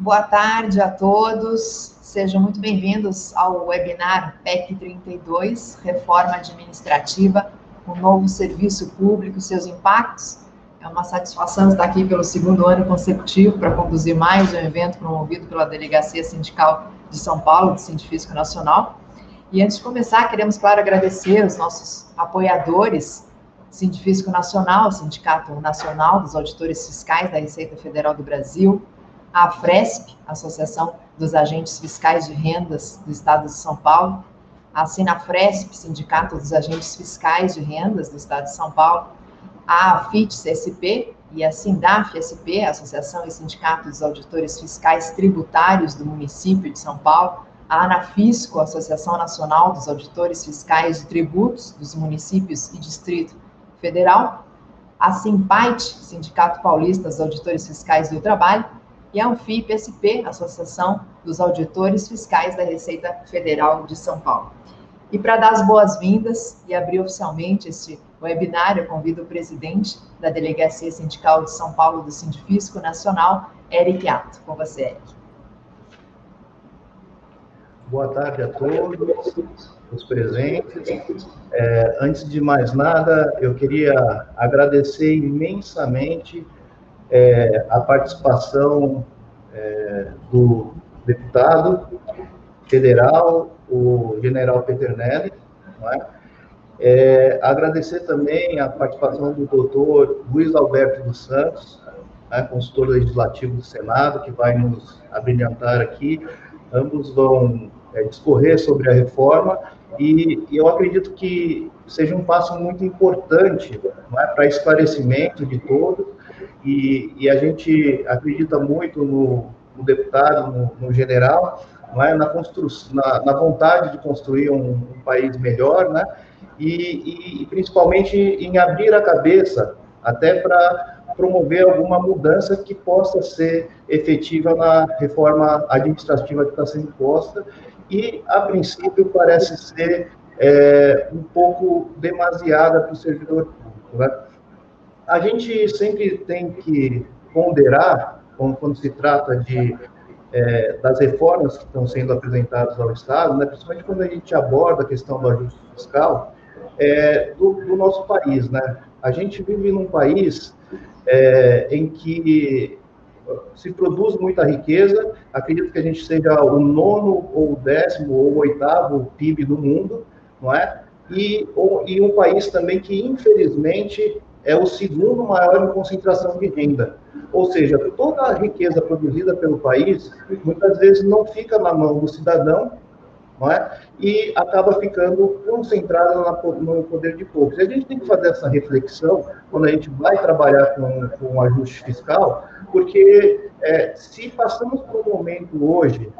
Boa tarde a todos. Sejam muito bem-vindos ao webinar PEC 32, Reforma Administrativa, o novo serviço público e seus impactos. É uma satisfação estar aqui pelo segundo ano consecutivo para conduzir mais um evento promovido pela Delegacia Sindical de São Paulo, do Sindifisco Nacional. E antes de começar, queremos, claro, agradecer os nossos apoiadores, Sindifisco Nacional, Sindicato Nacional dos Auditores Fiscais da Receita Federal do Brasil, a Fresp, Associação dos Agentes Fiscais de Rendas do Estado de São Paulo, a Sinafresp, Sindicato dos Agentes Fiscais de Rendas do Estado de São Paulo, a AFITS-SP e a SINDAF-SP, Associação e Sindicato dos Auditores Fiscais Tributários do Município de São Paulo, a ANAFISCO, Associação Nacional dos Auditores Fiscais de Tributos dos Municípios e Distrito Federal, a SIMPAIT, Sindicato Paulista dos Auditores Fiscais do Trabalho, e a ANFIP-SP, Associação dos Auditores Fiscais da Receita Federal de São Paulo. E para dar as boas-vindas e abrir oficialmente este webinar, eu convido o presidente da Delegacia Sindical de São Paulo do Sindifisco Nacional, Eric Ato. Com você, Eric. Boa tarde a todos os presentes. É, antes de mais nada, eu queria agradecer imensamente é, a participação é, do deputado federal, o general Peternelli, é? é? agradecer também a participação do doutor Luiz Alberto dos Santos, né, consultor legislativo do Senado, que vai nos abrilhantar aqui. Ambos vão é, discorrer sobre a reforma e, e, eu acredito que seja um passo muito importante é, para esclarecimento de todos e, e, a gente acredita muito no, no deputado, no, no, general, não é? na, na, na vontade de construir um, um país melhor, né? E, e, principalmente em abrir a cabeça até para promover alguma mudança que possa ser efetiva na reforma administrativa que está sendo posta e, a princípio, parece ser é, um pouco demasiada para o servidor público. Né? A gente sempre tem que ponderar, quando, se trata de é, das reformas que estão sendo apresentadas ao Estado, né, principalmente quando a gente aborda a questão do ajuste fiscal é, do, do, nosso país. Né? A gente vive num país é, em que se produz muita riqueza, acredito que a gente seja o nono, ou décimo, ou oitavo PIB do mundo, não é? E, ou, e um país também que, infelizmente, é o segundo maior em concentração de renda. Ou seja, toda a riqueza produzida pelo país, muitas vezes não fica na mão do cidadão, não é? e acaba ficando concentrada no poder de poucos. E a gente tem que fazer essa reflexão quando a gente vai trabalhar com, com ajuste fiscal, porque é, se passamos por um momento hoje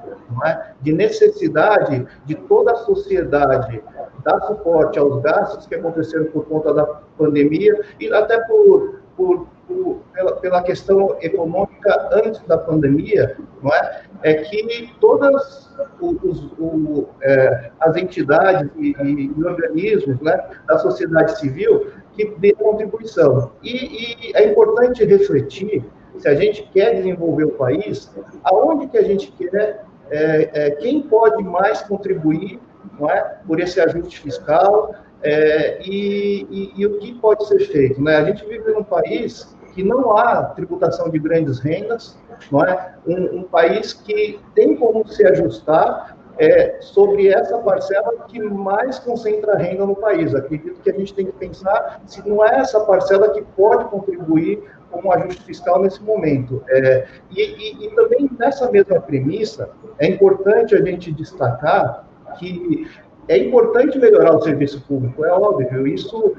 é, de necessidade de toda a sociedade dar suporte aos gastos que aconteceram por conta da pandemia e até por, por, por pela, pela, questão econômica antes da pandemia, não é? É que todas os, o, é, as entidades e, e, organismos né, da sociedade civil que dê contribuição. E, e, é importante refletir, se a gente quer desenvolver o país, aonde que a gente quer, é, é, quem pode mais contribuir não é, por esse ajuste fiscal é, e, e, o que pode ser feito. Né? A gente vive num país que não há tributação de grandes rendas, não é? Um, um país que tem como se ajustar é, sobre essa parcela que mais concentra renda no país. Acredito que a gente tem que pensar se não é essa parcela que pode contribuir com o ajuste fiscal nesse momento. É, e, e, e também nessa mesma premissa, é importante a gente destacar que é importante melhorar o serviço público, é óbvio. Isso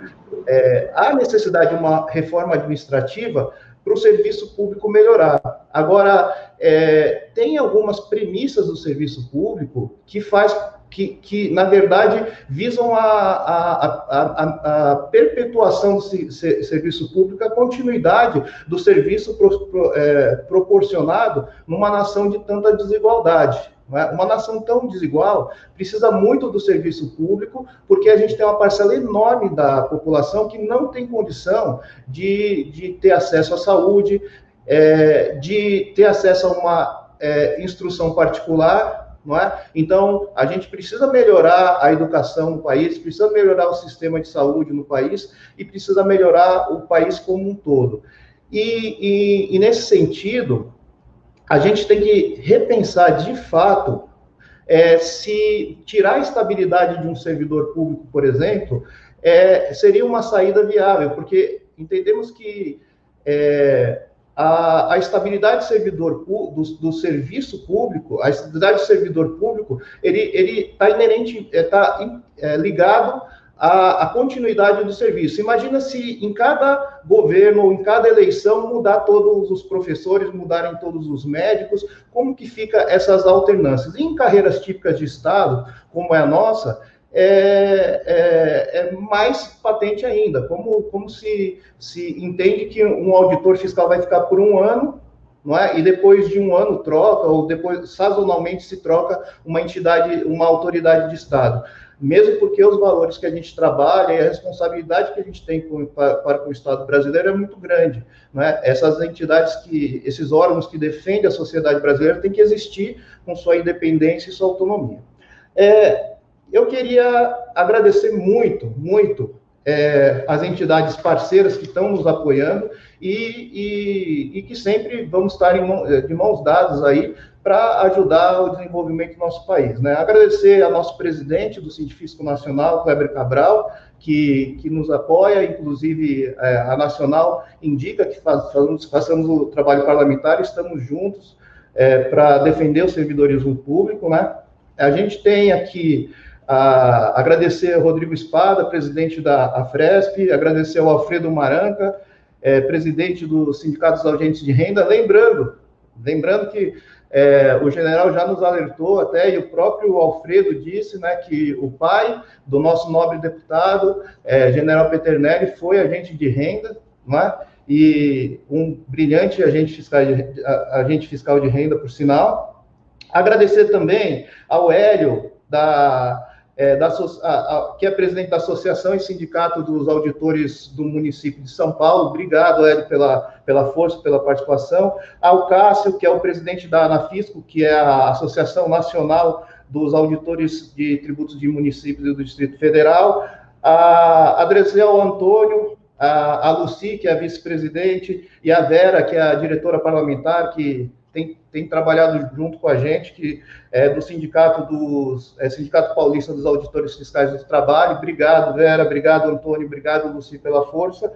é, há necessidade de uma reforma administrativa para o serviço público melhorar. Agora, é, tem algumas premissas do serviço público que faz que, que na verdade, visam a, a, a, a perpetuação do serviço público, a continuidade do serviço pro, pro, é, proporcionado numa nação de tanta desigualdade. É? Uma nação tão desigual precisa muito do serviço público, porque a gente tem uma parcela enorme da população que não tem condição de, de ter acesso à saúde, é, de ter acesso a uma é, instrução particular, não é? Então, a gente precisa melhorar a educação no país, precisa melhorar o sistema de saúde no país e precisa melhorar o país como um todo. E, e, e nesse sentido, a gente tem que repensar de fato é, se tirar a estabilidade de um servidor público, por exemplo, é, seria uma saída viável, porque entendemos que é, a, a, estabilidade do servidor do, do, serviço público, a estabilidade do servidor público, ele está inerente, está é, ligado à, à, continuidade do serviço. Imagina se em cada governo em cada eleição mudar todos os professores, mudarem todos os médicos, como que fica essas alternâncias? em carreiras típicas de Estado, como é a nossa, é, é, é, mais patente ainda, como, como se, se entende que um auditor fiscal vai ficar por um ano, é? E depois de um ano troca, ou depois sazonalmente se troca uma entidade, uma autoridade de Estado. Mesmo porque os valores que a gente trabalha e a responsabilidade que a gente tem com, para, com o Estado brasileiro é muito grande. Não é? Essas entidades que, esses órgãos que defendem a sociedade brasileira têm que existir com sua independência e sua autonomia. É, eu queria agradecer muito, muito é, as entidades parceiras que estão nos apoiando e, e, e que sempre vamos estar mão, de mãos dadas aí para ajudar o desenvolvimento do nosso país. Né? Agradecer ao nosso presidente do Científico Nacional, Kleber Cabral, que, que nos apoia, inclusive é, a Nacional indica que faz, façamos, façamos o trabalho parlamentar, estamos juntos é, para defender o servidorismo público. Né? A gente tem aqui a, agradecer ao Rodrigo Espada, presidente da Afresp, agradecer ao Alfredo Maranca, é, presidente do Sindicato dos Agentes de Renda, lembrando, lembrando que é, o general já nos alertou até, e o próprio Alfredo disse, né, que o pai do nosso nobre deputado, é, general Peternelli, foi agente de renda, né, e um brilhante agente fiscal de, agente fiscal de renda, por sinal. Agradecer também ao Hélio, da é, da, a, a, que é presidente da Associação e Sindicato dos Auditores do município de São Paulo. Obrigado, Hélio, pela, pela força, pela participação. Ao Cássio, que é o presidente da Anafisco, que é a Associação Nacional dos Auditores de Tributos de Municípios e do Distrito Federal. A Adresiel Antônio, a, a Luci, que é a vice-presidente, e a Vera, que é a diretora parlamentar, que tem, tem trabalhado junto com a gente, que é do Sindicato dos é, Sindicato Paulista dos Auditores Fiscais do Trabalho. Obrigado, Vera, obrigado, Antônio, obrigado, Luci, pela força.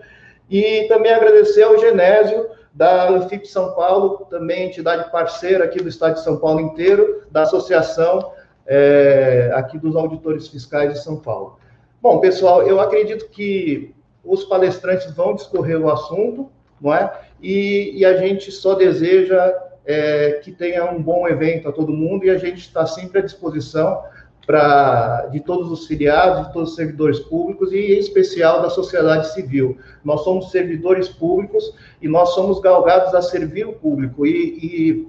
E também agradecer ao Genésio, da Anfip São Paulo, também entidade parceira aqui do Estado de São Paulo inteiro, da Associação é, aqui dos Auditores Fiscais de São Paulo. Bom, pessoal, eu acredito que os palestrantes vão discorrer o assunto, não é? E, e a gente só deseja é, que tenha um bom evento a todo mundo e a gente está sempre à disposição para de todos os filiados, de todos os servidores públicos e em especial da sociedade civil. Nós somos servidores públicos e nós somos galgados a servir o público e, e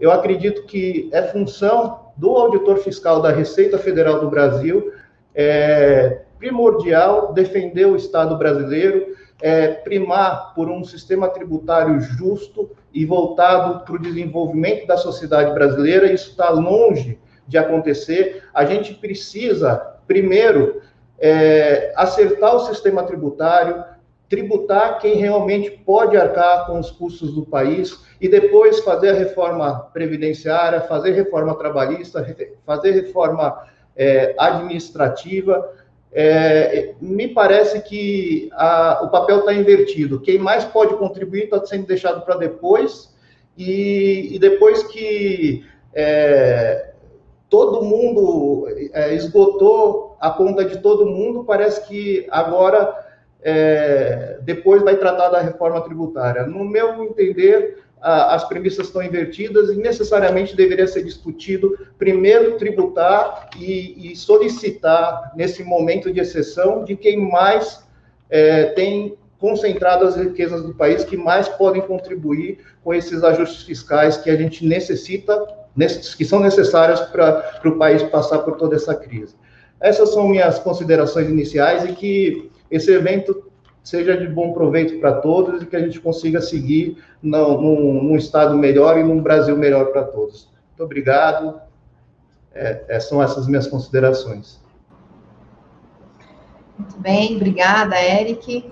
eu acredito que é função do auditor fiscal da Receita Federal do Brasil é, primordial defender o Estado brasileiro, é, primar por um sistema tributário justo e voltado para o desenvolvimento da sociedade brasileira. Isso está longe de acontecer. A gente precisa, primeiro, é, acertar o sistema tributário, tributar quem realmente pode arcar com os custos do país e depois fazer a reforma previdenciária, fazer reforma trabalhista, fazer reforma é, administrativa é, me parece que a, o papel está invertido. Quem mais pode contribuir está sendo deixado para depois, e, e, depois que é, todo mundo é, esgotou a conta de todo mundo, parece que agora, é, depois vai tratar da reforma tributária. No meu entender, as premissas estão invertidas e necessariamente deveria ser discutido primeiro tributar e, e solicitar nesse momento de exceção de quem mais é, tem concentrado as riquezas do país, que mais podem contribuir com esses ajustes fiscais que a gente necessita, que são necessários para o país passar por toda essa crise. Essas são minhas considerações iniciais e que esse evento seja de bom proveito para todos e que a gente consiga seguir num, num estado melhor e num Brasil melhor para todos. Muito obrigado. É, é, são essas minhas considerações. Muito bem, obrigada, Eric.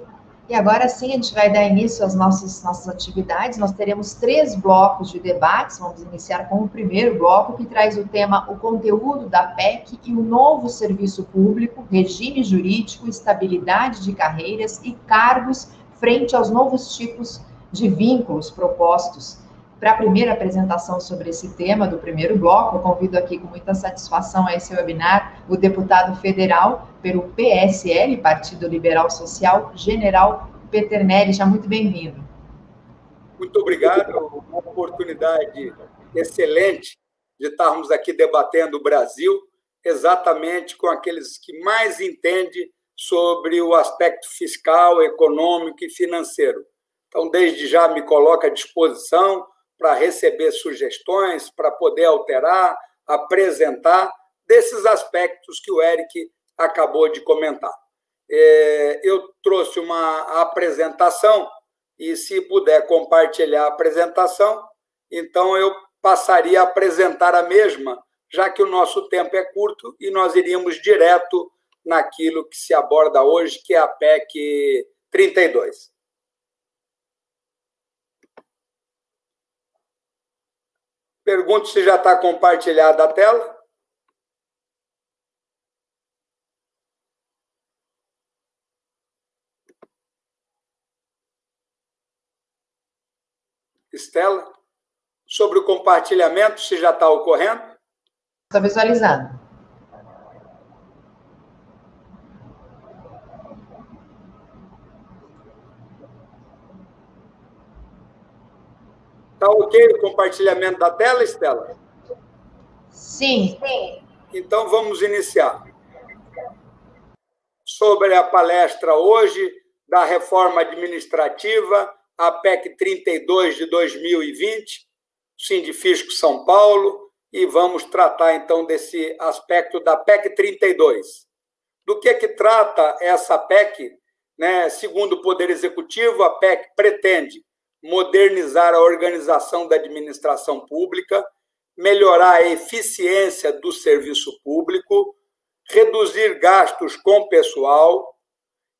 E agora sim, a gente vai dar início às nossas, nossas atividades. Nós teremos três blocos de debates. Vamos iniciar com o primeiro bloco, que traz o tema o conteúdo da PEC e o novo serviço público, regime jurídico, estabilidade de carreiras e cargos frente aos novos tipos de vínculos propostos para a primeira apresentação sobre esse tema do primeiro bloco, eu convido aqui com muita satisfação a esse webinar o deputado federal pelo PSL, Partido Liberal Social, General Peternelli. Já muito bem-vindo. Muito obrigado, uma oportunidade excelente de estarmos aqui debatendo o Brasil exatamente com aqueles que mais entendem sobre o aspecto fiscal, econômico e financeiro. Então, desde já me coloco à disposição para receber sugestões, para poder alterar, apresentar desses aspectos que o Eric acabou de comentar. É, eu trouxe uma apresentação e, se puder compartilhar a apresentação, então eu passaria a apresentar a mesma, já que o nosso tempo é curto e nós iríamos direto naquilo que se aborda hoje, que é a PEC 32. Pergunto se já está compartilhada a tela. Estela, sobre o compartilhamento, se já está ocorrendo? Está visualizando. Está ok o compartilhamento da tela, Estela? Sim. Sim. Então vamos iniciar. Sobre a palestra hoje da reforma administrativa, a PEC 32 de 2020, Sindifisco São Paulo, e vamos tratar então desse aspecto da PEC 32. Do que é que trata essa PEC? Né? Segundo o Poder Executivo, a PEC pretende modernizar a organização da administração pública, melhorar a eficiência do serviço público, reduzir gastos com pessoal.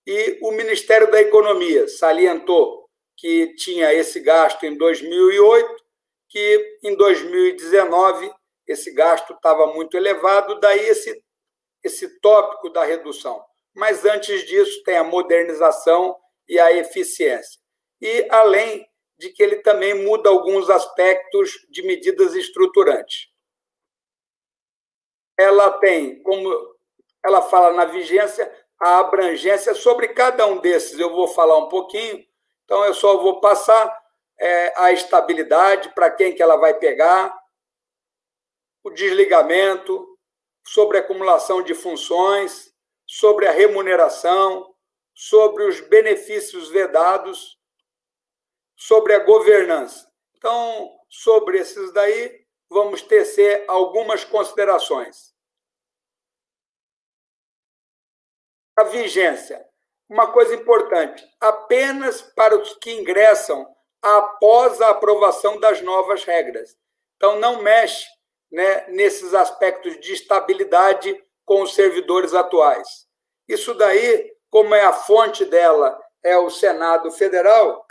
E o Ministério da Economia salientou que tinha esse gasto em 2008, que em 2019 esse gasto estava muito elevado, daí esse, esse tópico da redução. Mas antes disso, tem a modernização e a eficiência. E além de que ele também muda alguns aspectos de medidas estruturantes. Ela tem, como ela fala na vigência, a abrangência sobre cada um desses. Eu vou falar um pouquinho, então eu só vou passar é, a estabilidade, para quem que ela vai pegar, o desligamento, sobre a acumulação de funções, sobre a remuneração, sobre os benefícios vedados sobre a governança. Então, sobre esses daí, vamos tecer algumas considerações. A vigência. Uma coisa importante, apenas para os que ingressam após a aprovação das novas regras. Então, não mexe né, nesses aspectos de estabilidade com os servidores atuais. Isso daí, como é a fonte dela, é o Senado Federal,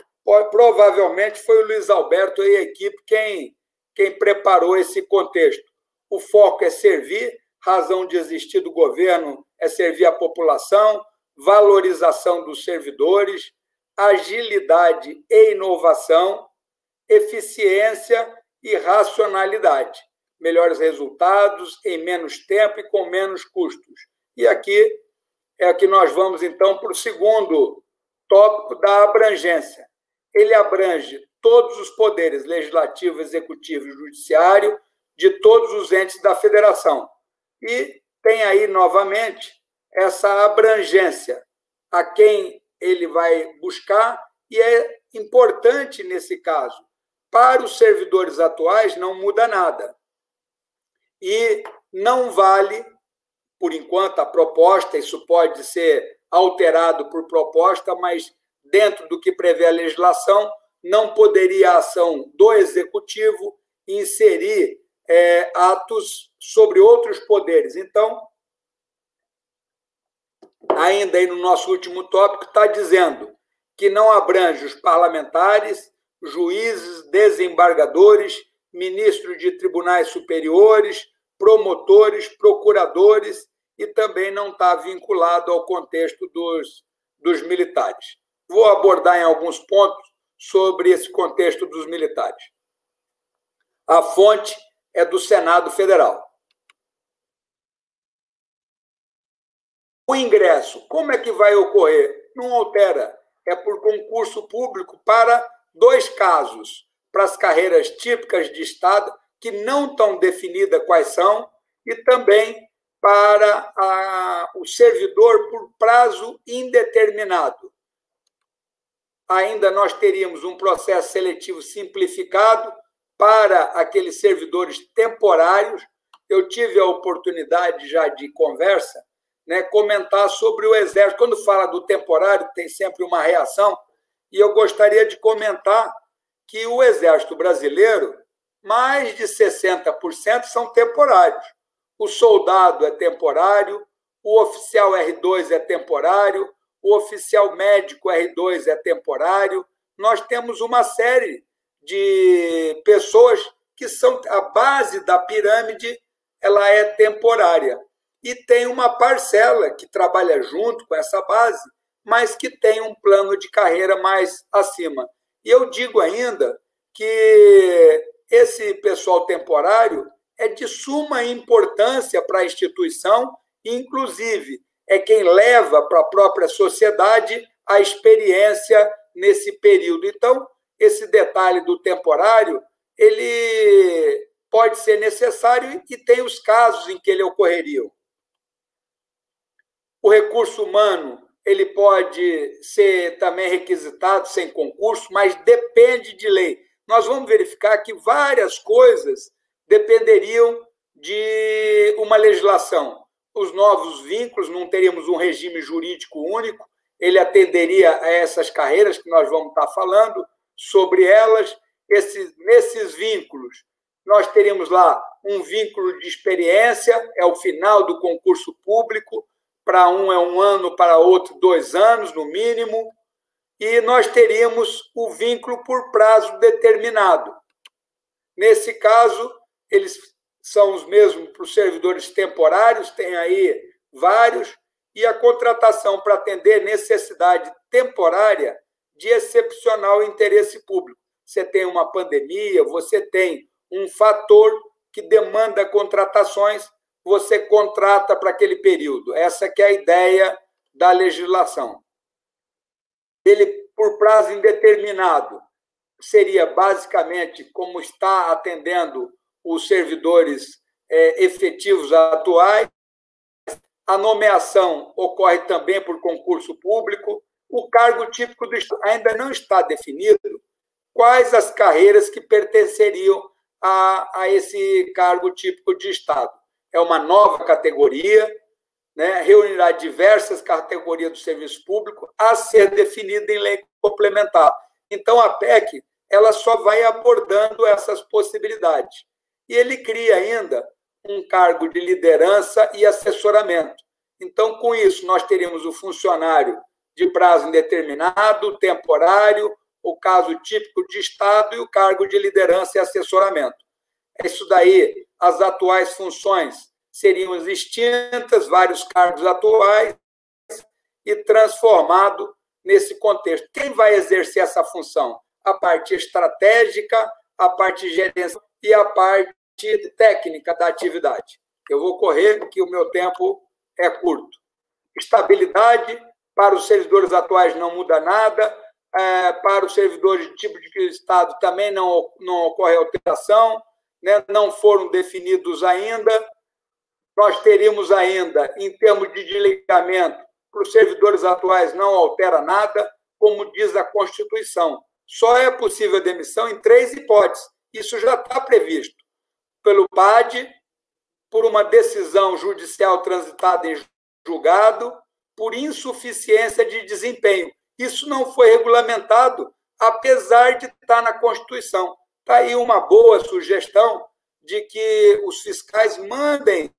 provavelmente foi o Luiz Alberto e a equipe quem, quem preparou esse contexto. O foco é servir, razão de existir do governo é servir a população, valorização dos servidores, agilidade e inovação, eficiência e racionalidade, melhores resultados em menos tempo e com menos custos. E aqui é que nós vamos então para o segundo tópico da abrangência ele abrange todos os poderes legislativo, executivo e judiciário de todos os entes da federação. E tem aí, novamente, essa abrangência a quem ele vai buscar, e é importante nesse caso. Para os servidores atuais, não muda nada. E não vale, por enquanto, a proposta, isso pode ser alterado por proposta, mas dentro do que prevê a legislação, não poderia a ação do executivo inserir é, atos sobre outros poderes. Então, ainda aí no nosso último tópico, está dizendo que não abrange os parlamentares, juízes, desembargadores, ministros de tribunais superiores, promotores, procuradores e também não está vinculado ao contexto dos, dos militares. Vou abordar em alguns pontos sobre esse contexto dos militares. A fonte é do Senado Federal. O ingresso, como é que vai ocorrer? Não altera, é por concurso público para dois casos: para as carreiras típicas de Estado, que não estão definidas quais são, e também para a, o servidor por prazo indeterminado. Ainda nós teríamos um processo seletivo simplificado para aqueles servidores temporários. Eu tive a oportunidade já de conversa, né, comentar sobre o Exército. Quando fala do temporário, tem sempre uma reação, e eu gostaria de comentar que o Exército Brasileiro, mais de 60% são temporários. O soldado é temporário, o oficial R2 é temporário, o oficial médico R2 é temporário. Nós temos uma série de pessoas que são a base da pirâmide, ela é temporária. E tem uma parcela que trabalha junto com essa base, mas que tem um plano de carreira mais acima. E eu digo ainda que esse pessoal temporário é de suma importância para a instituição, inclusive é quem leva para a própria sociedade a experiência nesse período. Então, esse detalhe do temporário, ele pode ser necessário e tem os casos em que ele ocorreria. O recurso humano, ele pode ser também requisitado sem concurso, mas depende de lei. Nós vamos verificar que várias coisas dependeriam de uma legislação. Os novos vínculos, não teríamos um regime jurídico único, ele atenderia a essas carreiras que nós vamos estar falando, sobre elas, esses, nesses vínculos. Nós teríamos lá um vínculo de experiência, é o final do concurso público, para um é um ano, para outro dois anos, no mínimo, e nós teríamos o vínculo por prazo determinado. Nesse caso, eles são os mesmos para os servidores temporários, tem aí vários, e a contratação para atender necessidade temporária de excepcional interesse público. Você tem uma pandemia, você tem um fator que demanda contratações, você contrata para aquele período. Essa que é a ideia da legislação. Ele, por prazo indeterminado, seria basicamente como está atendendo os servidores é, efetivos atuais. A nomeação ocorre também por concurso público. O cargo típico do Estado ainda não está definido quais as carreiras que pertenceriam a, a esse cargo típico de Estado. É uma nova categoria, né, reunirá diversas categorias do serviço público a ser definida em lei complementar. Então, a PEC ela só vai abordando essas possibilidades. E ele cria ainda um cargo de liderança e assessoramento. Então, com isso, nós teríamos o funcionário de prazo indeterminado, temporário, o caso típico de Estado e o cargo de liderança e assessoramento. Isso daí, as atuais funções seriam extintas, vários cargos atuais, e transformado nesse contexto. Quem vai exercer essa função? A parte estratégica, a parte gerencial e a parte técnica da atividade. Eu vou correr, porque o meu tempo é curto. Estabilidade, para os servidores atuais não muda nada, é, para os servidores de tipo de Estado também não, não ocorre alteração, né? não foram definidos ainda. Nós teríamos ainda, em termos de desligamento, para os servidores atuais não altera nada, como diz a Constituição. Só é possível a demissão em três hipóteses. Isso já está previsto pelo PAD, por uma decisão judicial transitada em julgado, por insuficiência de desempenho. Isso não foi regulamentado, apesar de estar na Constituição. Está aí uma boa sugestão de que os fiscais mandem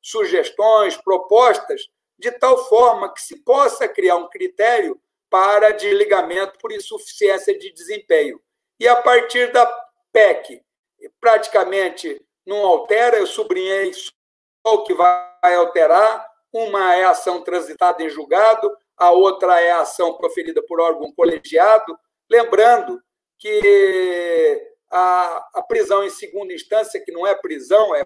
sugestões, propostas, de tal forma que se possa criar um critério para desligamento por insuficiência de desempenho. E a partir da PEC, praticamente não altera, eu sublinhei só o que vai alterar. Uma é a ação transitada em julgado, a outra é a ação proferida por órgão colegiado. Lembrando que a, a prisão em segunda instância, que não é prisão, é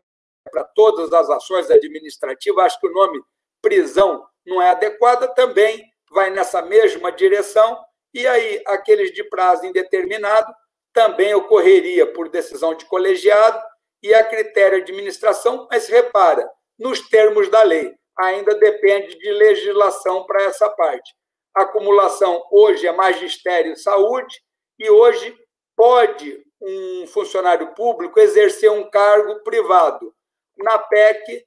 para todas as ações administrativas, acho que o nome prisão não é adequada, também vai nessa mesma direção. E aí, aqueles de prazo indeterminado também ocorreria por decisão de colegiado e a critério de administração, mas repara, nos termos da lei, ainda depende de legislação para essa parte. A acumulação hoje é magistério saúde, e hoje pode um funcionário público exercer um cargo privado. Na PEC,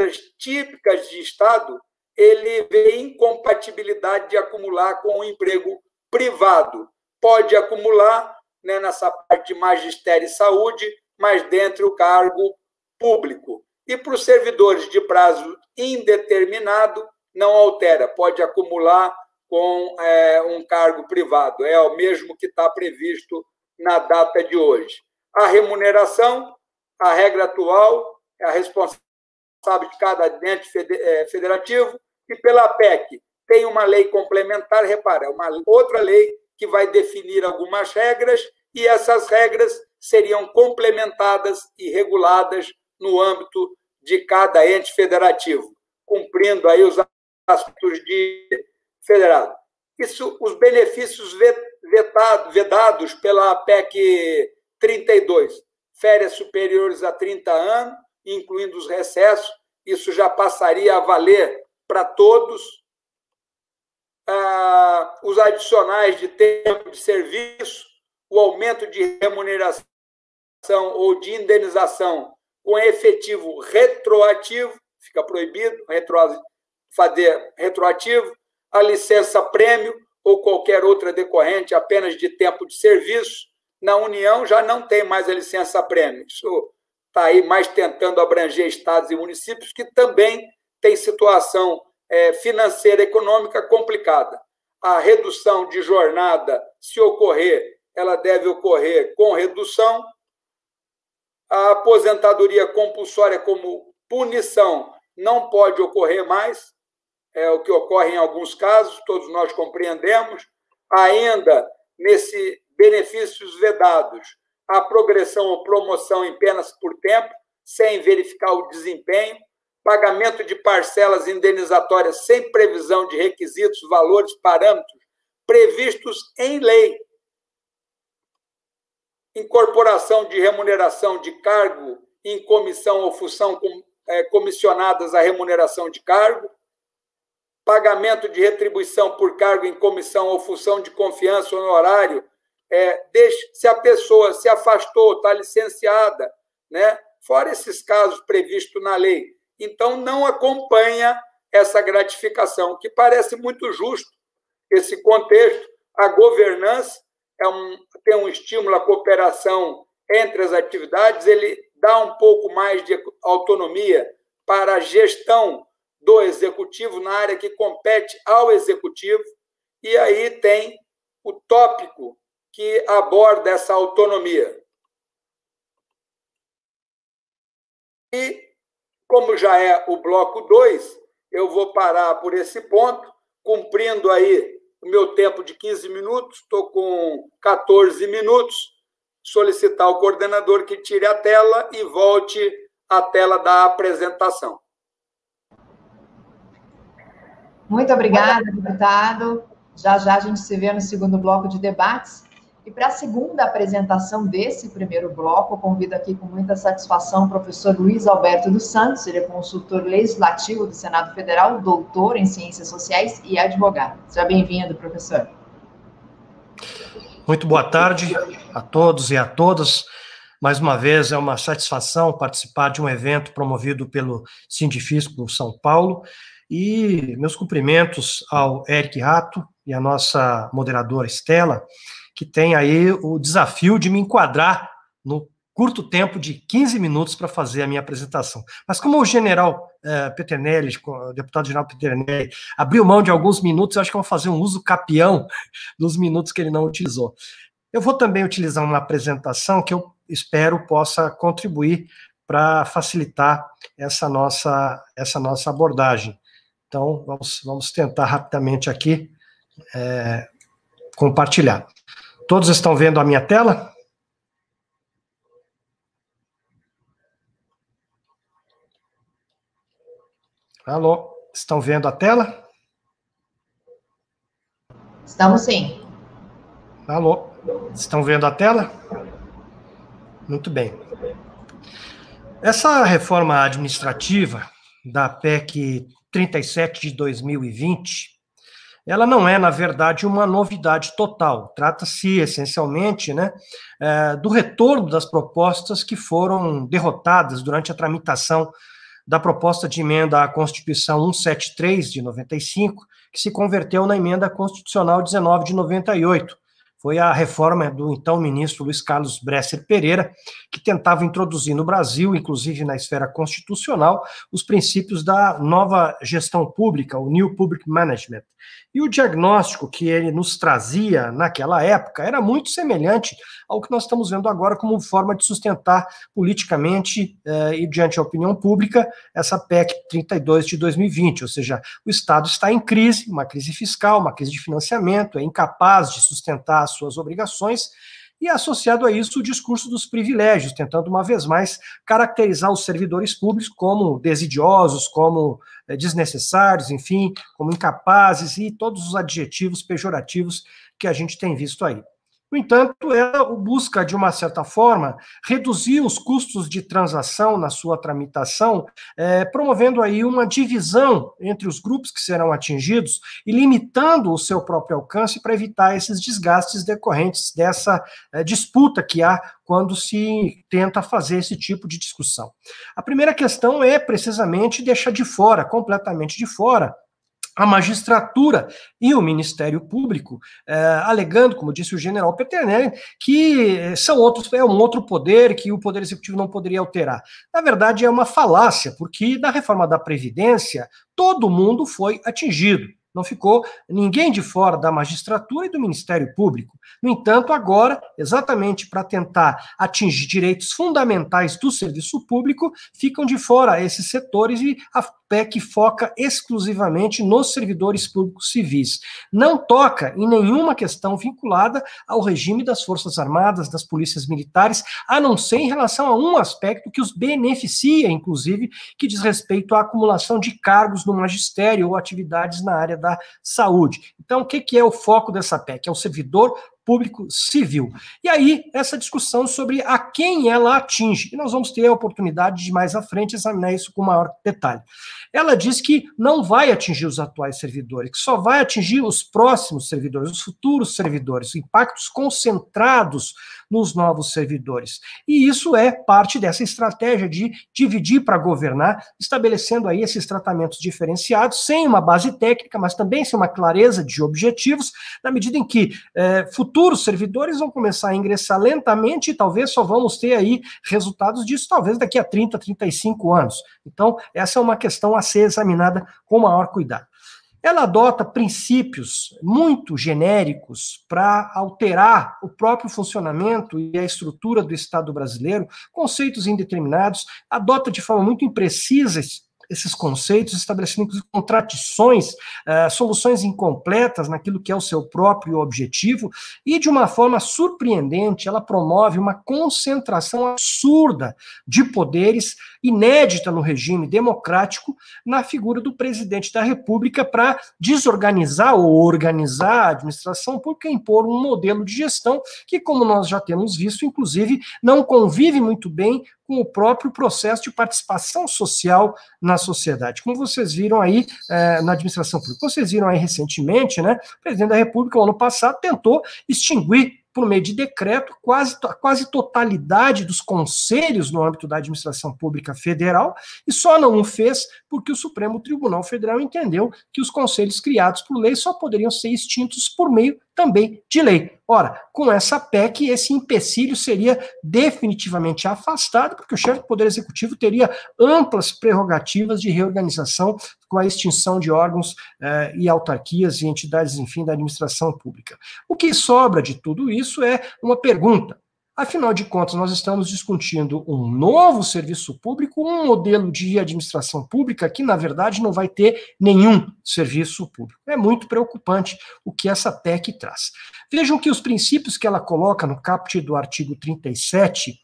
as típicas de Estado, ele vê incompatibilidade de acumular com o emprego privado. Pode acumular né, nessa parte de magistério e saúde, mas dentro do cargo público. E para os servidores de prazo indeterminado, não altera, pode acumular com é, um cargo privado. É o mesmo que está previsto na data de hoje. A remuneração, a regra atual, é a responsável de cada ente é, federativo, e pela PEC tem uma lei complementar, repara, é uma outra lei que vai definir algumas regras, e essas regras seriam complementadas e reguladas no âmbito de cada ente federativo, cumprindo aí os aspectos de federado. Isso, os benefícios vetado, vedados pela PEC 32, férias superiores a 30 anos, incluindo os recessos, isso já passaria a valer para todos. Ah, os adicionais de tempo de serviço, o aumento de remuneração ou de indenização com efetivo retroativo, fica proibido retro, fazer retroativo, a licença prêmio ou qualquer outra decorrente apenas de tempo de serviço. Na União já não tem mais a licença prêmio. Isso está aí mais tentando abranger estados e municípios que também têm situação é, financeira econômica complicada. A redução de jornada, se ocorrer, ela deve ocorrer com redução. A aposentadoria compulsória como punição não pode ocorrer mais é o que ocorre em alguns casos, todos nós compreendemos. Ainda nesse benefícios vedados, a progressão ou promoção em penas por tempo, sem verificar o desempenho, pagamento de parcelas indenizatórias sem previsão de requisitos, valores, parâmetros previstos em lei, incorporação de remuneração de cargo em comissão ou função é, comissionadas à remuneração de cargo, pagamento de retribuição por cargo em comissão ou função de confiança ou horário, é, se a pessoa se afastou, está licenciada, né? fora esses casos previstos na lei. Então, não acompanha essa gratificação, que parece muito justo esse contexto. A governança é um, tem um estímulo à cooperação entre as atividades, ele dá um pouco mais de autonomia para a gestão do executivo na área que compete ao executivo, e aí tem o tópico que aborda essa autonomia. E, como já é o bloco 2, eu vou parar por esse ponto, cumprindo aí o meu tempo de 15 minutos, estou com 14 minutos, solicitar ao coordenador que tire a tela e volte à tela da apresentação. Muito obrigada, deputado. Já já a gente se vê no segundo bloco de debates. E para a segunda apresentação desse primeiro bloco, convido aqui com muita satisfação o professor Luiz Alberto dos Santos, ele é consultor legislativo do Senado Federal, doutor em Ciências Sociais e advogado. Seja bem-vindo, professor. Muito boa tarde a todos e a todas. Mais uma vez, é uma satisfação participar de um evento promovido pelo Sindifisco São Paulo E meus cumprimentos ao Eric Rato e à nossa moderadora Estela, que tem aí o desafio de me enquadrar no curto tempo de 15 minutos para fazer a minha apresentação. Mas como o general uh, Peternelli, o deputado-geral Peternelli, abriu mão de alguns minutos, eu acho que eu vou fazer um uso capião dos minutos que ele não utilizou. Eu vou também utilizar uma apresentação que eu espero possa contribuir para facilitar essa nossa, essa nossa abordagem. Então, vamos, vamos tentar rapidamente aqui é, compartilhar. Todos estão vendo a minha tela? Alô, estão vendo a tela? Estamos sim. Alô, estão vendo a tela? Muito bem. Essa reforma administrativa da PEC 37 de 2020, ela não é, na verdade, uma novidade total. Trata-se, essencialmente, né, é, do retorno das propostas que foram derrotadas durante a tramitação da proposta de emenda à Constituição 173 de 95, que se converteu na emenda constitucional 19 de 98. Foi a reforma do então ministro Luiz Carlos Bresser Pereira, que tentava introduzir no Brasil, inclusive na esfera constitucional, os princípios da nova gestão pública, o New Public Management. E o diagnóstico que ele nos trazia naquela época era muito semelhante ao que nós estamos vendo agora como forma de sustentar politicamente eh, e diante da opinião pública essa PEC 32 de 2020, ou seja, o Estado está em crise, uma crise fiscal, uma crise de financiamento, é incapaz de sustentar as suas obrigações e associado a isso o discurso dos privilégios, tentando uma vez mais caracterizar os servidores públicos como desidiosos, como é, desnecessários, enfim, como incapazes e todos os adjetivos pejorativos que a gente tem visto aí. No entanto, ela busca, de uma certa forma, reduzir os custos de transação na sua tramitação, é, promovendo aí uma divisão entre os grupos que serão atingidos e limitando o seu próprio alcance para evitar esses desgastes decorrentes dessa é, disputa que há quando se tenta fazer esse tipo de discussão. A primeira questão é precisamente deixar de fora, completamente de fora, a magistratura e o Ministério Público, eh, alegando, como disse o general Peternelli, que são outros, é um outro poder que o Poder Executivo não poderia alterar. Na verdade, é uma falácia, porque na reforma da Previdência, todo mundo foi atingido. Não ficou ninguém de fora da magistratura e do Ministério Público. No entanto, agora, exatamente para tentar atingir direitos fundamentais do serviço público, ficam de fora esses setores e a PEC foca exclusivamente nos servidores públicos civis. Não toca em nenhuma questão vinculada ao regime das Forças Armadas, das polícias militares, a não ser em relação a um aspecto que os beneficia, inclusive, que diz respeito à acumulação de cargos no magistério ou atividades na área da saúde. Então, o que é o foco dessa PEC? É o servidor público civil. E aí, essa discussão sobre a quem ela atinge. E nós vamos ter a oportunidade de mais à frente examinar isso com maior detalhe. Ela diz que não vai atingir os atuais servidores, que só vai atingir os próximos servidores, os futuros servidores, impactos concentrados nos novos servidores. E isso é parte dessa estratégia de dividir para governar, estabelecendo aí esses tratamentos diferenciados, sem uma base técnica, mas também sem uma clareza de objetivos, na medida em que é, futuros servidores vão começar a ingressar lentamente e talvez só vamos ter aí resultados disso talvez daqui a 30, 35 anos. Então, essa é uma questão a ser examinada com maior cuidado. Ela adota princípios muito genéricos para alterar o próprio funcionamento e a estrutura do Estado brasileiro, conceitos indeterminados, adota de forma muito imprecisa esses conceitos, estabelecendo contradições, uh, soluções incompletas naquilo que é o seu próprio objetivo, e de uma forma surpreendente, ela promove uma concentração absurda de poderes, inédita no regime democrático, na figura do presidente da República para desorganizar ou organizar a administração pública e impor um modelo de gestão que, como nós já temos visto, inclusive, não convive muito bem com o próprio processo de participação social na sociedade. Como vocês viram aí é, na administração pública, vocês viram aí recentemente, né? O presidente da República, no ano passado, tentou extinguir por meio de decreto, quase, quase totalidade dos conselhos no âmbito da administração pública federal, e só não o fez porque o Supremo Tribunal Federal entendeu que os conselhos criados por lei só poderiam ser extintos por meio também de lei. Ora, com essa PEC, esse empecilho seria definitivamente afastado, porque o chefe do Poder Executivo teria amplas prerrogativas de reorganização com a extinção de órgãos eh, e autarquias e entidades, enfim, da administração pública. O que sobra de tudo isso é uma pergunta. Afinal de contas, nós estamos discutindo um novo serviço público, um modelo de administração pública que, na verdade, não vai ter nenhum serviço público. É muito preocupante o que essa PEC traz. Vejam que os princípios que ela coloca no caput do artigo 37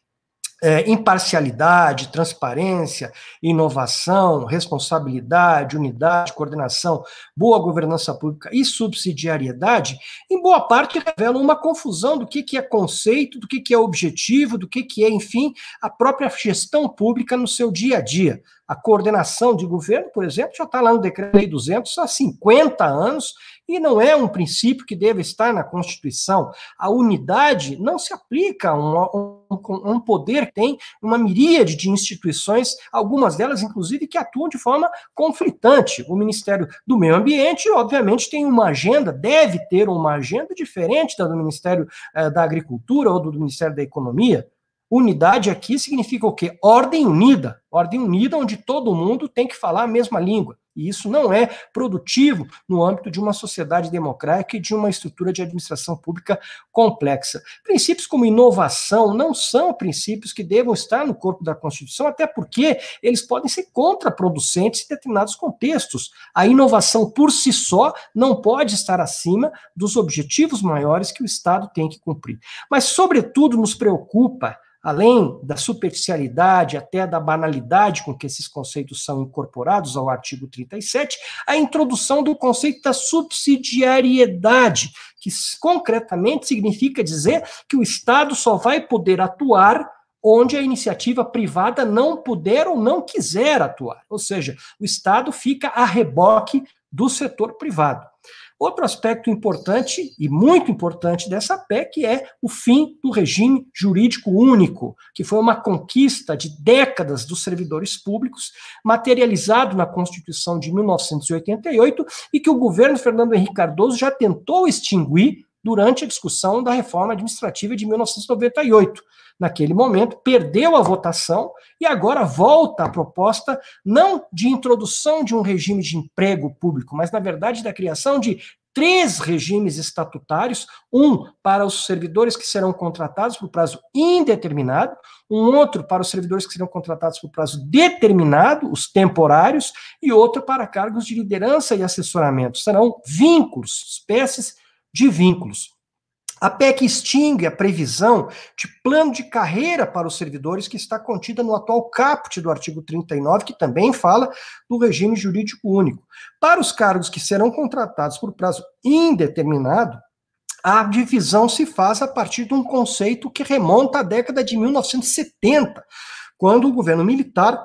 é, imparcialidade, transparência, inovação, responsabilidade, unidade, coordenação, boa governança pública e subsidiariedade, em boa parte revelam uma confusão do que, que é conceito, do que, que é objetivo, do que, que é, enfim, a própria gestão pública no seu dia a dia. A coordenação de governo, por exemplo, já está lá no Decreto Lei 200 há 50 anos e não é um princípio que deve estar na Constituição. A unidade não se aplica a um, um, um poder que tem uma miríade de instituições, algumas delas, inclusive, que atuam de forma conflitante. O Ministério do Meio Ambiente, obviamente, tem uma agenda, deve ter uma agenda diferente da do Ministério eh, da Agricultura ou do Ministério da Economia. Unidade aqui significa o quê? Ordem unida. Ordem unida onde todo mundo tem que falar a mesma língua. E isso não é produtivo no âmbito de uma sociedade democrática e de uma estrutura de administração pública complexa. Princípios como inovação não são princípios que devam estar no corpo da Constituição, até porque eles podem ser contraproducentes em determinados contextos. A inovação por si só não pode estar acima dos objetivos maiores que o Estado tem que cumprir. Mas, sobretudo, nos preocupa além da superficialidade, até da banalidade com que esses conceitos são incorporados ao artigo 37, a introdução do conceito da subsidiariedade, que concretamente significa dizer que o Estado só vai poder atuar onde a iniciativa privada não puder ou não quiser atuar. Ou seja, o Estado fica a reboque do setor privado. Outro aspecto importante e muito importante dessa PEC é o fim do regime jurídico único, que foi uma conquista de décadas dos servidores públicos, materializado na Constituição de 1988 e que o governo Fernando Henrique Cardoso já tentou extinguir durante a discussão da reforma administrativa de 1998 naquele momento, perdeu a votação e agora volta a proposta não de introdução de um regime de emprego público, mas, na verdade, da criação de três regimes estatutários: um para os servidores que serão contratados por prazo indeterminado, um outro para os servidores que serão contratados por prazo determinado, os temporários, e outro para cargos de liderança e assessoramento. Serão vínculos, espécies de vínculos. A PEC extingue a previsão de plano de carreira para os servidores que está contida no atual caput do artigo 39, que também fala do regime jurídico único. Para os cargos que serão contratados por prazo indeterminado, a divisão se faz a partir de um conceito que remonta à década de 1970, quando o governo militar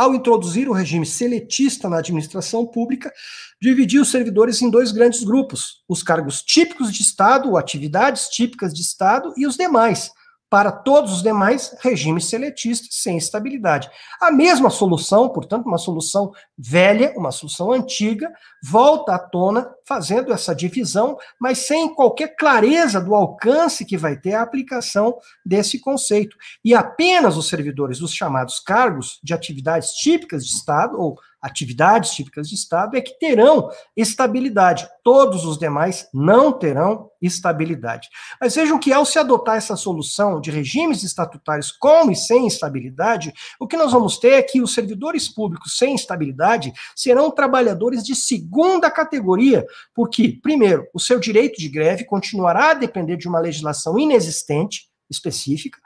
ao introduzir o regime seletista na administração pública, dividiu os servidores em dois grandes grupos: os cargos típicos de Estado, ou atividades típicas de Estado, e os demais, para todos os demais, regimes seletistas sem estabilidade. A mesma solução, portanto, uma solução velha, uma solução antiga, volta à tona, fazendo essa divisão, mas sem qualquer clareza do alcance que vai ter a aplicação desse conceito. E apenas os servidores dos chamados cargos de atividades típicas de Estado, ou atividades típicas de Estado, é que terão estabilidade. Todos os demais não terão estabilidade. Mas vejam que ao se adotar essa solução de regimes estatutários com e sem estabilidade, o que nós vamos ter é que os servidores públicos sem estabilidade serão trabalhadores de segunda categoria, porque, primeiro, o seu direito de greve continuará a depender de uma legislação inexistente, específica,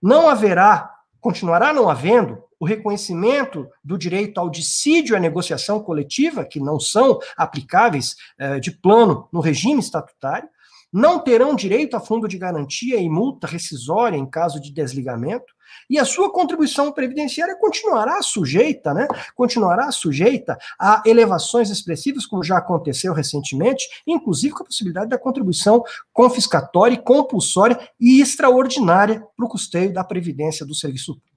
não haverá, continuará não havendo, o reconhecimento do direito ao dissídio e à negociação coletiva, que não são aplicáveis eh, de plano no regime estatutário, não terão direito a fundo de garantia e multa rescisória em caso de desligamento, e a sua contribuição previdenciária continuará sujeita, né? Continuará sujeita a elevações expressivas, como já aconteceu recentemente, inclusive com a possibilidade da contribuição confiscatória, compulsória e extraordinária para o custeio da previdência do serviço público.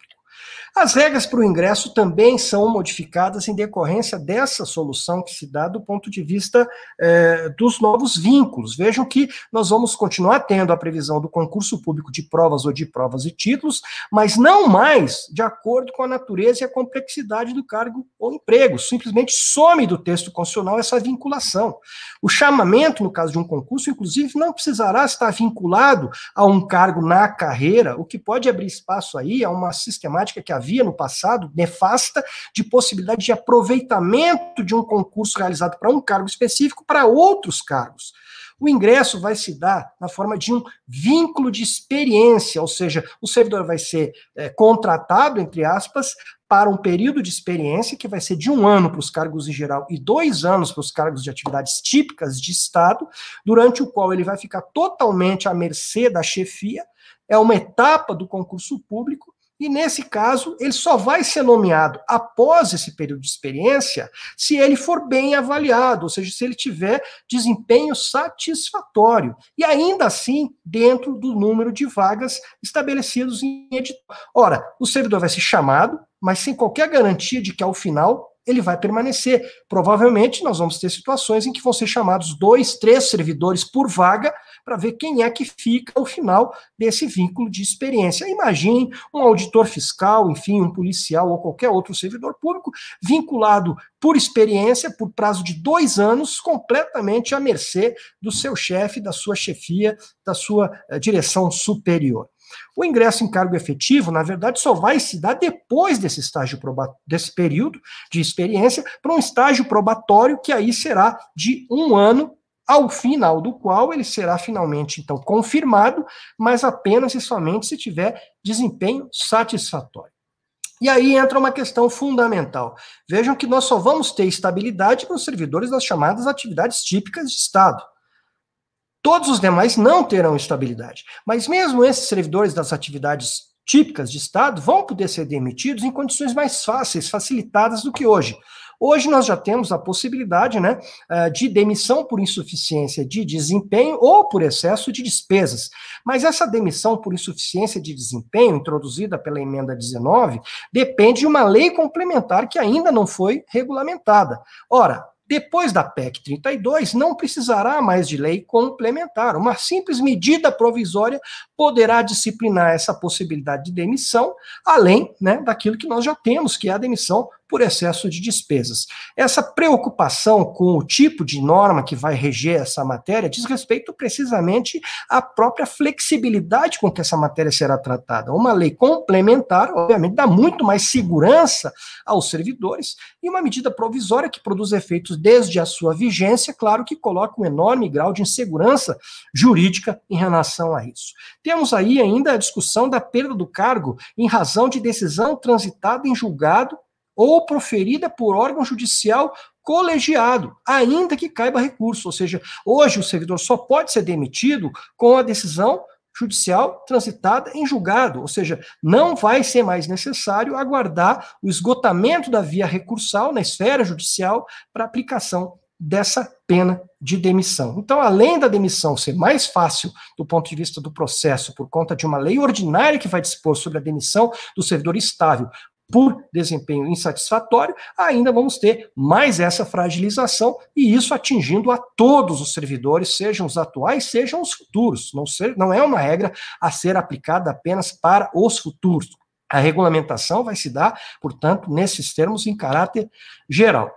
As regras para o ingresso também são modificadas em decorrência dessa solução que se dá do ponto de vista eh, dos novos vínculos. Vejam que nós vamos continuar tendo a previsão do concurso público de provas ou de provas e títulos, mas não mais de acordo com a natureza e a complexidade do cargo ou emprego. Simplesmente some do texto constitucional essa vinculação. O chamamento, no caso de um concurso, inclusive, não precisará estar vinculado a um cargo na carreira, o que pode abrir espaço aí a uma sistemática que a havia no passado, nefasta, de possibilidade de aproveitamento de um concurso realizado para um cargo específico para outros cargos. O ingresso vai se dar na forma de um vínculo de experiência, ou seja, o servidor vai ser é, contratado, entre aspas, para um período de experiência que vai ser de um ano para os cargos em geral e dois anos para os cargos de atividades típicas de Estado, durante o qual ele vai ficar totalmente à mercê da chefia. É uma etapa do concurso público e nesse caso, ele só vai ser nomeado após esse período de experiência se ele for bem avaliado, ou seja, se ele tiver desempenho satisfatório. E ainda assim, dentro do número de vagas estabelecidos em edital. Ora, o servidor vai ser chamado, mas sem qualquer garantia de que ao final ele vai permanecer. Provavelmente nós vamos ter situações em que vão ser chamados dois, três servidores por vaga para ver quem é que fica ao final desse vínculo de experiência. Imagine um auditor fiscal, enfim, um policial ou qualquer outro servidor público vinculado por experiência, por prazo de dois anos, completamente à mercê do seu chefe, da sua chefia, da sua uh, direção superior. O ingresso em cargo efetivo, na verdade, só vai se dar depois desse estágio desse período de experiência para um estágio probatório que aí será de um ano ao final do qual ele será finalmente, então, confirmado, mas apenas e somente se tiver desempenho satisfatório. E aí entra uma questão fundamental. Vejam que nós só vamos ter estabilidade para os servidores das chamadas atividades típicas de Estado. Todos os demais não terão estabilidade. Mas mesmo esses servidores das atividades típicas de Estado vão poder ser demitidos em condições mais fáceis, facilitadas do que hoje. Hoje nós já temos a possibilidade né, eh, de demissão por insuficiência de desempenho ou por excesso de despesas. Mas essa demissão por insuficiência de desempenho, introduzida pela emenda 19, depende de uma lei complementar que ainda não foi regulamentada. Ora, depois da PEC 32, não precisará mais de lei complementar. Uma simples medida provisória poderá disciplinar essa possibilidade de demissão, além né, daquilo que nós já temos, que é a demissão por excesso de despesas. Essa preocupação com o tipo de norma que vai reger essa matéria diz respeito precisamente à própria flexibilidade com que essa matéria será tratada. Uma lei complementar, obviamente, dá muito mais segurança aos servidores e uma medida provisória que produz efeitos desde a sua vigência, claro que coloca um enorme grau de insegurança jurídica em relação a isso. Temos aí ainda a discussão da perda do cargo em razão de decisão transitada em julgado ou proferida por órgão judicial colegiado, ainda que caiba recurso. Ou seja, hoje o servidor só pode ser demitido com a decisão judicial transitada em julgado, ou seja, não vai ser mais necessário aguardar o esgotamento da via recursal na esfera judicial para aplicação dessa pena de demissão. Então, além da demissão ser mais fácil do ponto de vista do processo, por conta de uma lei ordinária que vai dispor sobre a demissão do servidor estável por desempenho insatisfatório, ainda vamos ter mais essa fragilização e isso atingindo a todos os servidores, sejam os atuais, sejam os futuros. Não, ser, não é uma regra a ser aplicada apenas para os futuros. A regulamentação vai se dar, portanto, nesses termos em caráter geral.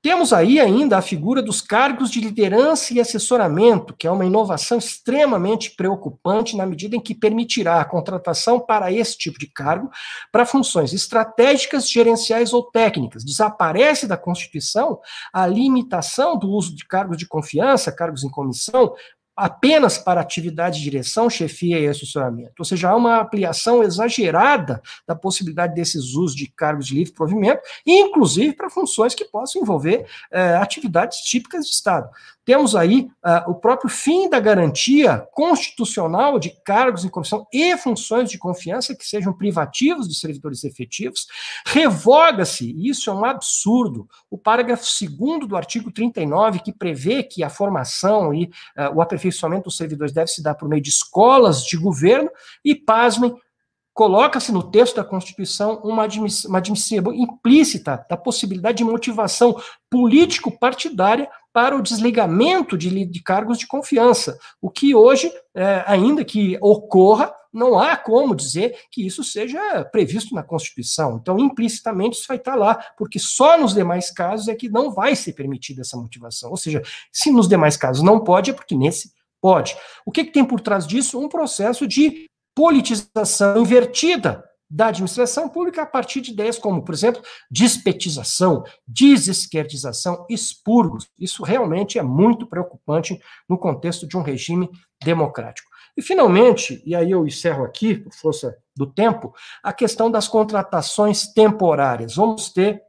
Temos aí ainda a figura dos cargos de liderança e assessoramento, que é uma inovação extremamente preocupante na medida em que permitirá a contratação para esse tipo de cargo para funções estratégicas, gerenciais ou técnicas. Desaparece da Constituição a limitação do uso de cargos de confiança, cargos em comissão, apenas para atividade de direção, chefia e assessoramento. Ou seja, há uma ampliação exagerada da possibilidade desses usos de cargos de livre provimento, inclusive para funções que possam envolver eh, atividades típicas de Estado. Temos aí uh, o próprio fim da garantia constitucional de cargos em comissão e funções de confiança que sejam privativos dos servidores efetivos. Revoga-se, isso é um absurdo, o parágrafo 2 do artigo 39, que prevê que a formação e uh, o aperfeiçoamento dos servidores deve se dar por meio de escolas de governo, e, pasmem, coloca-se no texto da Constituição uma admissão implícita da possibilidade de motivação político-partidária para o desligamento de, de, cargos de confiança, o que hoje, é, ainda que ocorra, não há como dizer que isso seja previsto na Constituição. Então, implicitamente, isso vai estar lá, porque só nos demais casos é que não vai ser permitida essa motivação. Ou seja, se nos demais casos não pode, é porque nesse pode. O que, que tem por trás disso? Um processo de politização invertida da administração pública a partir de ideias como, por exemplo, despetização, desesquerdização, expurgos. Isso realmente é muito preocupante no contexto de um regime democrático. E, finalmente, e aí eu encerro aqui, por força do tempo, a questão das contratações temporárias. Vamos ter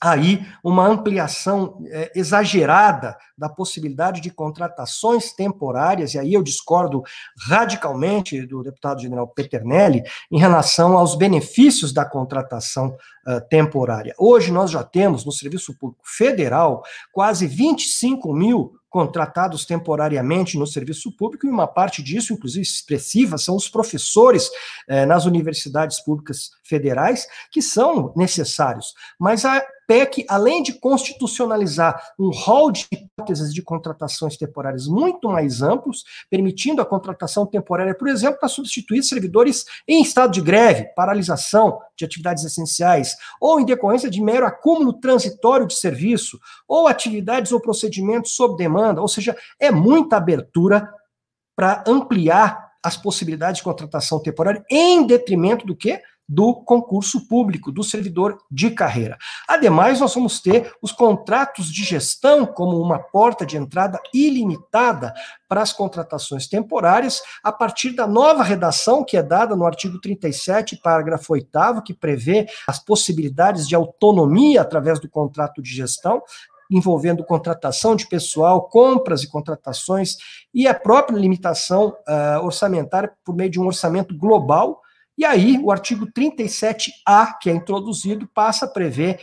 aí uma ampliação é, exagerada da possibilidade de contratações temporárias, e aí eu discordo radicalmente do deputado general Peternelli em relação aos benefícios da contratação uh, temporária. Hoje nós já temos no Serviço Público Federal quase 25 mil contratados temporariamente no serviço público, e uma parte disso, inclusive expressiva, são os professores eh, nas universidades públicas federais, que são necessários. Mas a PEC, além de constitucionalizar um rol de hipóteses de contratações temporárias muito mais amplos, permitindo a contratação temporária, por exemplo, para substituir servidores em estado de greve, paralisação de atividades essenciais, ou em decorrência de mero acúmulo transitório de serviço, ou atividades ou procedimentos sob demanda, ou seja, é muita abertura para ampliar as possibilidades de contratação temporária em detrimento do que? Do concurso público, do servidor de carreira. Ademais, nós vamos ter os contratos de gestão como uma porta de entrada ilimitada para as contratações temporárias, a partir da nova redação que é dada no artigo 37, parágrafo 8, que prevê as possibilidades de autonomia através do contrato de gestão, envolvendo contratação de pessoal, compras e contratações, e a própria limitação uh, orçamentária por meio de um orçamento global e aí, o artigo 37A, que é introduzido, passa a prever,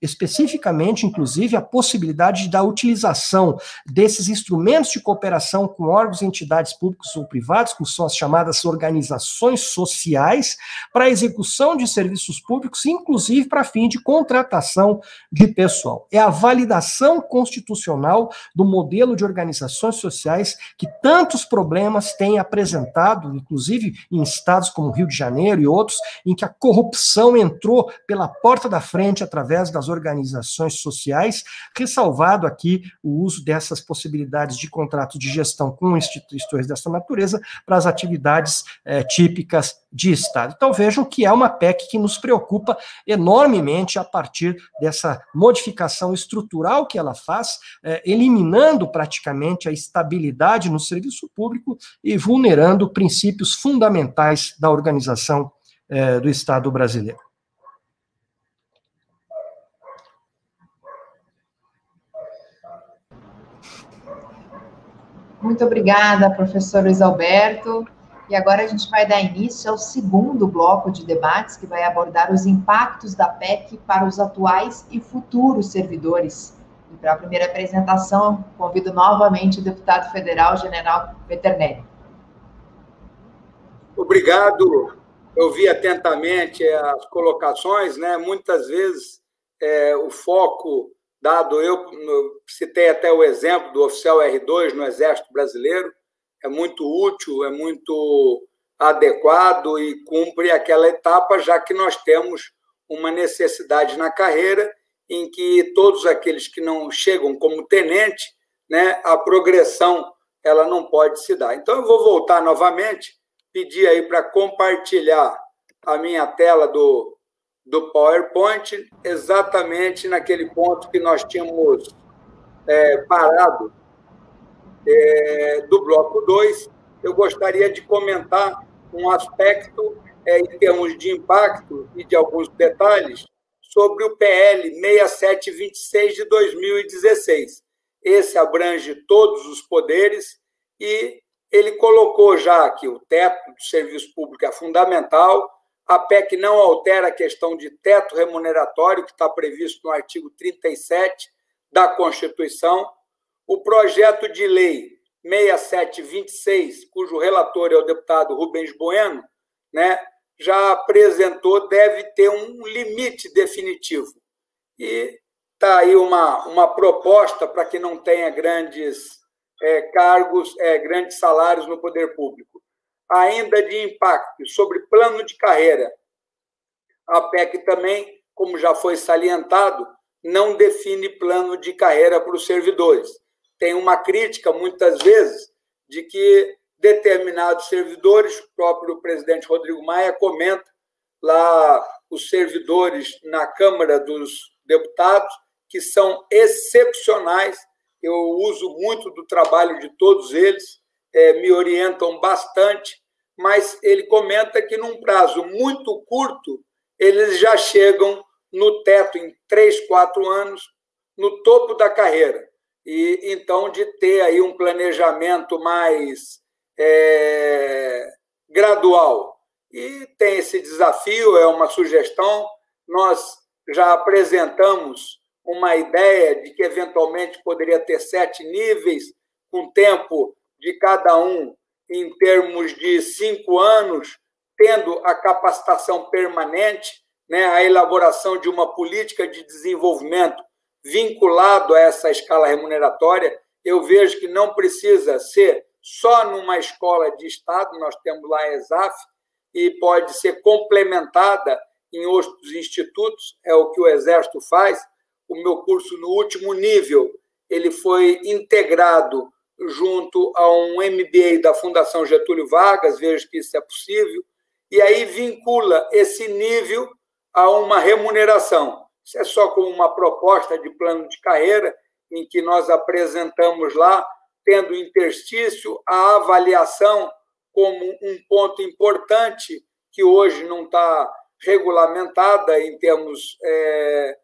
especificamente, inclusive, a possibilidade da utilização desses instrumentos de cooperação com órgãos e entidades públicos ou privados, como são as chamadas organizações sociais, para execução de serviços públicos, inclusive para fim de contratação de pessoal. É a validação constitucional do modelo de organizações sociais que tantos problemas têm apresentado, inclusive em estados como Rio de Janeiro, Janeiro e outros, em que a corrupção entrou pela porta da frente através das organizações sociais, ressalvado aqui o uso dessas possibilidades de contrato de gestão com instituições dessa natureza para as atividades é, típicas de Estado. Então vejam que é uma PEC que nos preocupa enormemente a partir dessa modificação estrutural que ela faz, é, eliminando praticamente a estabilidade no serviço público e vulnerando princípios fundamentais da organização administração é, do Estado brasileiro. Muito obrigada, professor Luiz Alberto. E agora a gente vai dar início ao segundo bloco de debates, que vai abordar os impactos da PEC para os atuais e futuros servidores. E para a primeira apresentação, convido novamente o deputado federal, general Peternelli. Obrigado, eu vi atentamente as colocações, né? muitas vezes é, o foco dado, eu citei até o exemplo do oficial R2 no Exército Brasileiro, é muito útil, é muito adequado e cumpre aquela etapa, já que nós temos uma necessidade na carreira em que todos aqueles que não chegam como tenente, né, a progressão ela não pode se dar. Então eu vou voltar novamente pedir aí para compartilhar a minha tela do, do PowerPoint, exatamente naquele ponto que nós tínhamos é, parado é, do bloco 2, eu gostaria de comentar um aspecto é, em termos de impacto e de alguns detalhes sobre o PL 6726 de 2016. Esse abrange todos os poderes e ele colocou já que o teto do serviço público é fundamental, a PEC não altera a questão de teto remuneratório, que está previsto no artigo 37 da Constituição. O projeto de lei 6726, cujo relator é o deputado Rubens Bueno, né, já apresentou, deve ter um limite definitivo. E está aí uma, uma proposta para que não tenha grandes é, cargos, é, grandes salários no poder público. Ainda de impacto sobre plano de carreira. A PEC também, como já foi salientado, não define plano de carreira para os servidores. Tem uma crítica, muitas vezes, de que determinados servidores, o próprio presidente Rodrigo Maia comenta lá os servidores na Câmara dos Deputados, que são excepcionais. Eu uso muito do trabalho de todos eles, é, me orientam bastante, mas ele comenta que num prazo muito curto, eles já chegam no teto em três, quatro anos, no topo da carreira. E então de ter aí um planejamento mais é, gradual. E tem esse desafio, é uma sugestão. Nós já apresentamos uma ideia de que eventualmente poderia ter sete níveis, com tempo de cada um em termos de cinco anos, tendo a capacitação permanente né, a elaboração de uma política de desenvolvimento vinculado a essa escala remuneratória, eu vejo que não precisa ser só numa escola de Estado, nós temos lá a ESAF, e pode ser complementada em outros institutos, é o que o Exército faz. O meu curso no último nível, ele foi integrado junto a um MBA da Fundação Getúlio Vargas, vejo que isso é possível, e aí vincula esse nível a uma remuneração. Isso é só como uma proposta de plano de carreira, em que nós apresentamos lá, tendo interstício, a avaliação como um ponto importante que hoje não está regulamentada em termos é,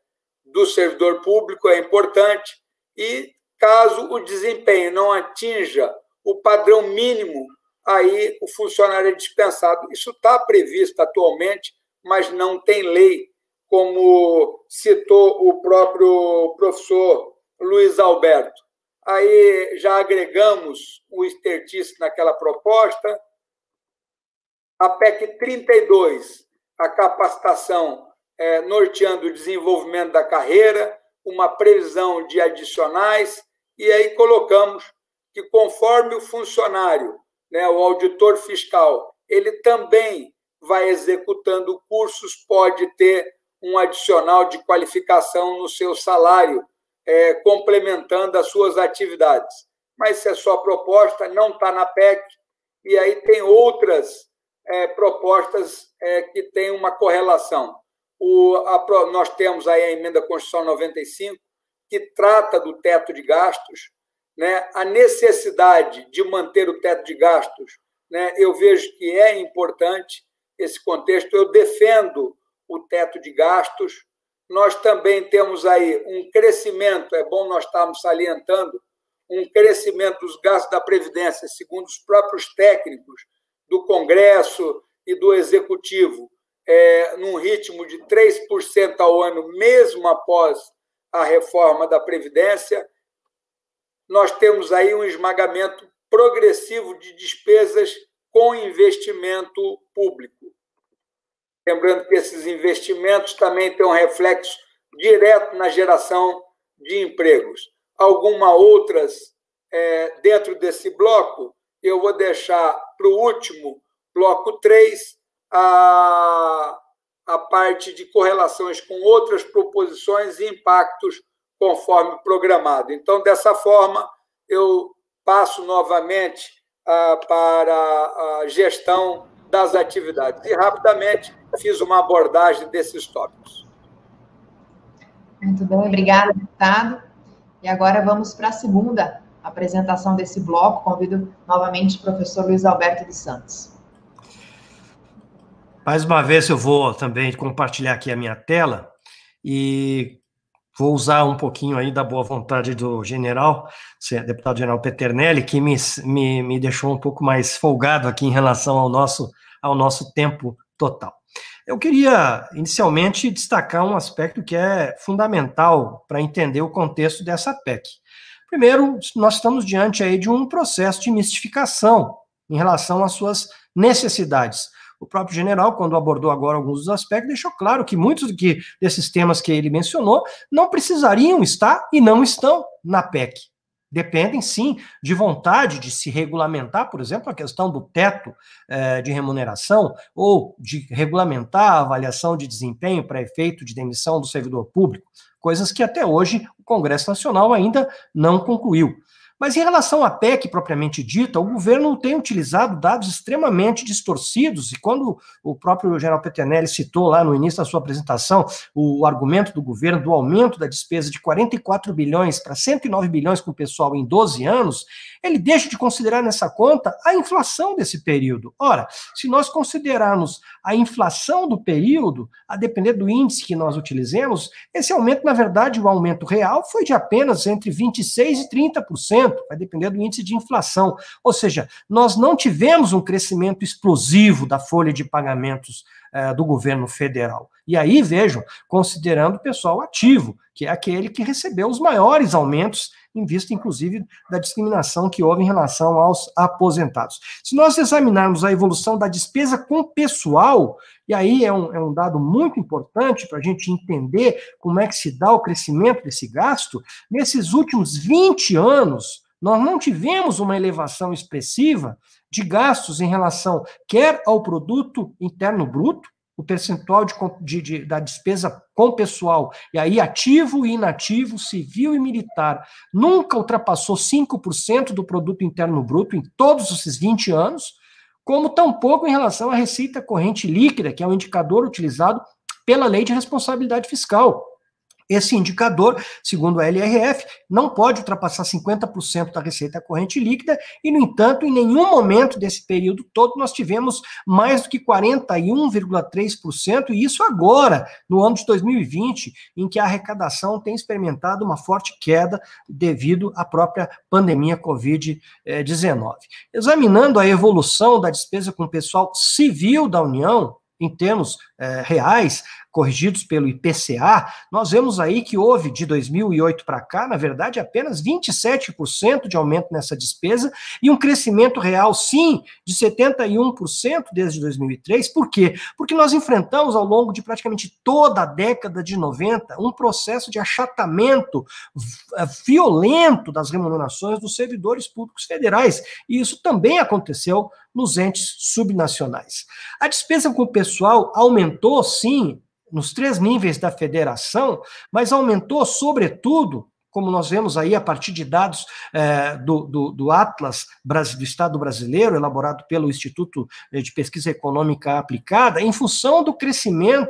do servidor público, é importante, e caso o desempenho não atinja o padrão mínimo, aí o funcionário é dispensado. Isso está previsto atualmente mas não tem lei, como citou o próprio professor Luiz Alberto. Aí já agregamos o expertise naquela proposta. A PEC 32, a capacitação é, norteando o desenvolvimento da carreira, uma previsão de adicionais, e aí colocamos que, conforme o funcionário, né, o auditor fiscal, ele também vai executando cursos, pode ter um adicional de qualificação no seu salário, é, complementando as suas atividades. Mas se é só proposta, não está na PEC, e aí tem outras é, propostas é, que têm uma correlação. O, a, nós temos aí a emenda Constituição 95, que trata do teto de gastos, né? a necessidade de manter o teto de gastos, né? eu vejo que é importante, esse contexto, eu defendo o teto de gastos. Nós também temos aí um crescimento, é bom nós estarmos salientando, um crescimento dos gastos da Previdência, segundo os próprios técnicos do Congresso e do Executivo, é, num ritmo de 3% ao ano, mesmo após a reforma da Previdência. Nós temos aí um esmagamento progressivo de despesas com investimento público. Lembrando que esses investimentos também têm um reflexo direto na geração de empregos. Alguma outras é, dentro desse bloco, eu vou deixar para o último, bloco 3, a, a parte de correlações com outras proposições e impactos conforme programado. Então, dessa forma, eu passo novamente para a gestão das atividades. E, rapidamente, fiz uma abordagem desses tópicos. Muito bem, obrigada, deputado. E agora vamos para a segunda, apresentação desse bloco. Convido novamente o professor Luiz Alberto dos Santos. Mais uma vez eu vou também compartilhar aqui a minha tela e vou usar um pouquinho aí da boa vontade do general, deputado general Peternelli, que me, me, me deixou um pouco mais folgado aqui em relação ao nosso, ao nosso tempo total. Eu queria, inicialmente, destacar um aspecto que é fundamental para entender o contexto dessa PEC. Primeiro, nós estamos diante aí de um processo de mistificação em relação às suas necessidades. O próprio general, quando abordou agora alguns dos aspectos, deixou claro que muitos que, desses temas que ele mencionou não precisariam estar e não estão na PEC. Dependem, sim, de vontade de se regulamentar, por exemplo, a questão do teto eh, de remuneração ou de regulamentar a avaliação de desempenho para efeito de demissão do servidor público, coisas que até hoje o Congresso Nacional ainda não concluiu. Mas em relação à PEC propriamente dita, o governo tem utilizado dados extremamente distorcidos, e quando o próprio general Peternelli citou lá no início da sua apresentação o argumento do governo do aumento da despesa de 44 bilhões para 109 bilhões com o pessoal em 12 anos, ele deixa de considerar nessa conta a inflação desse período. Ora, se nós considerarmos a inflação do período, a depender do índice que nós utilizemos, esse aumento, na verdade, o aumento real foi de apenas entre 26% e 30% vai depender do índice de inflação. Ou seja, nós não tivemos um crescimento explosivo da folha de pagamentos eh, do governo federal. E aí, vejam, considerando o pessoal ativo, que é aquele que recebeu os maiores aumentos, em vista, inclusive, da discriminação que houve em relação aos aposentados. Se nós examinarmos a evolução da despesa com pessoal, e aí é um, é um dado muito importante para a gente entender como é que se dá o crescimento desse gasto, nesses últimos 20 anos, nós não tivemos uma elevação expressiva de gastos em relação quer ao produto interno bruto, o percentual de, de, de, da despesa com pessoal, e aí ativo e inativo, civil e militar, nunca ultrapassou 5% do produto interno bruto em todos esses 20 anos, como tampouco em relação à receita corrente líquida, que é um indicador utilizado pela Lei de Responsabilidade Fiscal. Esse indicador, segundo a LRF, não pode ultrapassar 50% da receita corrente líquida, e, no entanto, em nenhum momento desse período todo nós tivemos mais do que 41,3%, e isso agora, no ano de 2020, em que a arrecadação tem experimentado uma forte queda devido à própria pandemia Covid-19. Examinando a evolução da despesa com o pessoal civil da União, em termos é, reais, corrigidos pelo IPCA, nós vemos aí que houve de 2008 para cá, na verdade, apenas 27% de aumento nessa despesa e um crescimento real, sim, de 71% desde 2003. Por quê? Porque nós enfrentamos ao longo de praticamente toda a década de 90 um processo de achatamento eh, violento das remunerações dos servidores públicos federais. E isso também aconteceu nos entes subnacionais. A despesa com o pessoal aumentou, sim, nos três níveis da federação, mas aumentou, sobretudo, como nós vemos aí a partir de dados é, do, do, do, Atlas do Estado brasileiro, elaborado pelo Instituto de Pesquisa Econômica Aplicada, em função do crescimento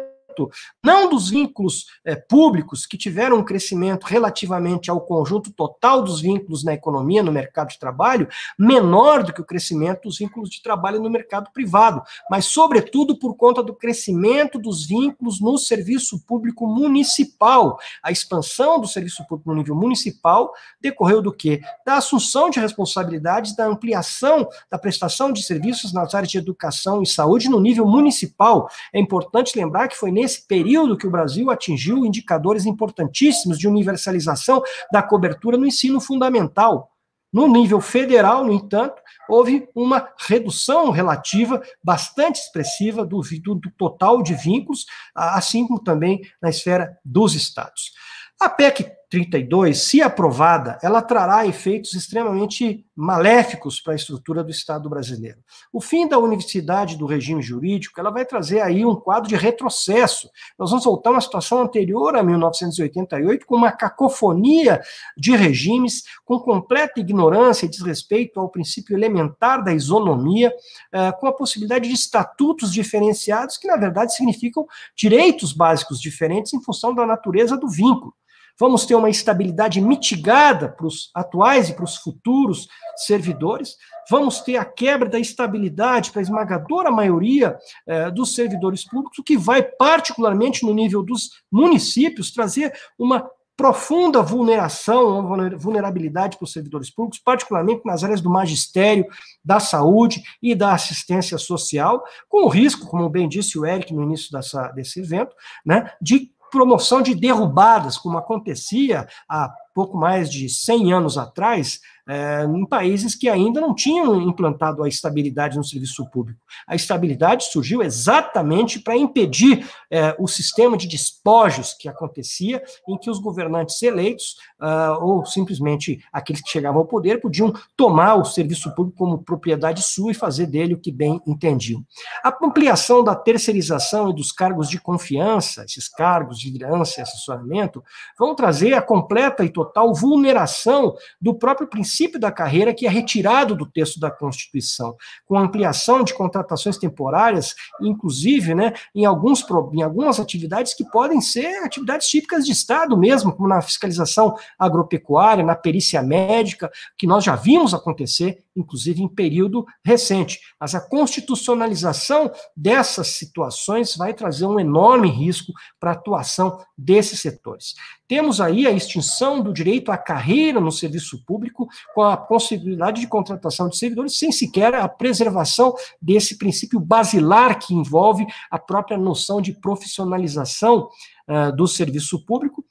não dos vínculos é, públicos, que tiveram um crescimento relativamente ao conjunto total dos vínculos na economia, no mercado de trabalho, menor do que o crescimento dos vínculos de trabalho no mercado privado, mas, sobretudo, por conta do crescimento dos vínculos no serviço público municipal. A expansão do serviço público no nível municipal decorreu do quê? Da assunção de responsabilidades, da ampliação da prestação de serviços nas áreas de educação e saúde no nível municipal. É importante lembrar que foi nesse nesse período que o Brasil atingiu indicadores importantíssimos de universalização da cobertura no ensino fundamental. No nível federal, no entanto, houve uma redução relativa bastante expressiva do, do, do, total de vínculos, assim como também na esfera dos estados. A PEC 32, se aprovada, ela trará efeitos extremamente maléficos para a estrutura do Estado brasileiro. O fim da universalidade do regime jurídico, ela vai trazer aí um quadro de retrocesso. Nós vamos voltar a uma situação anterior a 1988, com uma cacofonia de regimes, com completa ignorância e desrespeito ao princípio elementar da isonomia, eh, com a possibilidade de estatutos diferenciados, que na verdade significam direitos básicos diferentes em função da natureza do vínculo. Vamos ter uma estabilidade mitigada para os atuais e para os futuros servidores, vamos ter a quebra da estabilidade para a esmagadora maioria eh, dos servidores públicos, o que vai, particularmente no nível dos municípios, trazer uma profunda vulneração, vulnerabilidade para os servidores públicos, particularmente nas áreas do magistério, da saúde e da assistência social, com o risco, como bem disse o Eric no início dessa, desse evento, né, de promoção de derrubadas, como acontecia há pouco mais de 100 anos atrás, é, em países que ainda não tinham implantado a estabilidade no serviço público. A estabilidade surgiu exatamente para impedir é, o sistema de despojos que acontecia, em que os governantes eleitos, uh, ou simplesmente aqueles que chegavam ao poder, podiam tomar o serviço público como propriedade sua e fazer dele o que bem entendiam. A ampliação da terceirização e dos cargos de confiança, esses cargos de liderança e assessoramento, vão trazer a completa e total vulneração do próprio princípio princípio da carreira que é retirado do texto da Constituição, com ampliação de contratações temporárias, inclusive, né, em, alguns, em algumas atividades que podem ser atividades típicas de Estado mesmo, como na fiscalização agropecuária, na perícia médica, que nós já vimos acontecer, inclusive em período recente. Mas a constitucionalização dessas situações vai trazer um enorme risco para a atuação desses setores. Temos aí a extinção do direito à carreira no serviço público, com a possibilidade de contratação de servidores, sem sequer a preservação desse princípio basilar que envolve a própria noção de profissionalização uh, do serviço público,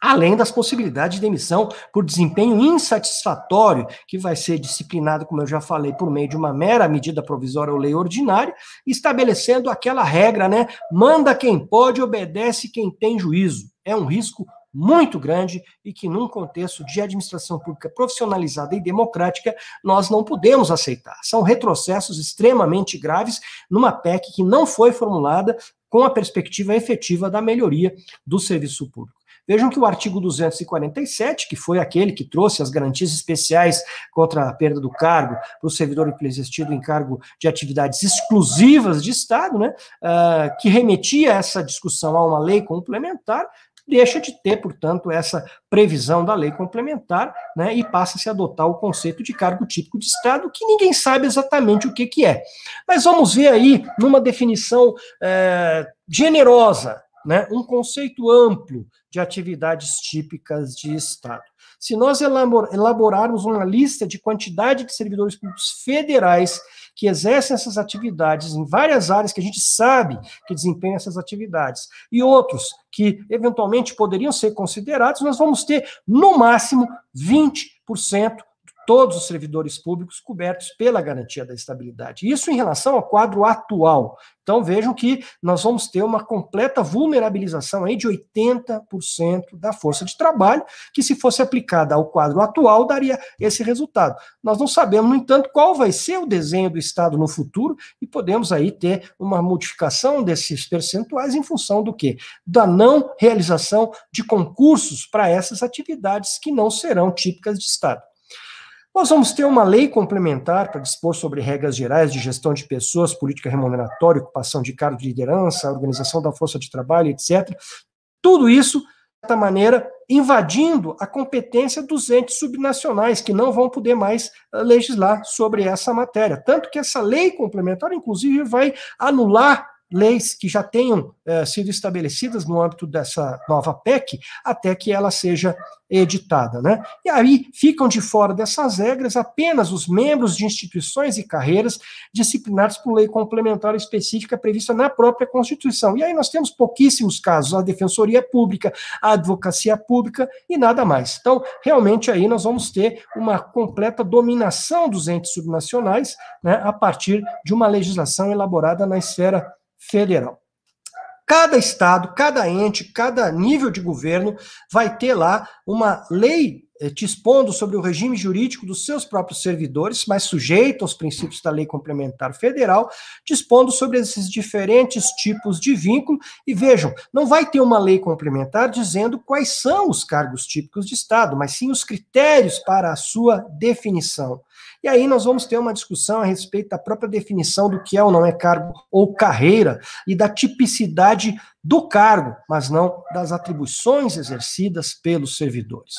além das possibilidades de demissão por desempenho insatisfatório, que vai ser disciplinado, como eu já falei, por meio de uma mera medida provisória ou lei ordinária, estabelecendo aquela regra, né? Manda quem pode, obedece quem tem juízo. É um risco muito grande e que, num contexto de administração pública profissionalizada e democrática, nós não podemos aceitar. São retrocessos extremamente graves numa PEC que não foi formulada com a perspectiva efetiva da melhoria do serviço público. Vejam que o artigo 247, que foi aquele que trouxe as garantias especiais contra a perda do cargo para o servidor eclesiástico em cargo de atividades exclusivas de Estado, né, uh, que remetia essa discussão a uma lei complementar, deixa de ter, portanto, essa previsão da lei complementar, né, e passa a se adotar o conceito de cargo típico de Estado, que ninguém sabe exatamente o que, que é. Mas vamos ver aí, numa definição é, generosa, né, um conceito amplo de atividades típicas de Estado. Se nós elaborarmos uma lista de quantidade de servidores públicos federais que exercem essas atividades em várias áreas que a gente sabe que desempenham essas atividades, e outros que eventualmente poderiam ser considerados, nós vamos ter, no máximo, 20% todos os servidores públicos cobertos pela garantia da estabilidade. Isso em relação ao quadro atual. Então vejam que nós vamos ter uma completa vulnerabilização aí de 80% da força de trabalho, que se fosse aplicada ao quadro atual daria esse resultado. Nós não sabemos, no entanto, qual vai ser o desenho do Estado no futuro e podemos aí ter uma modificação desses percentuais em função do quê? Da não realização de concursos para essas atividades que não serão típicas de Estado. Nós vamos ter uma lei complementar para dispor sobre regras gerais de gestão de pessoas, política remuneratória, ocupação de cargo de liderança, organização da força de trabalho, etc. Tudo isso, de certa maneira, invadindo a competência dos entes subnacionais, que não vão poder mais eh, legislar sobre essa matéria. Tanto que essa lei complementar, inclusive, vai anular leis que já tenham eh, sido estabelecidas no âmbito dessa nova PEC, até que ela seja editada. Né? E aí ficam de fora dessas regras apenas os membros de instituições e carreiras disciplinados por lei complementar específica prevista na própria Constituição. E aí nós temos pouquíssimos casos, a Defensoria Pública, a Advocacia Pública e nada mais. Então, realmente aí nós vamos ter uma completa dominação dos entes subnacionais né, a partir de uma legislação elaborada na esfera federal. Cada estado, cada ente, cada nível de governo vai ter lá uma lei eh, te expondo sobre o regime jurídico dos seus próprios servidores, mas sujeito aos princípios da Lei Complementar Federal, dispondo sobre esses diferentes tipos de vínculo. E vejam, não vai ter uma lei complementar dizendo quais são os cargos típicos de Estado, mas sim os critérios para a sua definição. E aí nós vamos ter uma discussão a respeito da própria definição do que é ou não é cargo ou carreira e da tipicidade do cargo, mas não das atribuições exercidas pelos servidores.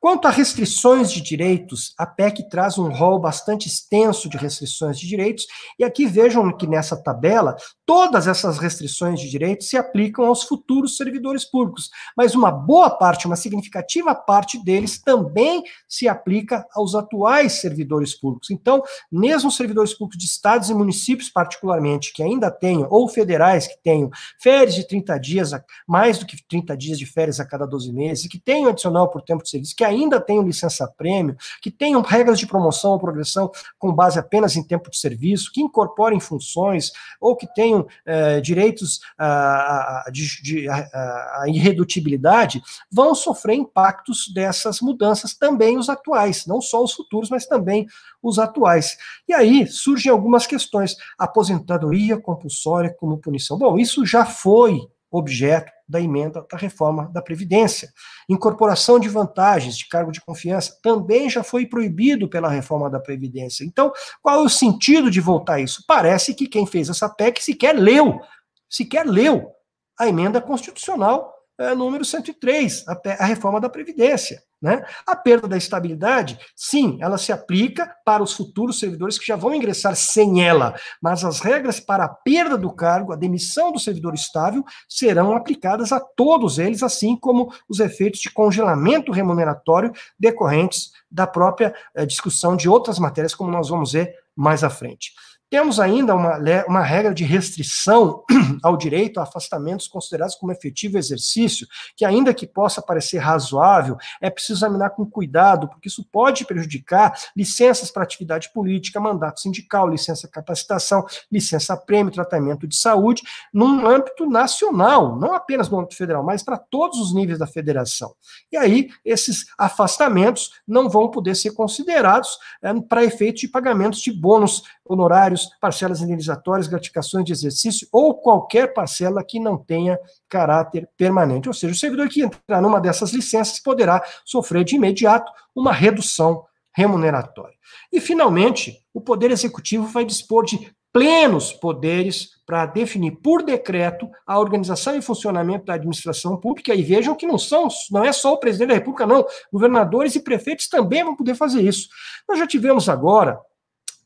Quanto a restrições de direitos, a PEC traz um rol bastante extenso de restrições de direitos, e aqui vejam que nessa tabela, todas essas restrições de direitos se aplicam aos futuros servidores públicos, mas uma boa parte, uma significativa parte deles também se aplica aos atuais servidores públicos. Então, mesmo servidores públicos de estados e municípios, particularmente, que ainda tenham, ou federais que tenham férias de 30 dias, mais do que 30 dias de férias a cada 12 meses, que tenham adicional por tempo de serviço, que ainda tenham licença-prêmio, que tenham regras de promoção ou progressão com base apenas em tempo de serviço, que incorporem funções, ou que tenham eh, direitos ah, de, de a, a irredutibilidade, vão sofrer impactos dessas mudanças também os atuais, não só os futuros, mas também os atuais. E aí surgem algumas questões. Aposentadoria compulsória como punição. Bom, isso já foi objeto da emenda da reforma da Previdência. Incorporação de vantagens de cargo de confiança também já foi proibido pela reforma da Previdência. Então, qual é o sentido de voltar isso? Parece que quem fez essa PEC sequer leu, sequer leu a emenda constitucional é, número 103, a, a reforma da Previdência. Né? A perda da estabilidade, sim, ela se aplica para os futuros servidores que já vão ingressar sem ela, mas as regras para a perda do cargo, a demissão do servidor estável, serão aplicadas a todos eles, assim como os efeitos de congelamento remuneratório decorrentes da própria eh, discussão de outras matérias, como nós vamos ver mais à frente. Temos ainda uma, uma regra de restrição ao direito a afastamentos considerados como efetivo exercício, que, ainda que possa parecer razoável, é preciso examinar com cuidado, porque isso pode prejudicar licenças para atividade política, mandato sindical, licença capacitação, licença prêmio, tratamento de saúde, num âmbito nacional, não apenas no âmbito federal, mas para todos os níveis da federação. E aí, esses afastamentos não vão poder ser considerados é, para efeito de pagamentos de bônus honorários, parcelas indenizatórias, gratificações de exercício ou qualquer parcela que não tenha caráter permanente. Ou seja, o servidor que entrar numa dessas licenças poderá sofrer de imediato uma redução remuneratória. E, finalmente, o Poder Executivo vai dispor de plenos poderes para definir por decreto a organização e funcionamento da administração pública. E vejam que não são, não é só o presidente da República, não. Governadores e prefeitos também vão poder fazer isso. Nós já tivemos agora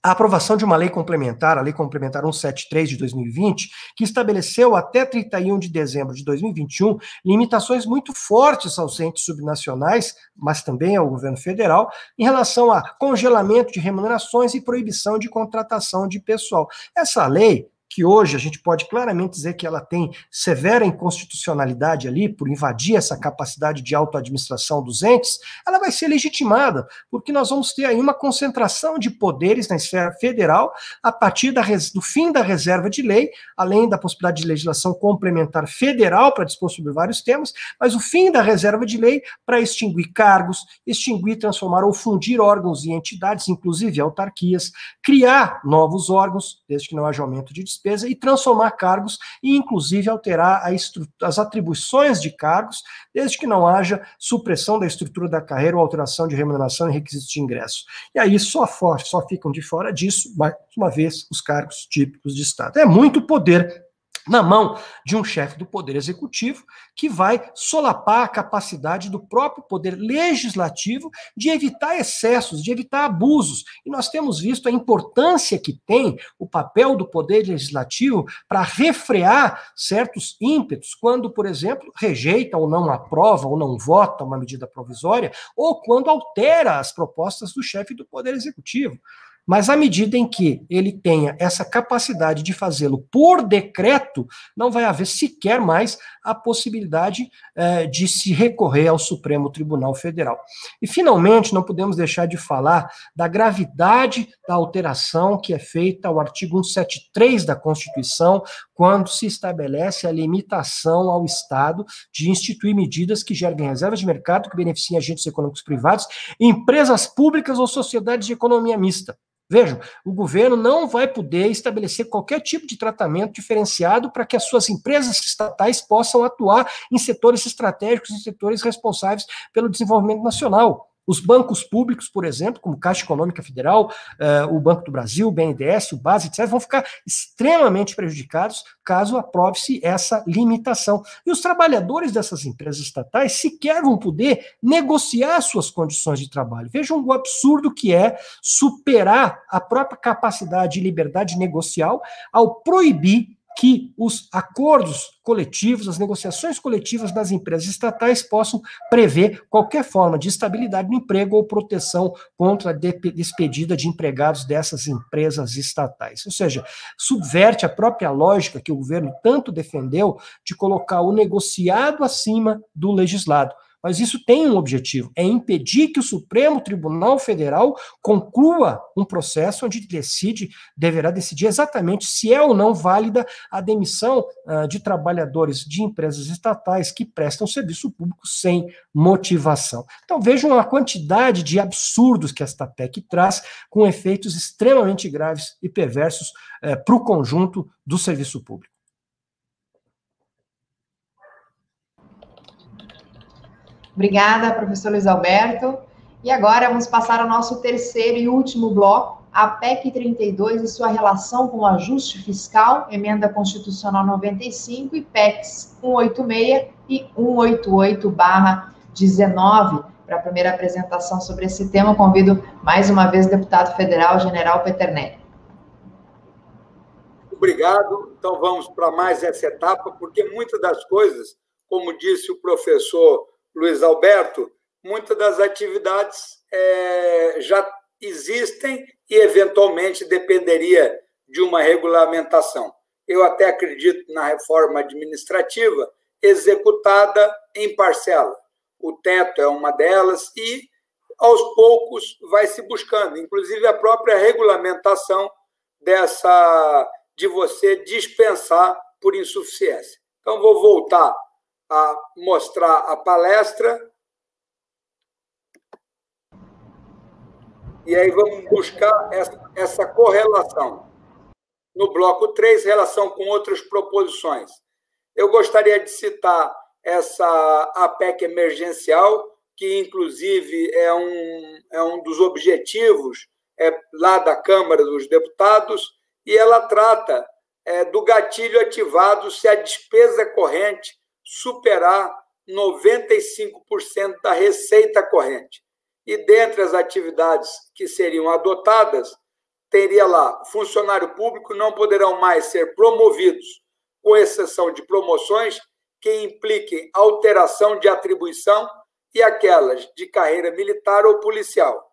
a aprovação de uma lei complementar, a Lei Complementar 173 de 2020, que estabeleceu até 31 de dezembro de 2021 limitações muito fortes aos entes subnacionais, mas também ao governo federal, em relação a congelamento de remunerações e proibição de contratação de pessoal. Essa lei que hoje a gente pode claramente dizer que ela tem severa inconstitucionalidade ali, por invadir essa capacidade de autoadministração dos entes, ela vai ser legitimada, porque nós vamos ter aí uma concentração de poderes na esfera federal a partir da, do fim da reserva de lei, além da possibilidade de legislação complementar federal para dispor sobre vários temas, mas o fim da reserva de lei para extinguir cargos, extinguir, transformar ou fundir órgãos e entidades, inclusive autarquias, criar novos órgãos, desde que não haja aumento de despesa e transformar cargos e, inclusive, alterar as atribuições de cargos, desde que não haja supressão da estrutura da carreira ou alteração de remuneração e requisitos de ingresso. E aí só, for, só ficam de fora disso, mais uma vez, os cargos típicos de Estado. É muito poder na mão de um chefe do Poder Executivo que vai solapar a capacidade do próprio Poder Legislativo de evitar excessos, de evitar abusos. E nós temos visto a importância que tem o papel do Poder Legislativo para refrear certos ímpetos, quando, por exemplo, rejeita ou não aprova ou não vota uma medida provisória, ou quando altera as propostas do chefe do Poder Executivo. Mas à medida em que ele tenha essa capacidade de fazê-lo por decreto, não vai haver sequer mais a possibilidade eh, de se recorrer ao Supremo Tribunal Federal. E, finalmente, não podemos deixar de falar da gravidade da alteração que é feita ao artigo 173 da Constituição, quando se estabelece a limitação ao Estado de instituir medidas que gerem reservas de mercado que beneficiem agentes econômicos privados, empresas públicas ou sociedades de economia mista. Vejam, o governo não vai poder estabelecer qualquer tipo de tratamento diferenciado para que as suas empresas estatais possam atuar em setores estratégicos, em setores responsáveis pelo desenvolvimento nacional. Os bancos públicos, por exemplo, como Caixa Econômica Federal, uh, o Banco do Brasil, o BNDES, o BASE, etc., vão ficar extremamente prejudicados caso aprove-se essa limitação. E os trabalhadores dessas empresas estatais sequer vão poder negociar suas condições de trabalho. Vejam o absurdo que é superar a própria capacidade e liberdade negocial ao proibir que os acordos coletivos, as negociações coletivas das empresas estatais possam prever qualquer forma de estabilidade no emprego ou proteção contra a despedida de empregados dessas empresas estatais. Ou seja, subverte a própria lógica que o governo tanto defendeu de colocar o negociado acima do legislado. Mas isso tem um objetivo: é impedir que o Supremo Tribunal Federal conclua um processo onde decide, deverá decidir exatamente se é ou não válida a demissão uh, de trabalhadores de empresas estatais que prestam serviço público sem motivação. Então vejam a quantidade de absurdos que esta PEC traz, com efeitos extremamente graves e perversos uh, para o conjunto do serviço público. Obrigada, professor Luiz Alberto. E agora vamos passar ao nosso terceiro e último bloco, a PEC 32 e sua relação com o ajuste fiscal, emenda constitucional 95 e PECs 186 e 188/19. Para a primeira apresentação sobre esse tema, convido mais uma vez o deputado federal General Peternelli. Obrigado. Então vamos para mais essa etapa, porque muitas das coisas, como disse o professor Luiz Alberto, muitas das atividades é, já existem e, eventualmente, dependeria de uma regulamentação. Eu até acredito na reforma administrativa executada em parcela. O teto é uma delas e, aos poucos, vai se buscando, inclusive a própria regulamentação dessa de você dispensar por insuficiência. Então, vou voltar a mostrar a palestra. E aí vamos buscar essa, essa correlação. No bloco 3, relação com outras proposições. Eu gostaria de citar essa APEC emergencial, que inclusive é um, é um dos objetivos é, lá da Câmara dos Deputados, e ela trata é, do gatilho ativado se a despesa corrente superar 95% da receita corrente. E dentre as atividades que seriam adotadas, teria lá: funcionário público não poderão mais ser promovidos, com exceção de promoções que impliquem alteração de atribuição e aquelas de carreira militar ou policial.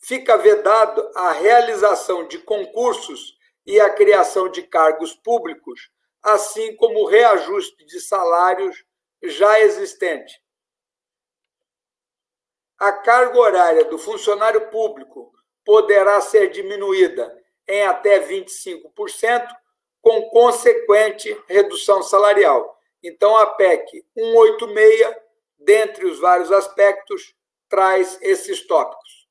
Fica vedado a realização de concursos e a criação de cargos públicos assim como o reajuste de salários já existente. A carga horária do funcionário público poderá ser diminuída em até 25%, com consequente redução salarial. Então, a PEC 186, dentre os vários aspectos, traz esses tópicos.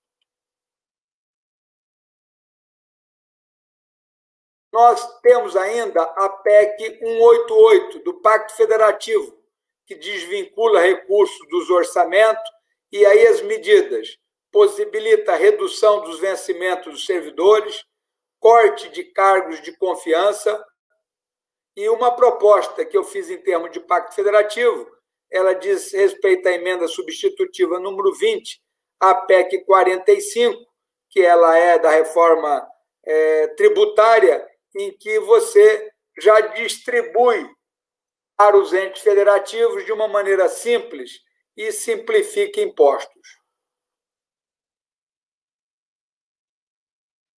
Nós temos ainda a PEC 188 do Pacto Federativo, que desvincula recursos dos orçamentos e aí as medidas. Possibilita a redução dos vencimentos dos servidores, corte de cargos de confiança e uma proposta que eu fiz em termos de pacto federativo, ela diz respeito à emenda substitutiva número 20, a PEC 45, que ela é da reforma é, tributária em que você já distribui para os entes federativos de uma maneira simples e simplifica impostos.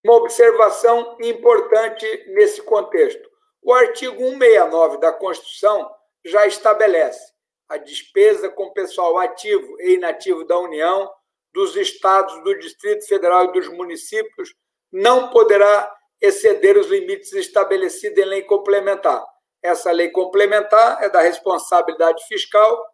uma observação importante nesse contexto. O artigo 169 da Constituição já estabelece a despesa com pessoal ativo e inativo da União, dos estados, do Distrito Federal e dos municípios não poderá exceder os limites estabelecidos em lei complementar. Essa lei complementar é da responsabilidade fiscal,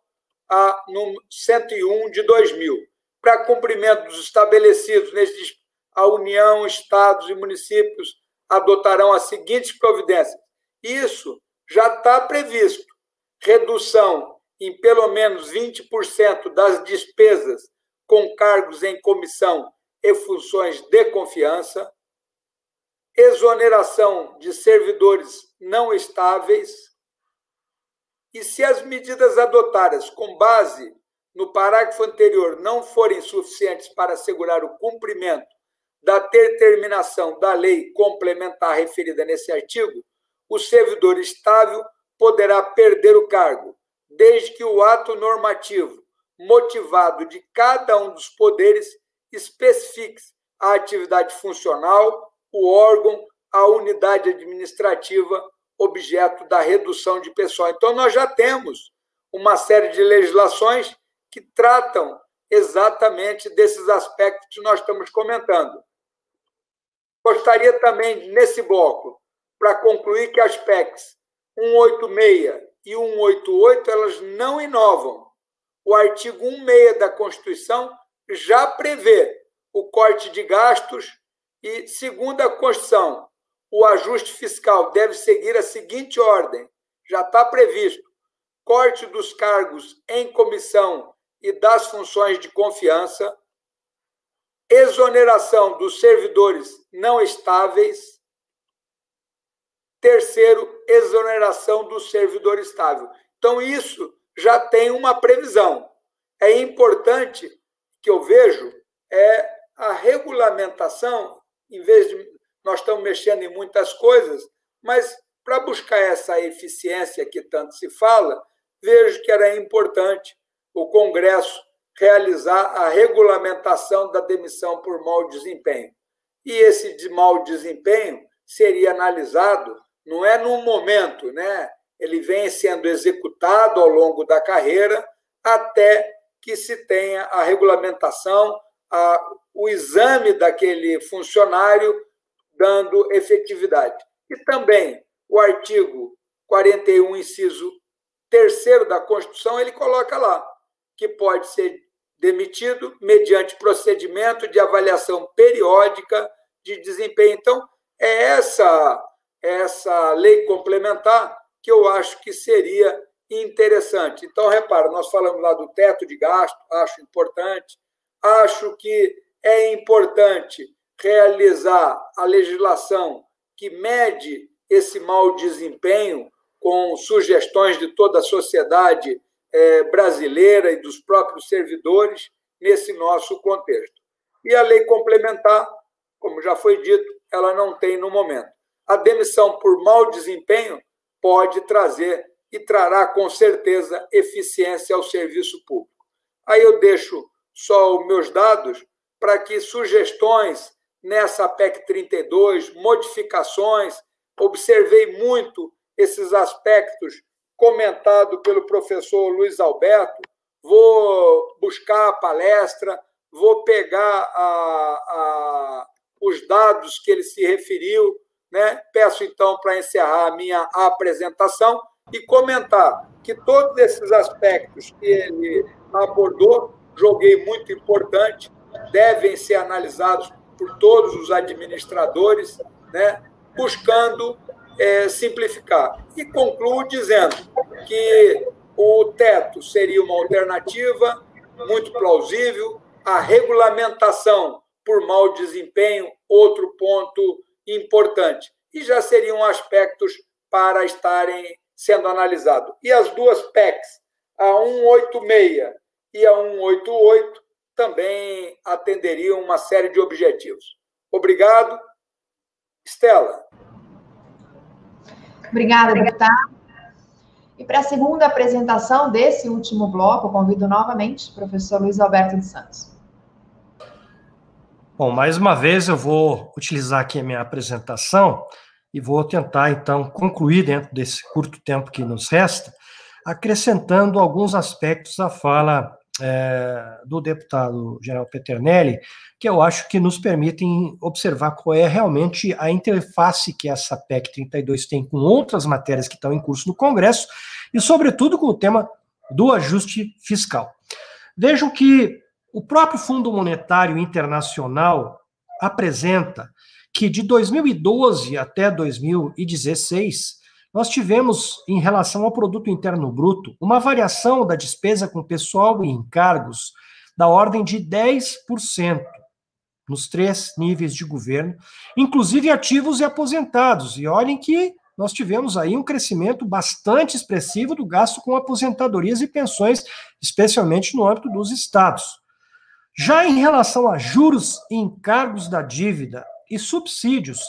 a 101 de 2000. Para cumprimento dos estabelecidos nesses, a União, estados e municípios adotarão as seguintes providências. Isso já está previsto. Redução em pelo menos 20% das despesas com cargos em comissão e funções de confiança, exoneração de servidores não estáveis, e se as medidas adotadas com base no parágrafo anterior não forem suficientes para assegurar o cumprimento da determinação da lei complementar referida nesse artigo, o servidor estável poderá perder o cargo, desde que o ato normativo motivado de cada um dos poderes especifique a atividade funcional, o órgão, a unidade administrativa objeto da redução de pessoal. Então, nós já temos uma série de legislações que tratam exatamente desses aspectos que nós estamos comentando. Gostaria também, nesse bloco, para concluir que as PECs 186 e 188 elas não inovam. O artigo 16 da Constituição já prevê o corte de gastos e, segundo a Constituição, o ajuste fiscal deve seguir a seguinte ordem: já está previsto corte dos cargos em comissão e das funções de confiança, exoneração dos servidores não estáveis, terceiro, exoneração do servidor estável. Então, isso já tem uma previsão. É importante que eu vejo é a regulamentação, em vez de nós estamos mexendo em muitas coisas, mas para buscar essa eficiência que tanto se fala, vejo que era importante o Congresso realizar a regulamentação da demissão por mau desempenho. E esse de mau desempenho seria analisado, não é num momento, né? Ele vem sendo executado ao longo da carreira até que se tenha a regulamentação, a, o exame daquele funcionário dando efetividade. E também o artigo 41, inciso 3 da Constituição, ele coloca lá que pode ser demitido mediante procedimento de avaliação periódica de desempenho. Então, é essa essa lei complementar que eu acho que seria interessante. Então, repara, nós falamos lá do teto de gasto, acho importante. Acho que é importante realizar a legislação que mede esse mau desempenho com sugestões de toda a sociedade é, brasileira e dos próprios servidores nesse nosso contexto. E a lei complementar, como já foi dito, ela não tem no momento. A demissão por mau desempenho pode trazer e trará com certeza eficiência ao serviço público. Aí eu deixo só os meus dados para que sugestões nessa PEC 32, modificações, observei muito esses aspectos comentados pelo professor Luiz Alberto, vou buscar a palestra, vou pegar a, a, os dados que ele se referiu, né? peço então para encerrar a minha apresentação e comentar que todos esses aspectos que ele abordou, joguei muito importante, devem ser analisados por todos os administradores, né, buscando é, simplificar. E concluo dizendo que o teto seria uma alternativa muito plausível, a regulamentação por mau desempenho, outro ponto importante. E já seriam aspectos para estarem sendo analisados. E as duas PECs, a 186 e a 188, também atenderiam uma série de objetivos. Obrigado. Estela. Obrigada, deputado. E para a segunda apresentação desse último bloco, convido novamente o professor Luiz Alberto de Santos. Bom, mais uma vez eu vou utilizar aqui a minha apresentação e vou tentar, então, concluir dentro desse curto tempo que nos resta, acrescentando alguns aspectos à fala é, do deputado General Peternelli, que eu acho que nos permitem observar qual é realmente a interface que essa PEC 32 tem com outras matérias que estão em curso no Congresso e, sobretudo, com o tema do ajuste fiscal. Vejam que o próprio Fundo Monetário Internacional apresenta que de 2012 até 2016, nós tivemos, em relação ao produto interno bruto, uma variação da despesa com pessoal e encargos da ordem de 10% nos três níveis de governo, inclusive ativos e aposentados. E olhem que nós tivemos aí um crescimento bastante expressivo do gasto com aposentadorias e pensões, especialmente no âmbito dos estados. Já em relação a juros e encargos da dívida e subsídios,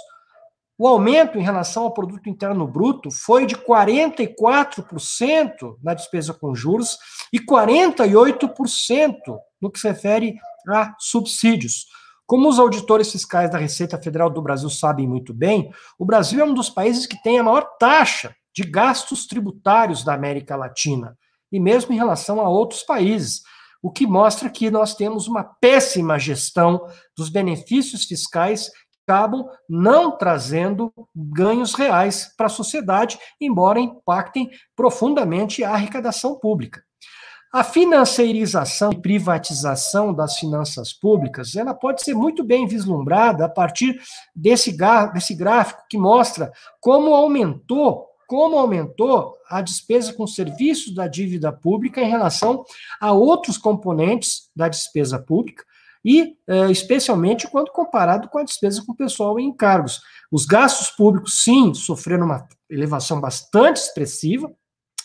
o aumento em relação ao produto interno bruto foi de 44% na despesa com juros e 48% no que se refere a subsídios. Como os auditores fiscais da Receita Federal do Brasil sabem muito bem, o Brasil é um dos países que tem a maior taxa de gastos tributários da América Latina, e mesmo em relação a outros países o que mostra que nós temos uma péssima gestão dos benefícios fiscais acabam não trazendo ganhos reais para a sociedade, embora impactem profundamente a arrecadação pública. A financeirização e privatização das finanças públicas, ela pode ser muito bem vislumbrada a partir desse, desse gráfico que mostra como aumentou como aumentou a despesa com serviços da dívida pública em relação a outros componentes da despesa pública e, eh, especialmente, quando comparado com a despesa com pessoal e encargos. Os gastos públicos, sim, sofreram uma elevação bastante expressiva,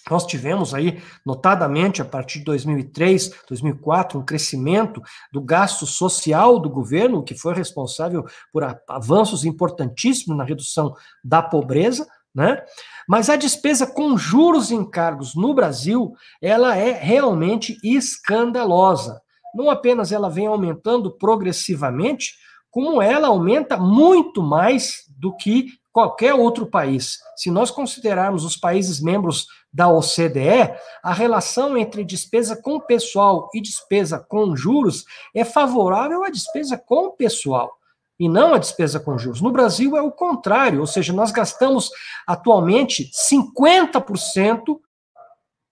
nós tivemos aí, notadamente, a partir de 2003, 2004, um crescimento do gasto social do governo, que foi responsável por avanços importantíssimos na redução da pobreza, né? Mas a despesa com juros e encargos no Brasil, ela é realmente escandalosa. Não apenas ela vem aumentando progressivamente, como ela aumenta muito mais do que qualquer outro país. Se nós considerarmos os países membros da OCDE, a relação entre despesa com pessoal e despesa com juros é favorável à despesa com pessoal e não a despesa com juros. No Brasil é o contrário, ou seja, nós gastamos atualmente 50%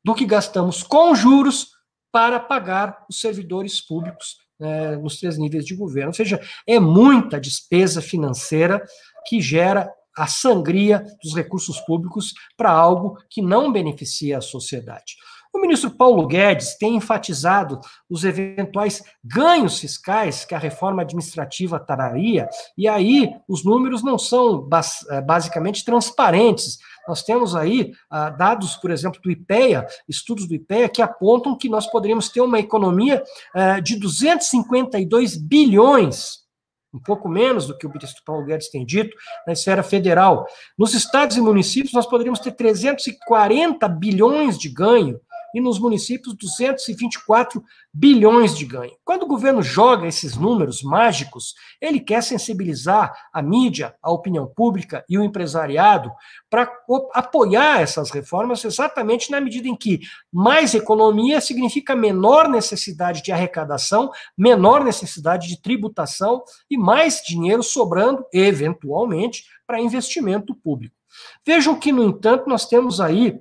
do que gastamos com juros para pagar os servidores públicos é, nos três níveis de governo. Ou seja, é muita despesa financeira que gera a sangria dos recursos públicos para algo que não beneficia a sociedade. O ministro Paulo Guedes tem enfatizado os eventuais ganhos fiscais que a reforma administrativa traria, e aí os números não são eh, basicamente transparentes. Nós temos aí ah, dados, por exemplo, do IPEA, estudos do IPEA, que apontam que nós poderíamos ter uma economia ah, de 252 bilhões um pouco menos do que o ministro Paulo Guedes tem dito, na esfera federal. Nos estados e municípios, nós poderíamos ter 340 bilhões de ganho e nos municípios 224 bilhões de ganho. Quando o governo joga esses números mágicos, ele quer sensibilizar a mídia, a opinião pública e o empresariado para apoiar essas reformas exatamente na medida em que mais economia significa menor necessidade de arrecadação, menor necessidade de tributação e mais dinheiro sobrando, eventualmente, para investimento público. Vejam que, no entanto, nós temos aí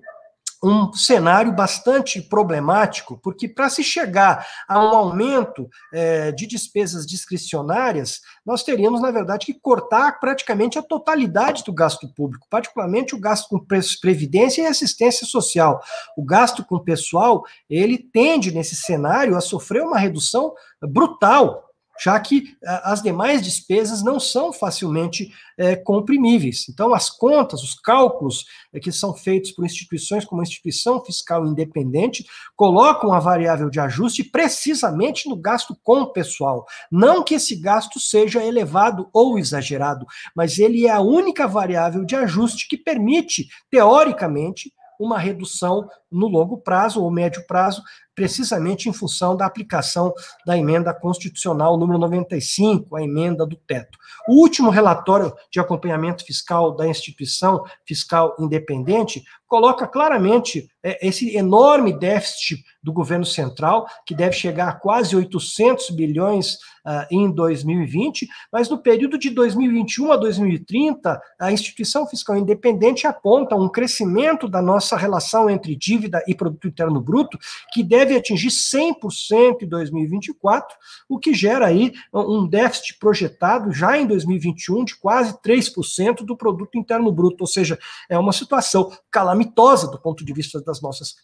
um cenário bastante problemático, porque para se chegar a um aumento é, de despesas discricionárias, nós teríamos, na verdade, que cortar praticamente a totalidade do gasto público, particularmente o gasto com previdência e assistência social. O gasto com pessoal, ele tende, nesse cenário, a sofrer uma redução brutal já que eh, as demais despesas não são facilmente é, comprimíveis. Então, as contas, os cálculos é, que são feitos por instituições como a Instituição Fiscal Independente colocam a variável de ajuste precisamente no gasto com o pessoal. Não que esse gasto seja elevado ou exagerado, mas ele é a única variável de ajuste que permite, teoricamente, uma redução no longo prazo ou médio prazo precisamente em função da aplicação da emenda constitucional número 95, a emenda do teto. O último relatório de acompanhamento fiscal da instituição fiscal independente coloca claramente é, esse enorme déficit do governo central, que deve chegar a quase 800 bilhões uh, em 2020, mas no período de 2021 a 2030, a instituição fiscal independente aponta um crescimento da nossa relação entre dívida e produto interno bruto que deve atingir 100% em 2024, o que gera aí um déficit projetado já em 2021 de quase 3% do produto interno bruto, ou seja, é uma situação calamitosa do ponto de vista das nossas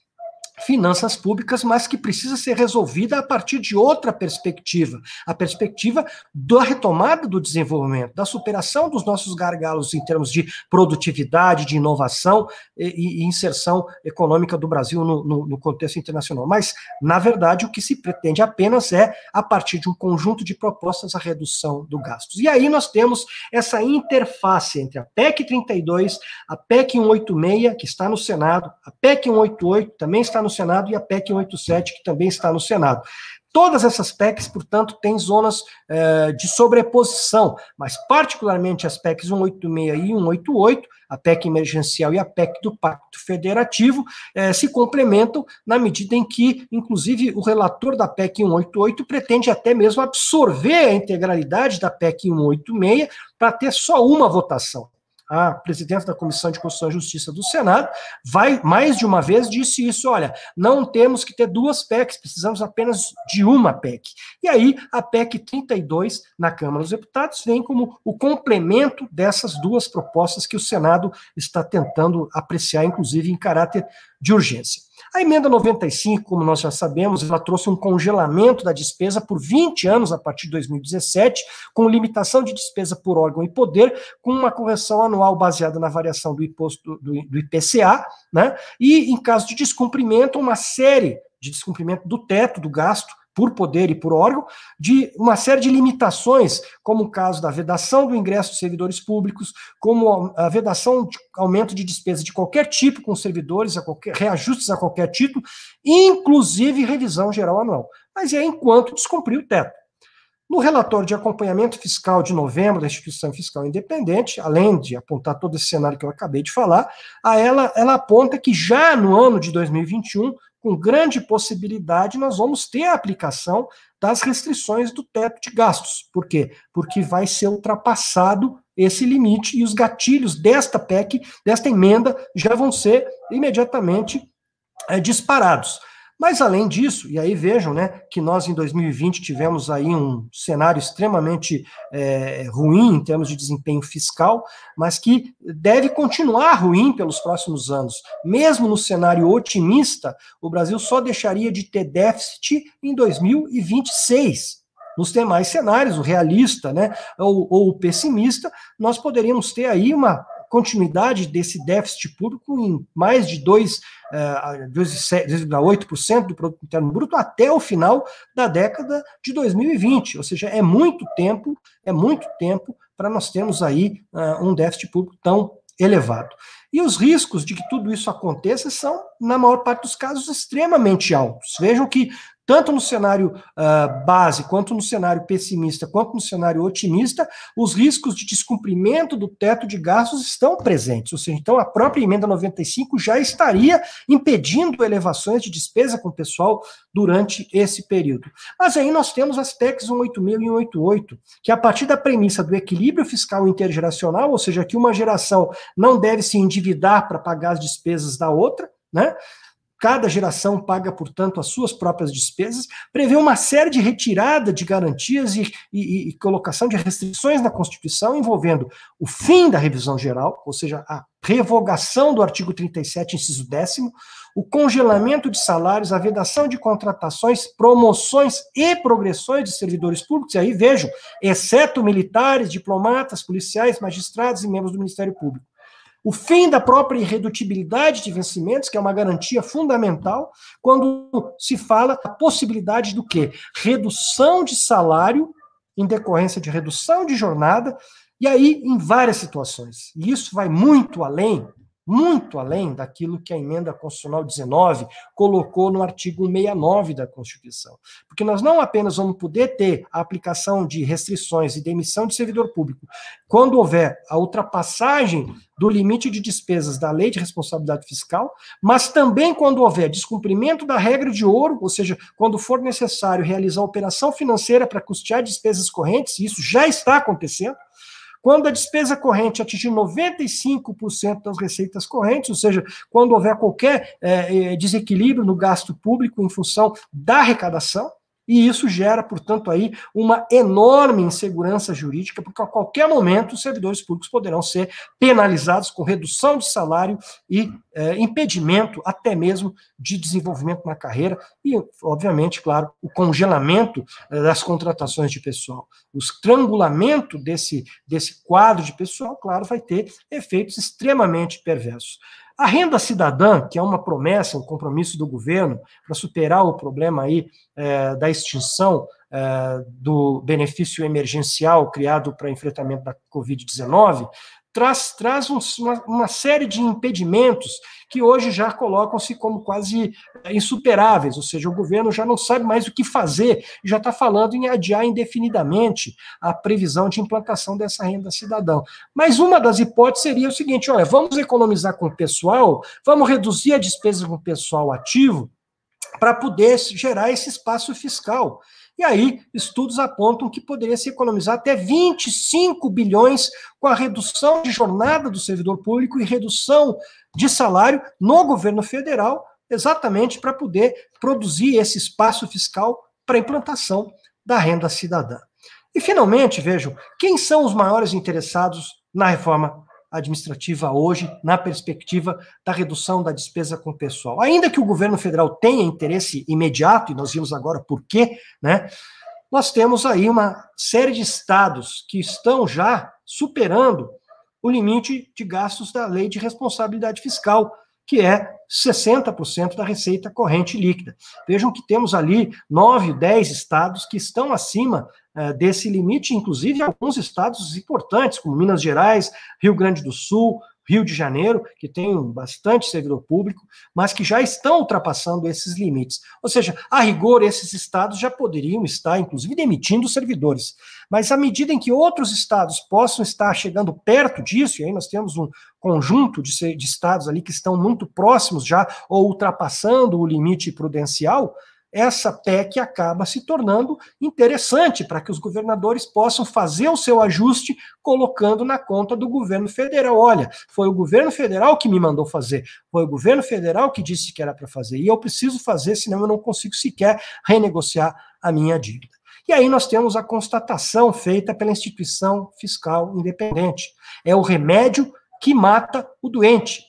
finanças públicas, mas que precisa ser resolvida a partir de outra perspectiva, a perspectiva da retomada do desenvolvimento, da superação dos nossos gargalos em termos de produtividade, de inovação e, e inserção econômica do Brasil no, no, no, contexto internacional. Mas, na verdade, o que se pretende apenas é, a partir de um conjunto de propostas, a redução do gastos. E aí nós temos essa interface entre a PEC 32, a PEC 186, que está no Senado, a PEC 188 também está no no Senado e a PEC 187, que também está no Senado. Todas essas PECs, portanto, têm zonas eh, de sobreposição, mas particularmente as PECs 186 e 188, a PEC emergencial e a PEC do Pacto Federativo, eh, se complementam na medida em que, inclusive, o relator da PEC 188 pretende até mesmo absorver a integralidade da PEC 186 para ter só uma votação a presidente da Comissão de Constituição e Justiça do Senado, vai mais de uma vez disse isso, olha, não temos que ter duas PECs, precisamos apenas de uma PEC. E aí a PEC 32 na Câmara dos Deputados vem como o complemento dessas duas propostas que o Senado está tentando apreciar, inclusive em caráter de urgência. A emenda 95, como nós já sabemos, ela trouxe um congelamento da despesa por 20 anos a partir de 2017, com limitação de despesa por órgão e poder, com uma correção anual baseada na variação do imposto do, do IPCA, né? E em caso de descumprimento, uma série de descumprimento do teto do gasto por poder e por órgão, de uma série de limitações, como o caso da vedação do ingresso de servidores públicos, como a vedação de aumento de despesa de qualquer tipo com servidores, a qualquer, reajustes a qualquer título, inclusive revisão geral anual. Mas é enquanto descumprir o teto. No relatório de acompanhamento fiscal de novembro da Instituição Fiscal Independente, além de apontar todo esse cenário que eu acabei de falar, a ela, ela aponta que já no ano de 2021 com grande possibilidade, nós vamos ter a aplicação das restrições do teto de gastos. Por quê? Porque vai ser ultrapassado esse limite e os gatilhos desta PEC, desta emenda, já vão ser imediatamente é, disparados. Mas além disso, e aí vejam, né, que nós em 2020 tivemos aí um cenário extremamente é, ruim em termos de desempenho fiscal, mas que deve continuar ruim pelos próximos anos. Mesmo no cenário otimista, o Brasil só deixaria de ter déficit em 2026. Nos demais cenários, o realista, né, ou, ou o pessimista, nós poderíamos ter aí uma continuidade desse déficit público em mais de 2,8% eh, do produto interno bruto até o final da década de 2020. Ou seja, é muito tempo, é muito tempo para nós termos aí uh, um déficit público tão elevado. E os riscos de que tudo isso aconteça são, na maior parte dos casos, extremamente altos. Vejam que tanto no cenário uh, base, quanto no cenário pessimista, quanto no cenário otimista, os riscos de descumprimento do teto de gastos estão presentes. Ou seja, então a própria emenda 95 já estaria impedindo elevações de despesa com o pessoal durante esse período. Mas aí nós temos as PECs 18000 e 188, que a partir da premissa do equilíbrio fiscal intergeracional, ou seja, que uma geração não deve se endividar para pagar as despesas da outra, né? Cada geração paga, portanto, as suas próprias despesas, prevê uma série de retirada de garantias e, e, e, colocação de restrições na Constituição envolvendo o fim da revisão geral, ou seja, a revogação do artigo 37, inciso 10, o congelamento de salários, a vedação de contratações, promoções e progressões de servidores públicos, e aí vejo, exceto militares, diplomatas, policiais, magistrados e membros do Ministério Público o fim da própria irredutibilidade de vencimentos, que é uma garantia fundamental, quando se fala a possibilidade do quê? Redução de salário em decorrência de redução de jornada, e aí em várias situações. E isso vai muito além, muito além daquilo que a emenda constitucional 19 colocou no artigo 169 da Constituição. Porque nós não apenas vamos poder ter a aplicação de restrições e demissão de servidor público quando houver a ultrapassagem do limite de despesas da Lei de Responsabilidade Fiscal, mas também quando houver descumprimento da regra de ouro, ou seja, quando for necessário realizar operação financeira para custear despesas correntes, isso já está acontecendo, quando a despesa corrente atingir 95% das receitas correntes, ou seja, quando houver qualquer é, desequilíbrio no gasto público em função da arrecadação, e isso gera, portanto, aí uma enorme insegurança jurídica, porque a qualquer momento os servidores públicos poderão ser penalizados com redução de salário e é, impedimento até mesmo de desenvolvimento na carreira e, obviamente, claro, o congelamento é, das contratações de pessoal. O estrangulamento desse, desse quadro de pessoal, claro, vai ter efeitos extremamente perversos. A renda cidadã, que é uma promessa, um compromisso do governo para superar o problema aí é, da extinção é, do benefício emergencial criado para enfrentamento da Covid-19, traz, traz uma, uma, série de impedimentos que hoje já colocam-se como quase é, insuperáveis, ou seja, o governo já não sabe mais o que fazer, já está falando em adiar indefinidamente a previsão de implantação dessa renda cidadã. Mas uma das hipóteses seria o seguinte: olha, vamos economizar com o pessoal, vamos reduzir a despesa com o pessoal ativo para poder gerar esse espaço fiscal. E aí, estudos apontam que poderia se economizar até 25 bilhões com a redução de jornada do servidor público e redução de salário no governo federal, exatamente para poder produzir esse espaço fiscal para a implantação da renda cidadã. E, finalmente, vejam, quem são os maiores interessados na reforma administrativa hoje, na perspectiva da redução da despesa com o pessoal. Ainda que o governo federal tenha interesse imediato, e nós vimos agora por quê, né? Nós temos aí uma série de estados que estão já superando o limite de gastos da lei de responsabilidade fiscal, que é 60% da receita corrente líquida. Vejam que temos ali 9, 10 estados que estão acima desse limite, inclusive alguns estados importantes, como Minas Gerais, Rio Grande do Sul, Rio de Janeiro, que tem bastante servidor público, mas que já estão ultrapassando esses limites. Ou seja, a rigor, esses estados já poderiam estar, inclusive, demitindo servidores. Mas à medida em que outros estados possam estar chegando perto disso, e aí nós temos um conjunto de, de estados ali que estão muito próximos já, ou ultrapassando o limite prudencial, essa PEC acaba se tornando interessante para que os governadores possam fazer o seu ajuste colocando na conta do governo federal. Olha, foi o governo federal que me mandou fazer, foi o governo federal que disse que era para fazer, e eu preciso fazer, senão eu não consigo sequer renegociar a minha dívida. E aí nós temos a constatação feita pela instituição fiscal independente. É o remédio que mata o doente.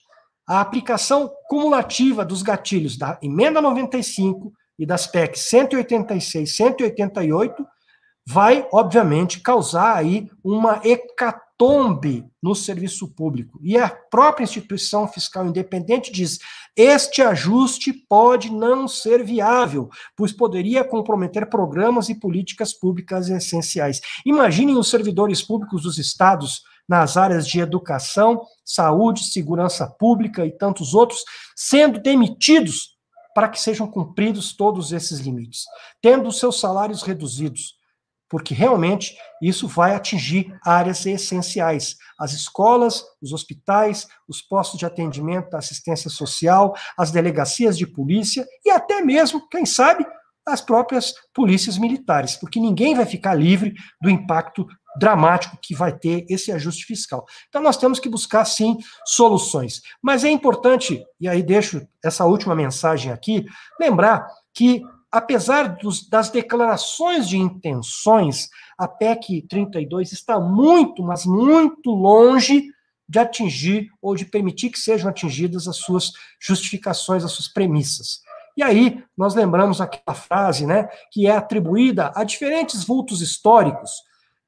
A aplicação cumulativa dos gatilhos da emenda 95 e das PEC 186, 188, vai, obviamente, causar aí uma hecatombe no serviço público. E a própria instituição fiscal independente diz: este ajuste pode não ser viável, pois poderia comprometer programas e políticas públicas essenciais. Imaginem os servidores públicos dos estados nas áreas de educação, saúde, segurança pública e tantos outros sendo demitidos para que sejam cumpridos todos esses limites, tendo seus salários reduzidos, porque realmente isso vai atingir áreas essenciais, as escolas, os hospitais, os postos de atendimento da assistência social, as delegacias de polícia e até mesmo, quem sabe, as próprias polícias militares, porque ninguém vai ficar livre do impacto dramático que vai ter esse ajuste fiscal. Então, nós temos que buscar, sim, soluções. Mas é importante, e aí deixo essa última mensagem aqui, lembrar que, apesar dos, das declarações de intenções, a PEC 32 está muito, mas muito longe de atingir ou de permitir que sejam atingidas as suas justificações, as suas premissas. E aí, nós lembramos aquela frase, né, que é atribuída a diferentes vultos históricos,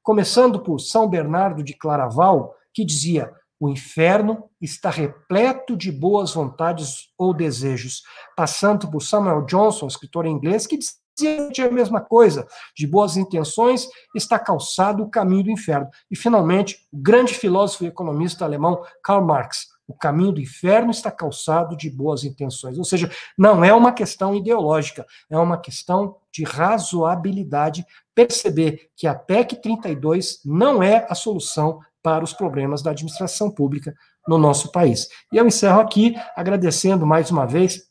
começando por São Bernardo de Claraval, que dizia: o inferno está repleto de boas vontades ou desejos, passando por Samuel Johnson, escritor inglês, que dizia a mesma coisa, de boas intenções está calçado o caminho do inferno. E, finalmente, o grande filósofo e economista alemão Karl Marx, o caminho do inferno está calçado de boas intenções. Ou seja, não é uma questão ideológica, é uma questão de razoabilidade perceber que a PEC 32 não é a solução para os problemas da administração pública no nosso país. E eu encerro aqui agradecendo mais uma vez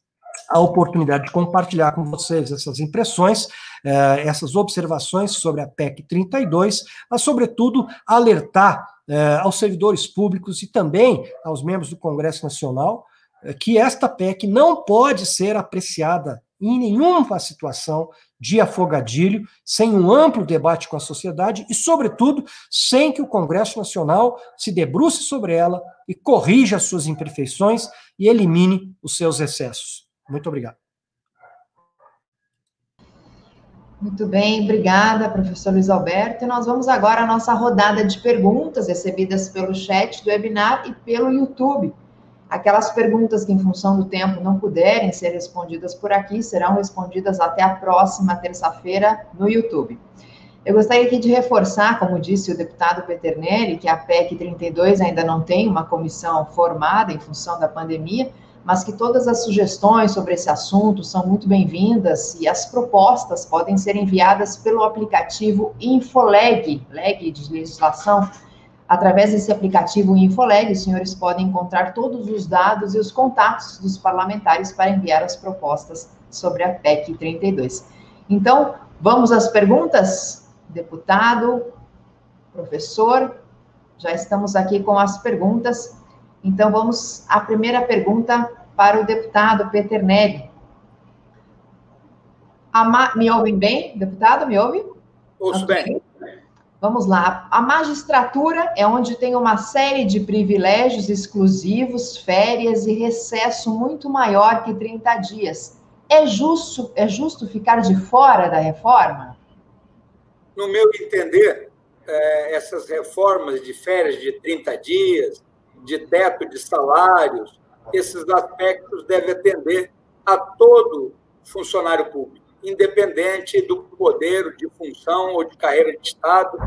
a oportunidade de compartilhar com vocês essas impressões, eh, essas observações sobre a PEC 32, mas, sobretudo, alertar eh, aos servidores públicos e também aos membros do Congresso Nacional eh, que esta PEC não pode ser apreciada em nenhuma situação de afogadilho, sem um amplo debate com a sociedade e, sobretudo, sem que o Congresso Nacional se debruce sobre ela e corrija as suas imperfeições e elimine os seus excessos. Muito obrigado. Muito bem, obrigada, professor Luiz Alberto. E nós vamos agora à nossa rodada de perguntas recebidas pelo chat do webinar e pelo YouTube. Aquelas perguntas que, em função do tempo, não puderem ser respondidas por aqui, serão respondidas até a próxima terça-feira no YouTube. Eu gostaria aqui de reforçar, como disse o deputado Peternelli, que a PEC 32 ainda não tem uma comissão formada em função da pandemia, mas que todas as sugestões sobre esse assunto são muito bem-vindas e as propostas podem ser enviadas pelo aplicativo Infoleg, leg de legislação, Através desse aplicativo Infoleg, os senhores podem encontrar todos os dados e os contatos dos parlamentares para enviar as propostas sobre a PEC 32. Então, vamos às perguntas? Deputado, professor, já estamos aqui com as perguntas. Então, vamos à primeira pergunta para o deputado Peter Neri. Me ouvem bem, deputado? Me ouve? Ouço bem. Vamos lá. A magistratura é onde tem uma série de privilégios exclusivos, férias e recesso muito maior que 30 dias. É justo, é justo ficar de fora da reforma? No meu entender, é, essas reformas de férias de 30 dias, de teto de salários, esses aspectos devem atender a todo funcionário público independente do poder, de função ou de carreira de Estado,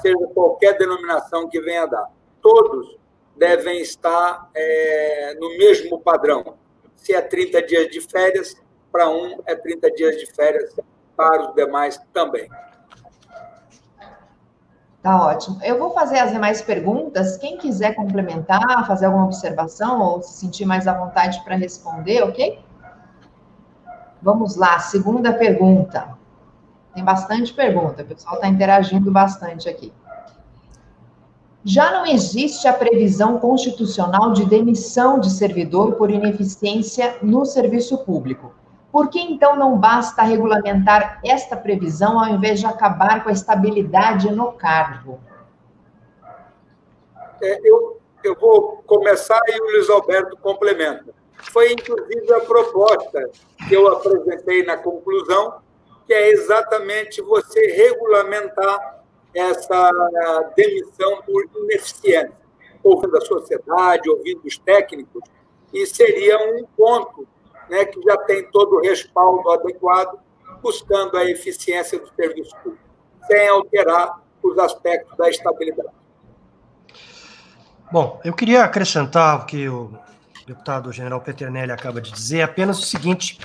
seja qualquer denominação que venha a dar. Todos devem estar é, no mesmo padrão. Se é 30 dias de férias, para um é 30 dias de férias, para os demais também. Tá ótimo. Eu vou fazer as demais perguntas. Quem quiser complementar, fazer alguma observação ou se sentir mais à vontade para responder, ok? Vamos lá, segunda pergunta. Tem bastante pergunta, o pessoal está interagindo bastante aqui. Já não existe a previsão constitucional de demissão de servidor por ineficiência no serviço público. Por que então não basta regulamentar esta previsão ao invés de acabar com a estabilidade no cargo? É, eu, eu vou começar e o Luiz Alberto complementa. Foi, inclusive, a proposta que eu apresentei na conclusão, que é exatamente você regulamentar essa demissão por ineficiência, ouvindo a sociedade, ouvindo os técnicos, e seria um ponto né, que já tem todo o respaldo adequado, buscando a eficiência do serviço público, sem alterar os aspectos da estabilidade. Bom, eu queria acrescentar o que o deputado general Peternelli acaba de dizer, apenas o seguinte: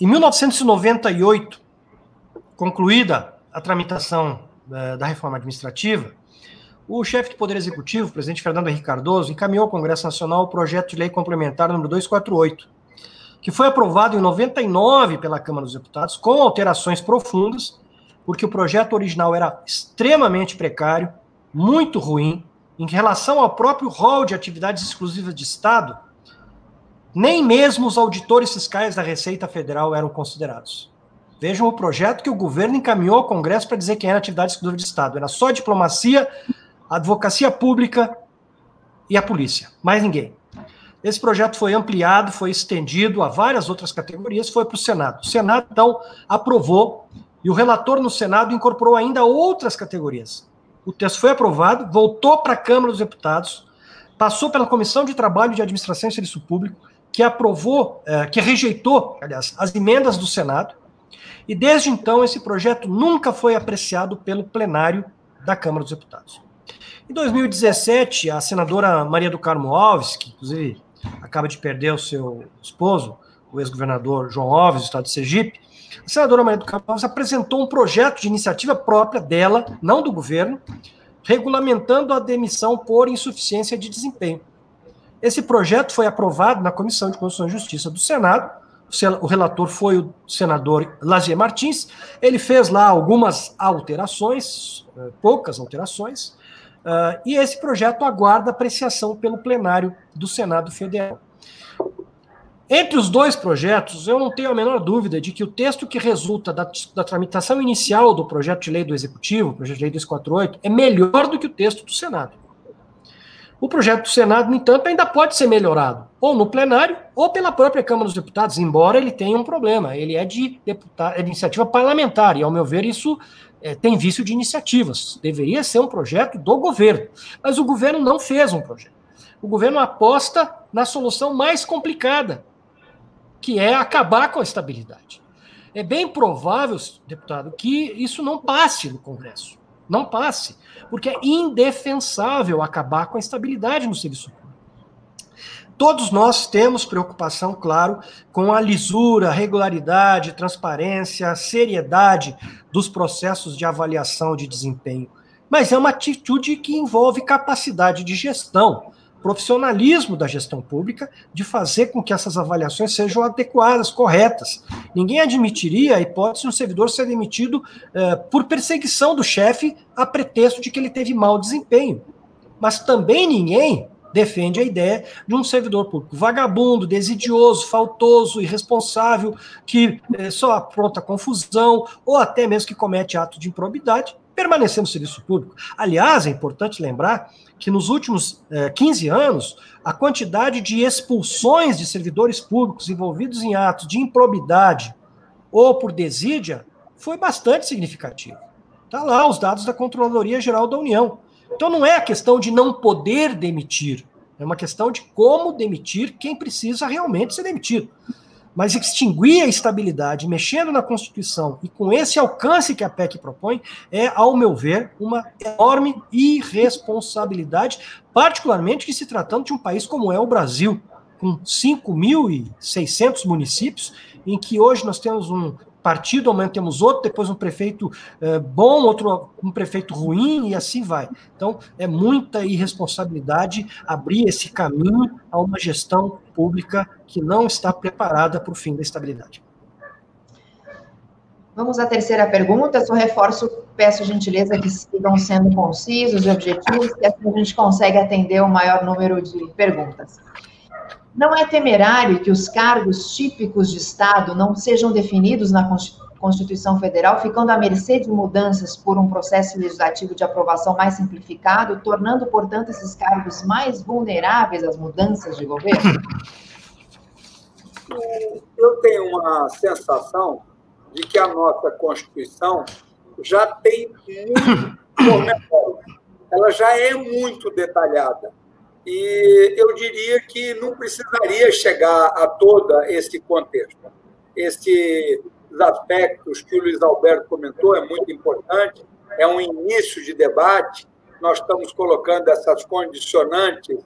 em 1998, concluída a tramitação da, da reforma administrativa, o chefe do Poder Executivo, o presidente Fernando Henrique Cardoso, encaminhou ao Congresso Nacional o projeto de lei complementar número 248, que foi aprovado em 99 pela Câmara dos Deputados, com alterações profundas, porque o projeto original era extremamente precário, muito ruim, em relação ao próprio rol de atividades exclusivas de Estado, nem mesmo os auditores fiscais da Receita Federal eram considerados. Vejam o projeto que o governo encaminhou ao Congresso para dizer que era atividade exclusiva de Estado. Era só diplomacia, advocacia pública e a polícia. Mais ninguém. Esse projeto foi ampliado, foi estendido a várias outras categorias, foi para o Senado. O Senado, então, aprovou e o relator no Senado incorporou ainda outras categorias. O texto foi aprovado, voltou para a Câmara dos Deputados, passou pela Comissão de Trabalho de Administração e Serviço Público, que aprovou, é, que rejeitou, aliás, as emendas do Senado, e desde então esse projeto nunca foi apreciado pelo plenário da Câmara dos Deputados. Em 2017, a senadora Maria do Carmo Alves, que inclusive acaba de perder o seu esposo, o ex-governador João Alves, do estado de Sergipe, a senadora Maria do Carmo apresentou um projeto de iniciativa própria dela, não do governo, regulamentando a demissão por insuficiência de desempenho. Esse projeto foi aprovado na Comissão de Constituição e Justiça do Senado. O relator foi o senador Lazier Martins. Ele fez lá algumas alterações, eh, poucas alterações, eh, e esse projeto aguarda apreciação pelo plenário do Senado Federal. Entre os dois projetos, eu não tenho a menor dúvida de que o texto que resulta da, da, tramitação inicial do projeto de lei do Executivo, projeto de lei 248, é melhor do que o texto do Senado. O projeto do Senado, no entanto, ainda pode ser melhorado, ou no plenário, ou pela própria Câmara dos Deputados, embora ele tenha um problema. Ele é de, deputado, é de iniciativa parlamentar, e, ao meu ver, isso é, tem vício de iniciativas. Deveria ser um projeto do governo. Mas o governo não fez um projeto. O governo aposta na solução mais complicada, que é acabar com a estabilidade. É bem provável, deputado, que isso não passe no Congresso. Não passe, porque é indefensável acabar com a estabilidade no serviço público. Todos nós temos preocupação, claro, com a lisura, regularidade, transparência, seriedade dos processos de avaliação de desempenho. Mas é uma atitude que envolve capacidade de gestão, profissionalismo da gestão pública de fazer com que essas avaliações sejam adequadas, corretas. Ninguém admitiria a hipótese de um servidor ser demitido eh, por perseguição do chefe a pretexto de que ele teve mau desempenho. Mas também ninguém defende a ideia de um servidor público vagabundo, desidioso, faltoso, irresponsável, que eh, só apronta confusão ou até mesmo que comete ato de improbidade, permanecer no serviço público. Aliás, é importante lembrar que nos últimos eh, 15 anos, a quantidade de expulsões de servidores públicos envolvidos em atos de improbidade ou por desídia foi bastante significativa. Está lá os dados da Controladoria Geral da União. Então não é a questão de não poder demitir, é uma questão de como demitir quem precisa realmente ser demitido. Mas extinguir a estabilidade, mexendo na Constituição e com esse alcance que a PEC propõe, é, ao meu ver, uma enorme irresponsabilidade, particularmente que se tratando de um país como é o Brasil, com 5.600 municípios, em que hoje nós temos um partido, amanhã temos outro, depois um prefeito é, bom, outro um prefeito ruim, e assim vai. Então, é muita irresponsabilidade abrir esse caminho a uma gestão pública que não está preparada para o fim da estabilidade. Vamos à terceira pergunta. Só reforço, peço gentileza que sigam sendo concisos e objetivos, que assim a gente consegue atender o maior número de perguntas. Não é temerário que os cargos típicos de Estado não sejam definidos na Constituição Federal, ficando à mercê de mudanças por um processo legislativo de aprovação mais simplificado, tornando, portanto, esses cargos mais vulneráveis às mudanças de governo? Eu tenho uma sensação de que a nossa Constituição já tem muito ela já é muito detalhada. E eu diria que não precisaria chegar a todo esse contexto. Esses aspectos que o Luiz Alberto comentou é muito importante, é um início de debate, nós estamos colocando essas condicionantes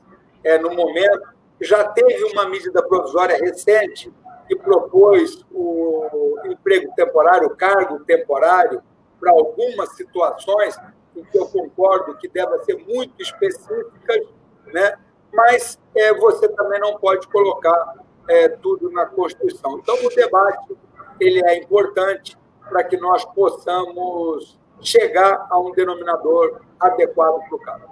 é, no momento. Já teve uma medida provisória recente que propôs o emprego temporário, o cargo temporário, para algumas situações em que eu concordo que devem ser muito específicas né? mas é, você também não pode colocar é, tudo na Constituição. Então, o debate ele é importante para que nós possamos chegar a um denominador adequado para o caso.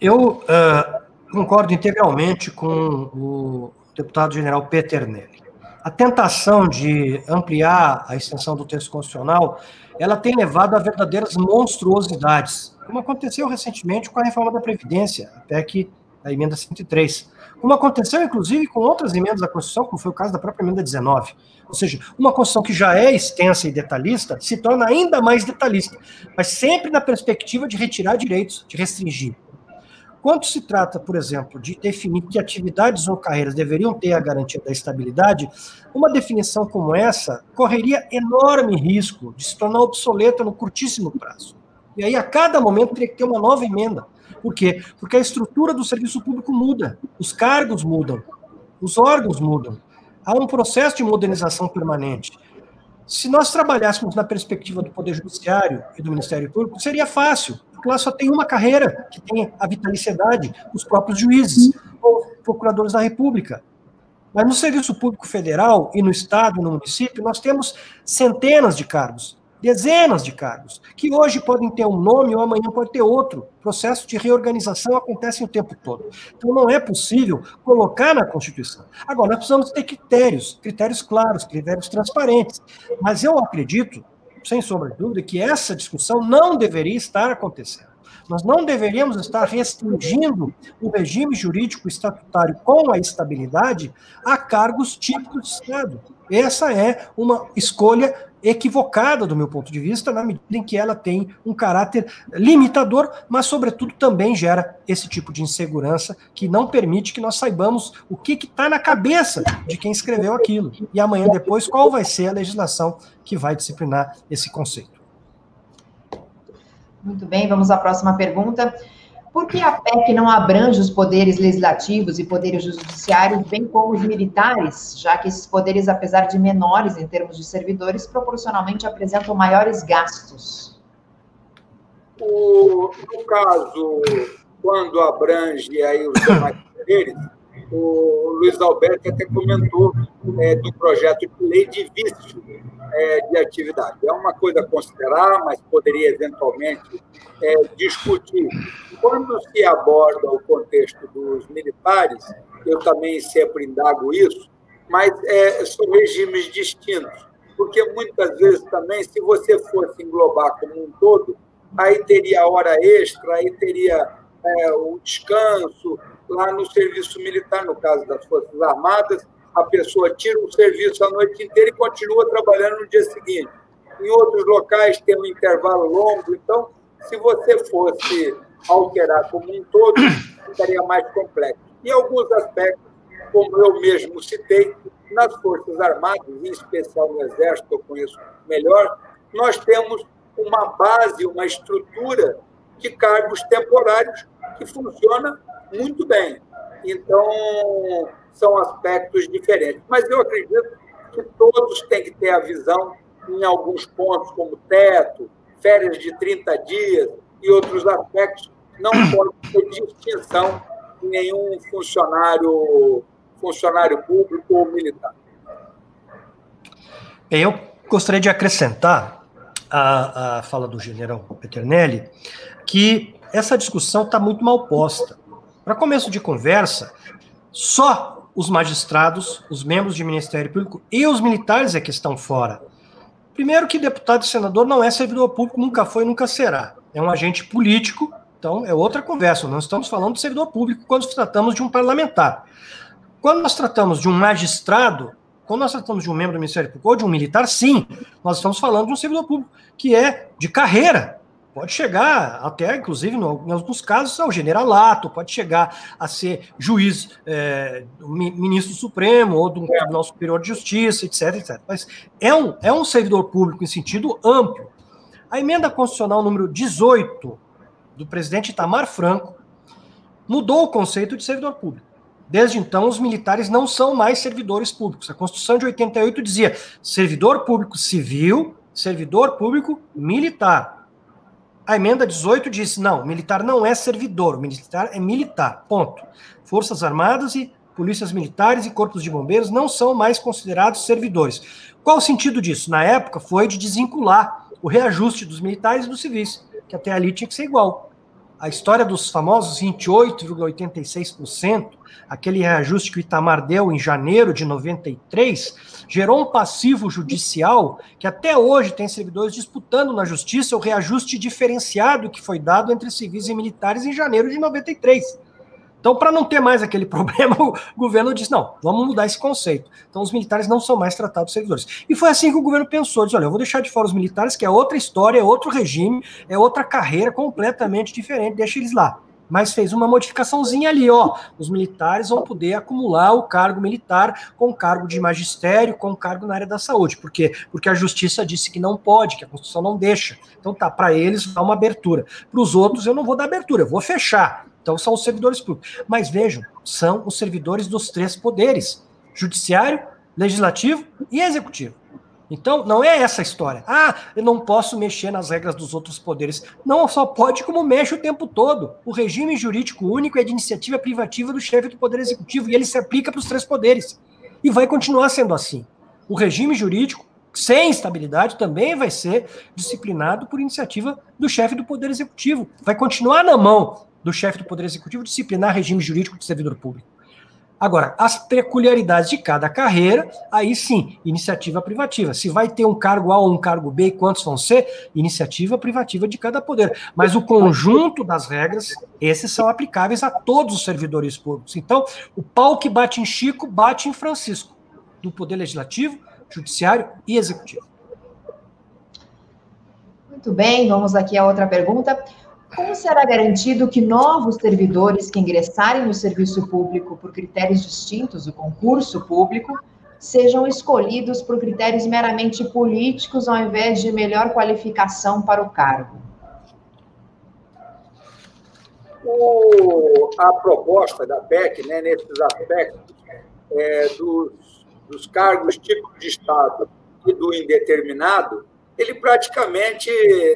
Eu uh, concordo integralmente com o deputado general Peter Nelly. A tentação de ampliar a extensão do texto constitucional, ela tem levado a verdadeiras monstruosidades como aconteceu recentemente com a reforma da Previdência, a PEC, a emenda 103. Como aconteceu, inclusive, com outras emendas da Constituição, como foi o caso da própria emenda 19. Ou seja, uma Constituição que já é extensa e detalhista se torna ainda mais detalhista, mas sempre na perspectiva de retirar direitos, de restringir. Quando se trata, por exemplo, de definir que atividades ou carreiras deveriam ter a garantia da estabilidade, uma definição como essa correria enorme risco de se tornar obsoleta no curtíssimo prazo E aí, a cada momento, teria que ter uma nova emenda. Por quê? Porque a estrutura do serviço público muda, os cargos mudam, os órgãos mudam. Há um processo de modernização permanente. Se nós trabalhássemos na perspectiva do Poder Judiciário e do Ministério Público, seria fácil, porque lá só tem uma carreira que tem a vitaliciedade, os próprios juízes ou procuradores da República. Mas no Serviço Público Federal e no Estado e no município, nós temos centenas de cargos dezenas de cargos, que hoje podem ter um nome ou amanhã pode ter outro. O processo de reorganização acontece o tempo todo. Então não é possível colocar na Constituição. Agora, nós precisamos ter critérios, critérios claros, critérios transparentes. Mas eu acredito, sem sombra de dúvida, que essa discussão não deveria estar acontecendo. Nós não deveríamos estar restringindo o regime jurídico estatutário com a estabilidade a cargos típicos de Estado. Essa é uma escolha equivocada do meu ponto de vista, na medida em que ela tem um caráter limitador, mas, sobretudo, também gera esse tipo de insegurança que não permite que nós saibamos o que está na cabeça de quem escreveu aquilo. E amanhã depois, qual vai ser a legislação que vai disciplinar esse conceito. Muito bem, vamos à próxima pergunta. Por que a PEC não abrange os poderes legislativos e poderes judiciários, bem como os militares, já que esses poderes, apesar de menores em termos de servidores, proporcionalmente apresentam maiores gastos? O, no caso, quando abrange aí os demais poderes, o Luiz Alberto até comentou é, do projeto de lei de vício é, de atividade. É uma coisa a considerar, mas poderia eventualmente é, discutir. Quando se aborda o contexto dos militares, eu também sempre indago isso, mas é, são regimes distintos, porque muitas vezes também, se você fosse englobar como um todo, aí teria hora extra, aí teria é, o descanso, lá no serviço militar, no caso das Forças Armadas, a pessoa tira o serviço a noite inteira e continua trabalhando no dia seguinte. Em outros locais tem um intervalo longo, então, se você fosse alterar como um todo, ficaria mais complexo. E alguns aspectos, como eu mesmo citei, nas Forças Armadas, em especial no Exército, eu conheço melhor, nós temos uma base, uma estrutura de cargos temporários que funciona muito bem. Então, são aspectos diferentes. Mas eu acredito que todos têm que ter a visão em alguns pontos, como teto, férias de 30 dias e outros aspectos, não pode ter distinção em nenhum funcionário, funcionário público ou militar. Eu gostaria de acrescentar a, a fala do general Peternelli que essa discussão está muito mal posta. Para começo de conversa, só os magistrados, os membros de Ministério Público e os militares é que estão fora. Primeiro que deputado e senador não é servidor público, nunca foi, nunca será. É um agente político, então é outra conversa. Nós estamos falando de servidor público quando tratamos de um parlamentar. Quando nós tratamos de um magistrado, quando nós tratamos de um membro do Ministério Público ou de um militar, sim, nós estamos falando de um servidor público que é de carreira, pode chegar até, inclusive, em alguns casos, ao generalato, pode chegar a ser juiz, é, ministro supremo ou do Tribunal Superior de Justiça, etc, etc. Mas é um, é um servidor público em sentido amplo. A emenda constitucional número 18 do presidente Itamar Franco mudou o conceito de servidor público. Desde então, os militares não são mais servidores públicos. A Constituição de 88 dizia servidor público civil, servidor público militar. A emenda 18 diz: não, militar não é servidor, militar é militar. Ponto. Forças Armadas e polícias militares e corpos de bombeiros não são mais considerados servidores. Qual o sentido disso? Na época foi de desvincular o reajuste dos militares e dos civis, que até ali tinha que ser igual a história dos famosos 28,86%, aquele reajuste que o Itamar deu em janeiro de 93, gerou um passivo judicial que até hoje tem servidores disputando na justiça o reajuste diferenciado que foi dado entre civis e militares em janeiro de 93. Então, para não ter mais aquele problema, o governo disse: não, vamos mudar esse conceito. Então, os militares não são mais tratados servidores. E foi assim que o governo pensou: disse, olha, eu vou deixar de fora os militares, que é outra história, é outro regime, é outra carreira completamente diferente, deixa eles lá. mas fez uma modificaçãozinha ali, ó. Os militares vão poder acumular o cargo militar com cargo de magistério, com cargo na área da saúde. Por quê? Porque a justiça disse que não pode, que a Constituição não deixa. Então tá, para eles dá uma abertura. Para os outros eu não vou dar abertura, eu vou fechar. Então são os servidores públicos. Mas vejam, são os servidores dos três poderes: judiciário, legislativo e executivo. Então, não é essa a história. Ah, eu não posso mexer nas regras dos outros poderes. Não só pode, como mexe o tempo todo. O regime jurídico único é de iniciativa privativa do chefe do Poder Executivo e ele se aplica para os três poderes. E vai continuar sendo assim. O regime jurídico, sem estabilidade, também vai ser disciplinado por iniciativa do chefe do Poder Executivo. Vai continuar na mão do chefe do Poder Executivo disciplinar regime jurídico de servidor público. Agora, as peculiaridades de cada carreira, aí sim, iniciativa privativa. Se vai ter um cargo A ou um cargo B, quantos vão ser? Iniciativa privativa de cada poder. Mas o conjunto das regras, esses são aplicáveis a todos os servidores públicos. Então, o pau que bate em Chico, bate em Francisco, do Poder Legislativo, Judiciário e Executivo. Muito bem, vamos aqui a outra pergunta. Como será garantido que novos servidores que ingressarem no serviço público por critérios distintos do concurso público sejam escolhidos por critérios meramente políticos ao invés de melhor qualificação para o cargo? O, a proposta da PEC, né, nesses aspectos é, dos, dos cargos tipo de Estado e do indeterminado, ele praticamente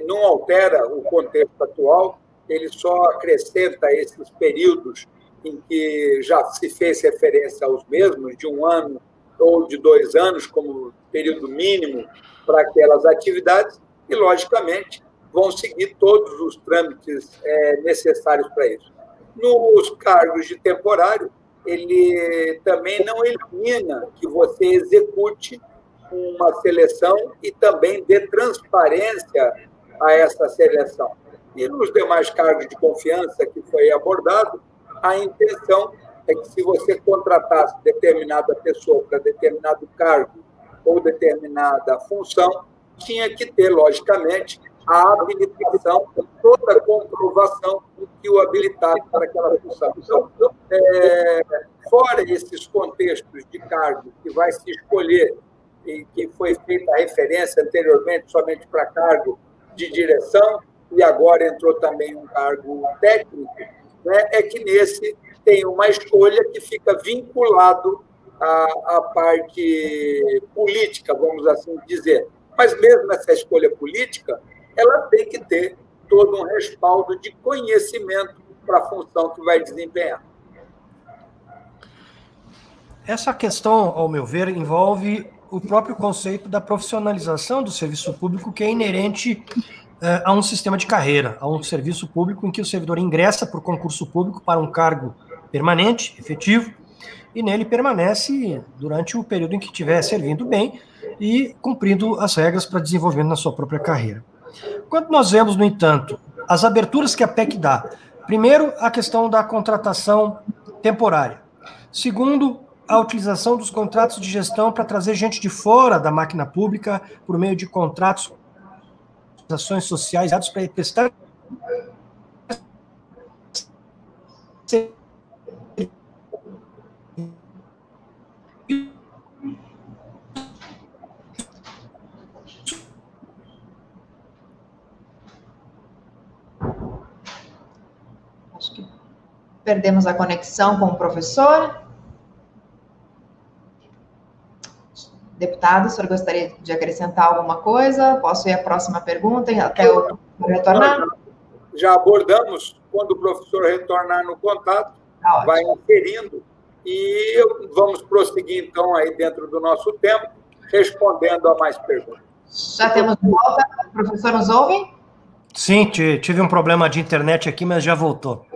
não altera o contexto atual, ele só acrescenta esses períodos em que já se fez referência aos mesmos, de um ano ou de dois anos, como período mínimo para aquelas atividades, e, logicamente, vão seguir todos os trâmites é, necessários para isso. Nos cargos de temporário, ele também não elimina que você execute uma seleção e também dê transparência a essa seleção. E nos demais cargos de confiança que foi abordado, a intenção é que se você contratasse determinada pessoa para determinado cargo ou determinada função, tinha que ter, logicamente, a habilitação, toda a comprovação que o habilitasse para aquela função. Então, é, fora esses contextos de cargo que vai se escolher e que foi feita a referência anteriormente somente para cargo de direção, e agora entrou também um cargo técnico, né, é que nesse tem uma escolha que fica vinculado à, à parte política, vamos assim dizer. Mas mesmo essa escolha política, ela tem que ter todo um respaldo de conhecimento para a função que vai desempenhar. Essa questão, ao meu ver, envolve o próprio conceito da profissionalização do serviço público que é inerente uh, a um sistema de carreira, a um serviço público em que o servidor ingressa por concurso público para um cargo permanente, efetivo, e nele permanece durante o período em que estiver servindo bem e cumprindo as regras para desenvolvimento na sua própria carreira. Quando nós vemos, no entanto, as aberturas que a PEC dá, primeiro, a questão da contratação temporária. Segundo, a utilização dos contratos de gestão para trazer gente de fora da máquina pública por meio de contratos, ações sociais, dados para prestar Acho que perdemos a conexão com o professor. Deputado, o senhor gostaria de acrescentar alguma coisa? Posso ir à próxima pergunta até o retornar? Já abordamos, quando o professor retornar no contato, tá vai inserindo e vamos prosseguir, então, aí dentro do nosso tempo, respondendo a mais perguntas. Já temos de volta. O professor nos ouve? Sim, tive um problema de internet aqui, mas já voltou.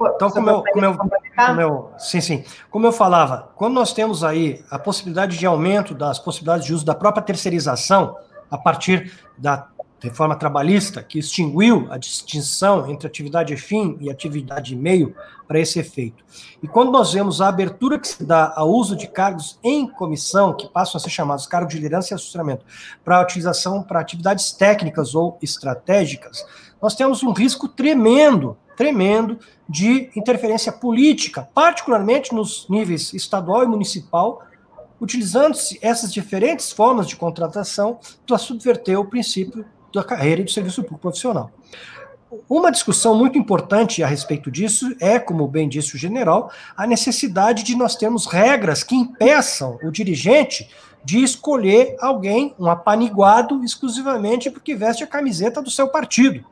Então, como eu, como, eu, como eu, sim, sim. Como eu falava, quando nós temos aí a possibilidade de aumento das possibilidades de uso da própria terceirização a partir da reforma trabalhista, que extinguiu a distinção entre atividade fim e atividade meio para esse efeito. E quando nós vemos a abertura que se dá ao uso de cargos em comissão, que passam a ser chamados cargos de liderança e assessoramento, para a utilização para atividades técnicas ou estratégicas, nós temos um risco tremendo, tremendo de interferência política, particularmente nos níveis estadual e municipal, utilizando-se essas diferentes formas de contratação para subverter o princípio da carreira e do serviço público profissional. Uma discussão muito importante a respeito disso é, como bem disse o general, a necessidade de nós termos regras que impeçam o dirigente de escolher alguém, um apaniguado, exclusivamente porque veste a camiseta do seu partido.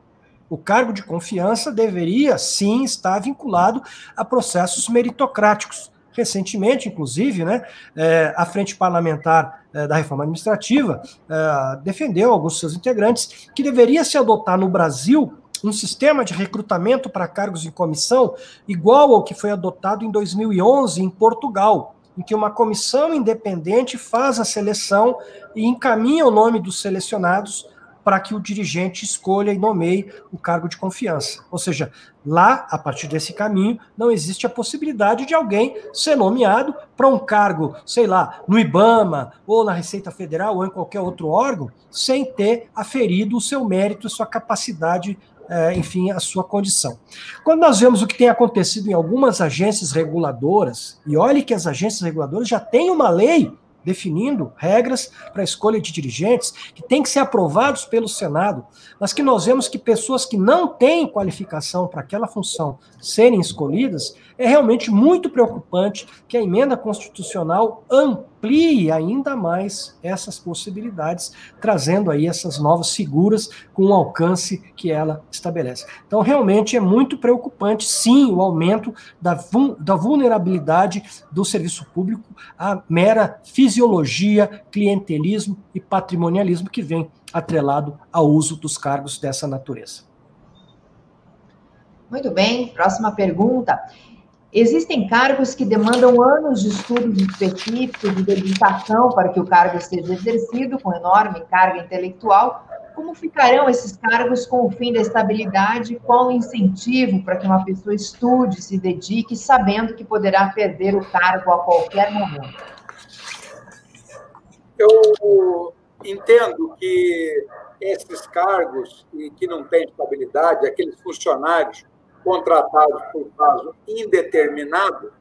O cargo de confiança deveria, sim, estar vinculado a processos meritocráticos. Recentemente, inclusive, né, é, a Frente Parlamentar é, da Reforma Administrativa é, defendeu alguns seus integrantes que deveria se adotar no Brasil um sistema de recrutamento para cargos em comissão igual ao que foi adotado em 2011 em Portugal, em que uma comissão independente faz a seleção e encaminha o nome dos selecionados para que o dirigente escolha e nomeie o cargo de confiança. Ou seja, lá, a partir desse caminho, não existe a possibilidade de alguém ser nomeado para um cargo, sei lá, no IBAMA, ou na Receita Federal, ou em qualquer outro órgão, sem ter aferido o seu mérito, sua capacidade é, enfim, a sua condição. Quando nós vemos o que tem acontecido em algumas agências reguladoras, e olhe que as agências reguladoras já têm uma lei definindo regras para a escolha de dirigentes que têm que ser aprovados pelo Senado, mas que nós vemos que pessoas que não têm qualificação para aquela função serem escolhidas, é realmente muito preocupante que a emenda constitucional amplie ainda mais essas possibilidades, trazendo aí essas novas figuras com o alcance que ela estabelece. Então, realmente é muito preocupante, sim, o aumento da, da vulnerabilidade do serviço público à mera fisiologia, clientelismo e patrimonialismo que vem atrelado ao uso dos cargos dessa natureza. Muito bem, próxima pergunta. Existem cargos que demandam anos de estudos específicos de dedicação para que o cargo seja exercido com enorme carga intelectual. Como ficarão esses cargos com o fim da estabilidade? Qual o incentivo para que uma pessoa estude, se dedique, sabendo que poderá perder o cargo a qualquer momento? Eu entendo que esses cargos que não têm estabilidade, aqueles funcionários contratados por prazo indeterminado,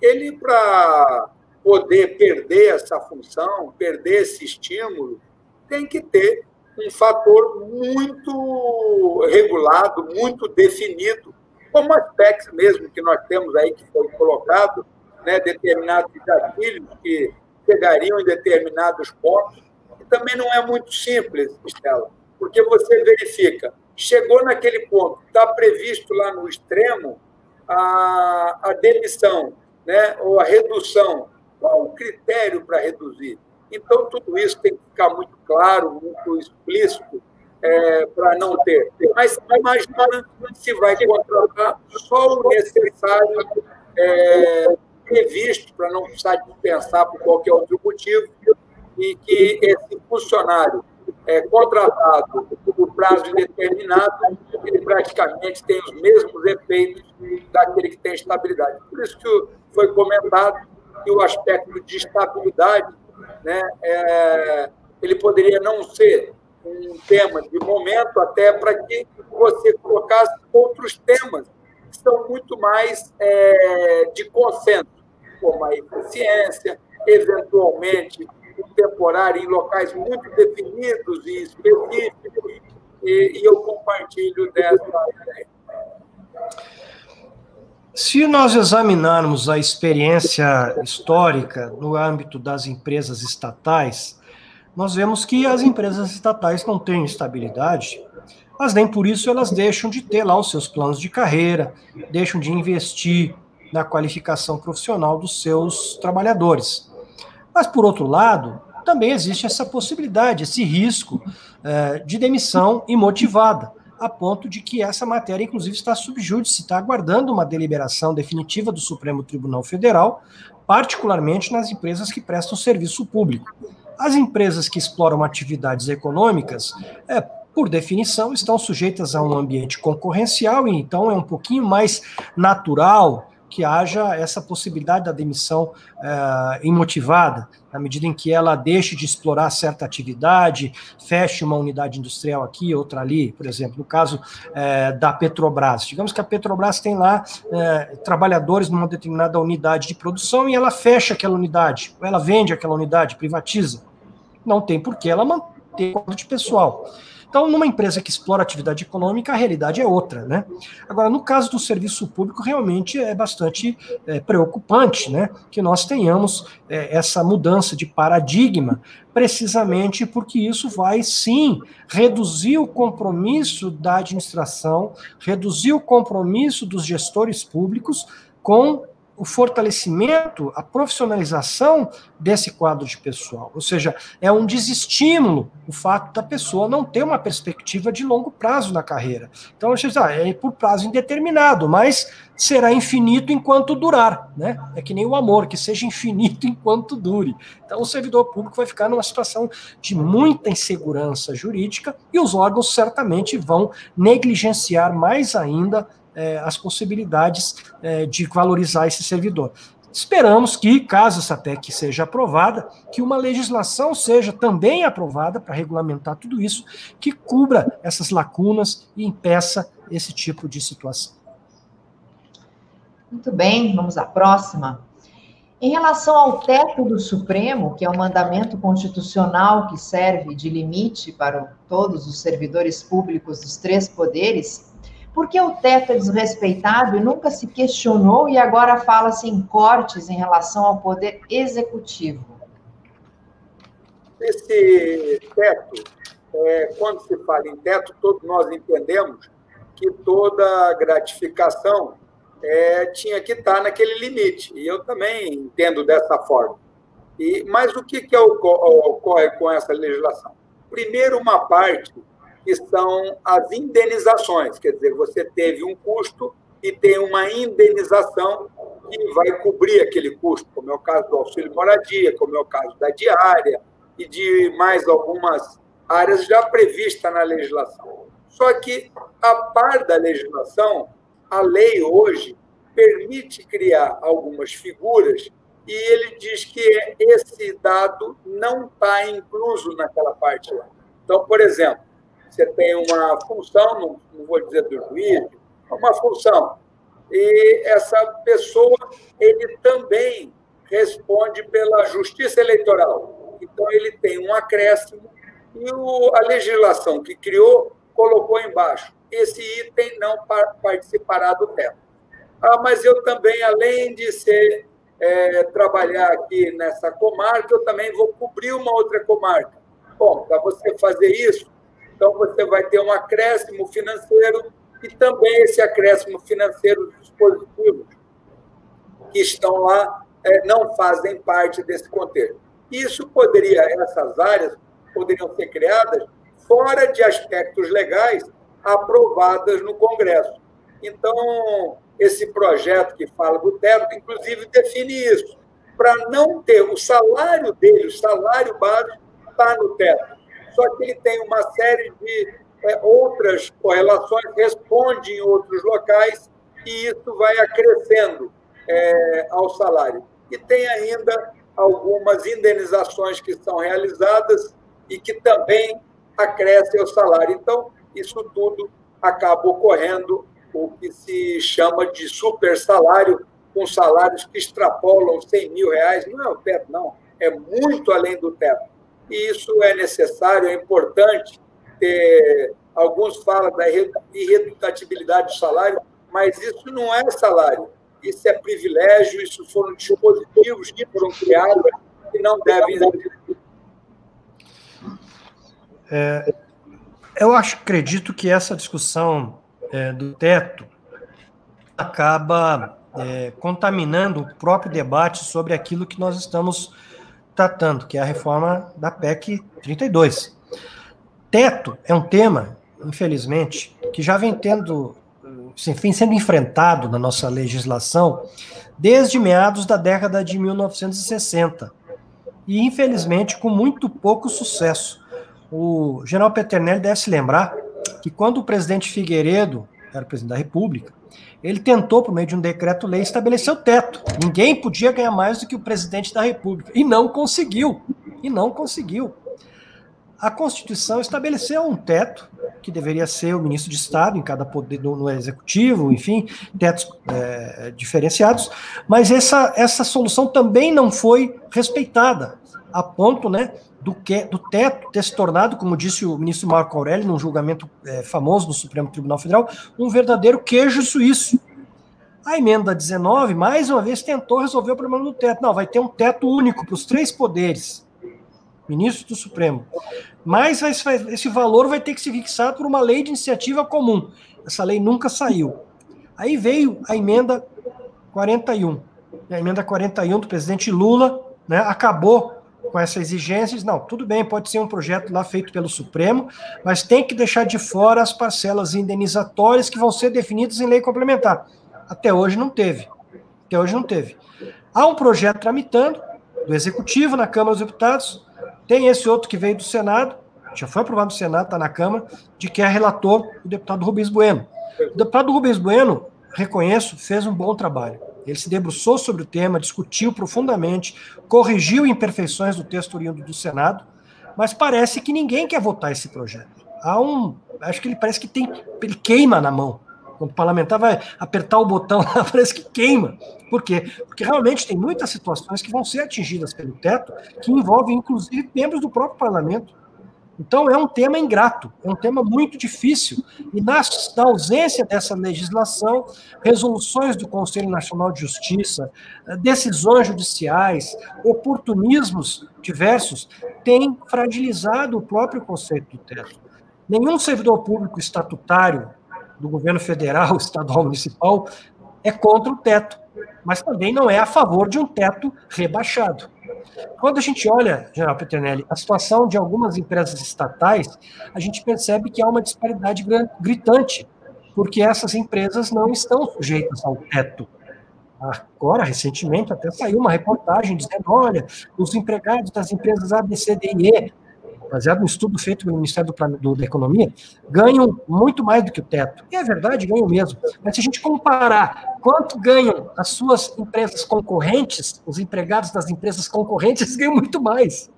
ele, para poder perder essa função, perder esse estímulo, tem que ter um fator muito regulado, muito definido, como as PECs mesmo que nós temos aí, que foi colocado, né, determinados gatilhos que chegariam em determinados pontos, e também não é muito simples, Estela, porque você verifica chegou naquele ponto, está previsto lá no extremo a, a demissão, né, ou a redução. Qual o critério para reduzir? Então, tudo isso tem que ficar muito claro, muito explícito, é, para não ter. Mas imagina se vai contratar só o necessário é, previsto para não precisar dispensar por qualquer outro motivo e que esse funcionário é, contratado por prazo indeterminado, ele praticamente tem os mesmos efeitos daquele que tem estabilidade. Por isso que foi comentado que o aspecto de estabilidade, né, é, ele poderia não ser um tema de momento, até para que você colocasse outros temas que são muito mais é, de consenso, como a eficiência, eventualmente temporário em locais muito definidos e específicos, e, e eu compartilho dessa ideia. Se nós examinarmos a experiência histórica no âmbito das empresas estatais, nós vemos que as empresas estatais não têm estabilidade, mas nem por isso elas deixam de ter lá os seus planos de carreira, deixam de investir na qualificação profissional dos seus trabalhadores. Mas, por outro lado, também existe essa possibilidade, esse risco é, de demissão imotivada, a ponto de que essa matéria, inclusive, está subjúdice, está aguardando uma deliberação definitiva do Supremo Tribunal Federal, particularmente nas empresas que prestam serviço público. As empresas que exploram atividades econômicas, é, por definição, estão sujeitas a um ambiente concorrencial e então é um pouquinho mais natural que haja essa possibilidade da demissão uh, imotivada, na medida em que ela deixe de explorar certa atividade, feche uma unidade industrial aqui, outra ali, por exemplo, no caso uh, da Petrobras. Digamos que a Petrobras tem lá uh, trabalhadores numa determinada unidade de produção e ela fecha aquela unidade, ou ela vende aquela unidade, privatiza. Não tem por que ela manter quadro de pessoal. Então, numa empresa que explora atividade econômica, a realidade é outra, né? Agora, no caso do serviço público, realmente é bastante é, preocupante, né? Que nós tenhamos é, essa mudança de paradigma, precisamente porque isso vai, sim, reduzir o compromisso da administração, reduzir o compromisso dos gestores públicos com o fortalecimento, a profissionalização desse quadro de pessoal. Ou seja, é um desestímulo o fato da pessoa não ter uma perspectiva de longo prazo na carreira. Então, ah, é por prazo indeterminado, mas será infinito enquanto durar. Né? É que nem o amor, que seja infinito enquanto dure. Então, o servidor público vai ficar numa situação de muita insegurança jurídica e os órgãos certamente vão negligenciar mais ainda é, as possibilidades é, de valorizar esse servidor. Esperamos que, caso essa PEC seja aprovada, que uma legislação seja também aprovada para regulamentar tudo isso, que cubra essas lacunas e impeça esse tipo de situação. Muito bem, vamos à próxima. Em relação ao teto do Supremo, que é o um mandamento constitucional que serve de limite para todos os servidores públicos dos três poderes, por que o teto é desrespeitado e nunca se questionou e agora fala-se em cortes em relação ao poder executivo? Esse teto, é, quando se fala em teto, todos nós entendemos que toda gratificação é, tinha que estar naquele limite. E eu também entendo dessa forma. E, mas o que, que ocorre com essa legislação? Primeiro, uma parte que são as indenizações, quer dizer, você teve um custo e tem uma indenização que vai cobrir aquele custo, como é o caso do auxílio moradia, como é o caso da diária e de mais algumas áreas já previstas na legislação. Só que, a par da legislação, a lei hoje permite criar algumas figuras e ele diz que esse dado não está incluso naquela parte lá. Então, por exemplo, você tem uma função, não, não vou dizer do juiz, uma função. E essa pessoa, ele também responde pela justiça eleitoral. Então, ele tem um acréscimo e o, a legislação que criou colocou embaixo. Esse item não participará do tema. Ah, mas eu também, além de ser é, trabalhar aqui nessa comarca, eu também vou cobrir uma outra comarca. Bom, para você fazer isso, então, você vai ter um acréscimo financeiro e também esse acréscimo financeiro dos dispositivos que estão lá é, não fazem parte desse contexto. Isso poderia, essas áreas poderiam ser criadas fora de aspectos legais aprovadas no Congresso. Então, esse projeto que fala do teto, inclusive, define isso, para não ter o salário dele, o salário base, está no teto só que ele tem uma série de é, outras correlações, responde em outros locais, e isso vai acrescendo é, ao salário. E tem ainda algumas indenizações que são realizadas e que também acrescem ao salário. Então, isso tudo acaba ocorrendo o que se chama de super salário, com salários que extrapolam 100 mil reais. Não é o teto, não, é muito além do teto e isso é necessário, é importante. Alguns falam da irredutabilidade do salário, mas isso não é salário, isso é privilégio, isso foram dispositivos que foram criados e não devem é, eu acho, acredito que essa discussão é, do teto acaba é, contaminando o próprio debate sobre aquilo que nós estamos tratando, que é a reforma da PEC 32. Teto é um tema, infelizmente, que já vem tendo, enfim, sendo enfrentado na nossa legislação desde meados da década de 1960. E, infelizmente, com muito pouco sucesso. O general Peternelli deve se lembrar que quando o presidente Figueiredo era presidente da República, ele tentou, por meio de um decreto-lei, estabelecer o teto. Ninguém podia ganhar mais do que o presidente da República. E não conseguiu. E não conseguiu. A Constituição estabeleceu um teto, que deveria ser o ministro de Estado em cada poder, no, executivo, enfim, tetos é, diferenciados, mas essa, essa solução também não foi respeitada, a ponto né, do, que, do teto ter se tornado, como disse o ministro Marco Aurélio, num julgamento é, famoso no Supremo Tribunal Federal, um verdadeiro queijo suíço. A emenda 19, mais uma vez, tentou resolver o problema do teto. Não, vai ter um teto único para os três poderes ministro do Supremo. Mas esse valor vai ter que ser fixado por uma lei de iniciativa comum. Essa lei nunca saiu. Aí veio a emenda 41. A emenda 41 do presidente Lula né, acabou com essa exigência. Não, tudo bem, pode ser um projeto lá feito pelo Supremo, mas tem que deixar de fora as parcelas indenizatórias que vão ser definidas em lei complementar. Até hoje não teve. Até hoje não teve. Há um projeto tramitando do Executivo na Câmara dos Deputados, tem esse outro que veio do Senado, já foi aprovado no Senado, está na Câmara, de que é relator o deputado Rubens Bueno. O deputado Rubens Bueno, reconheço, fez um bom trabalho. Ele se debruçou sobre o tema, discutiu profundamente, corrigiu imperfeições do texto oriundo do Senado, mas parece que ninguém quer votar esse projeto. Há um, acho que ele parece que tem, ele queima na mão. Quando o parlamentar vai apertar o botão, parece que queima. Por quê? Porque realmente tem muitas situações que vão ser atingidas pelo teto, que envolvem, inclusive, membros do próprio parlamento. Então, é um tema ingrato, é um tema muito difícil. E na, na, ausência dessa legislação, resoluções do Conselho Nacional de Justiça, decisões judiciais, oportunismos diversos, têm fragilizado o próprio conceito do teto. Nenhum servidor público estatutário do governo federal, estadual, municipal, é contra o teto, mas também não é a favor de um teto rebaixado. Quando a gente olha, General Peternelli, a situação de algumas empresas estatais, a gente percebe que há uma disparidade gritante, porque essas empresas não estão sujeitas ao teto. Agora, recentemente, até saiu uma reportagem dizendo: olha, os empregados das empresas A, B, C, D e E baseado no estudo feito pelo Ministério do, do, da Economia, ganham muito mais do que o teto. E é verdade, ganham mesmo. Mas se a gente comparar quanto ganham as suas empresas concorrentes, os empregados das empresas concorrentes ganham muito mais.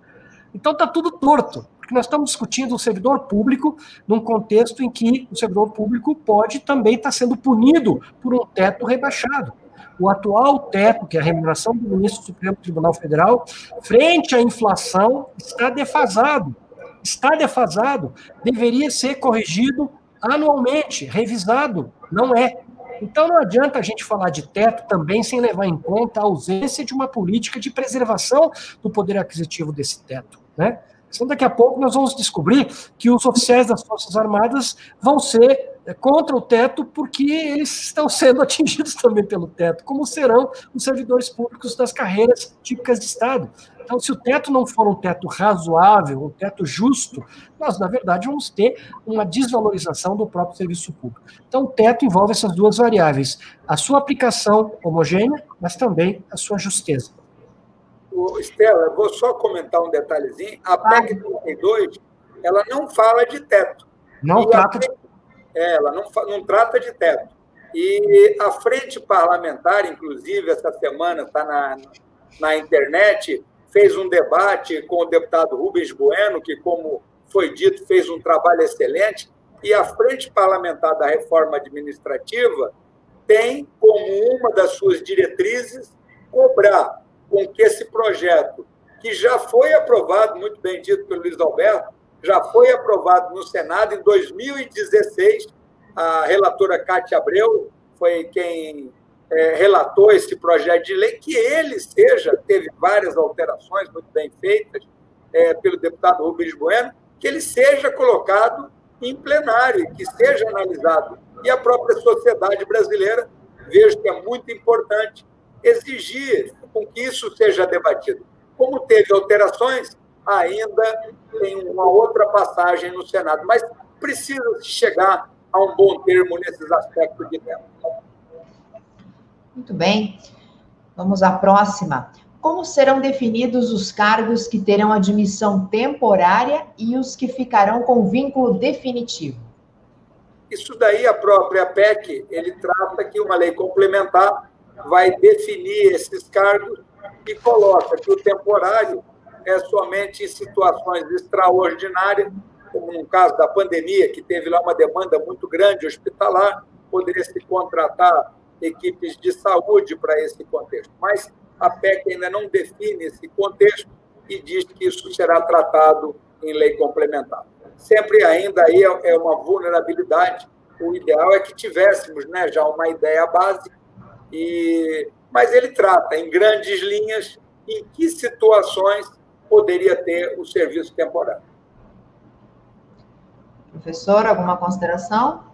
Então está tudo torto, porque nós estamos discutindo o servidor público num contexto em que o servidor público pode também estar tá sendo punido por um teto rebaixado. O atual teto, que é a remuneração do ministro do Supremo Tribunal Federal, frente à inflação, está defasado está defasado, deveria ser corrigido anualmente, revisado, não é. Então não adianta a gente falar de teto também sem levar em conta a ausência de uma política de preservação do poder aquisitivo desse teto, né? Então daqui a pouco nós vamos descobrir que os oficiais das Forças Armadas vão ser é, contra o teto porque eles estão sendo atingidos também pelo teto, como serão os servidores públicos das carreiras típicas de Estado. Então, se o teto não for um teto razoável, um teto justo, nós, na verdade, vamos ter uma desvalorização do próprio serviço público. Então, o teto envolve essas duas variáveis: a sua aplicação homogênea, mas também a sua justeza. O Estela, vou só comentar um detalhezinho. A PEC 32, ela não fala de teto. Não e trata de... É, ela não, não trata de teto. E a frente parlamentar, inclusive, essa semana está na, na internet, fez um debate com o deputado Rubens Bueno, que, como foi dito, fez um trabalho excelente, e a Frente Parlamentar da Reforma Administrativa tem como uma das suas diretrizes cobrar com que esse projeto, que já foi aprovado, muito bem dito pelo Luiz Alberto, já foi aprovado no Senado em 2016, a relatora Cátia Abreu foi quem é, relatou esse projeto de lei, que ele seja, teve várias alterações muito bem feitas é, pelo deputado Rubens Bueno, que ele seja colocado em plenário, que seja analisado. E a própria sociedade brasileira, vejo que é muito importante exigir com que isso seja debatido. Como teve alterações, ainda tem uma outra passagem no Senado, mas precisa chegar a um bom termo nesses aspectos de tempo. Muito bem. Vamos à próxima. como serão definidos os cargos que terão admissão temporária e os que ficarão com vínculo definitivo? Isso daí a própria PEC, ele trata que uma lei complementar vai definir esses cargos e coloca que o temporário é somente em situações extraordinárias, como no caso da pandemia, que teve lá uma demanda muito grande hospitalar, poderia se contratar equipes de saúde para esse contexto. Mas a PEC ainda não define esse contexto e diz que isso será tratado em lei complementar. Sempre ainda aí é uma vulnerabilidade. O ideal é que tivéssemos né, já uma ideia básica, e... mas ele trata em grandes linhas em que situações poderia ter o serviço temporário. Professor, alguma consideração?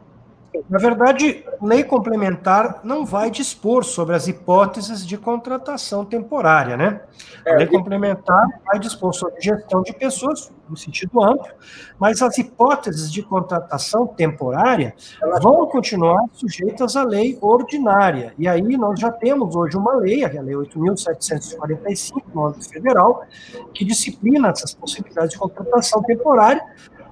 Na verdade, lei complementar não vai dispor sobre as hipóteses de contratação temporária, né? A lei complementar vai dispor sobre gestão de pessoas, no sentido amplo, mas as hipóteses de contratação temporária vão continuar sujeitas à lei ordinária. E aí nós já temos hoje uma lei, a Lei 8.745, no âmbito federal, que disciplina essas possibilidades de contratação temporária,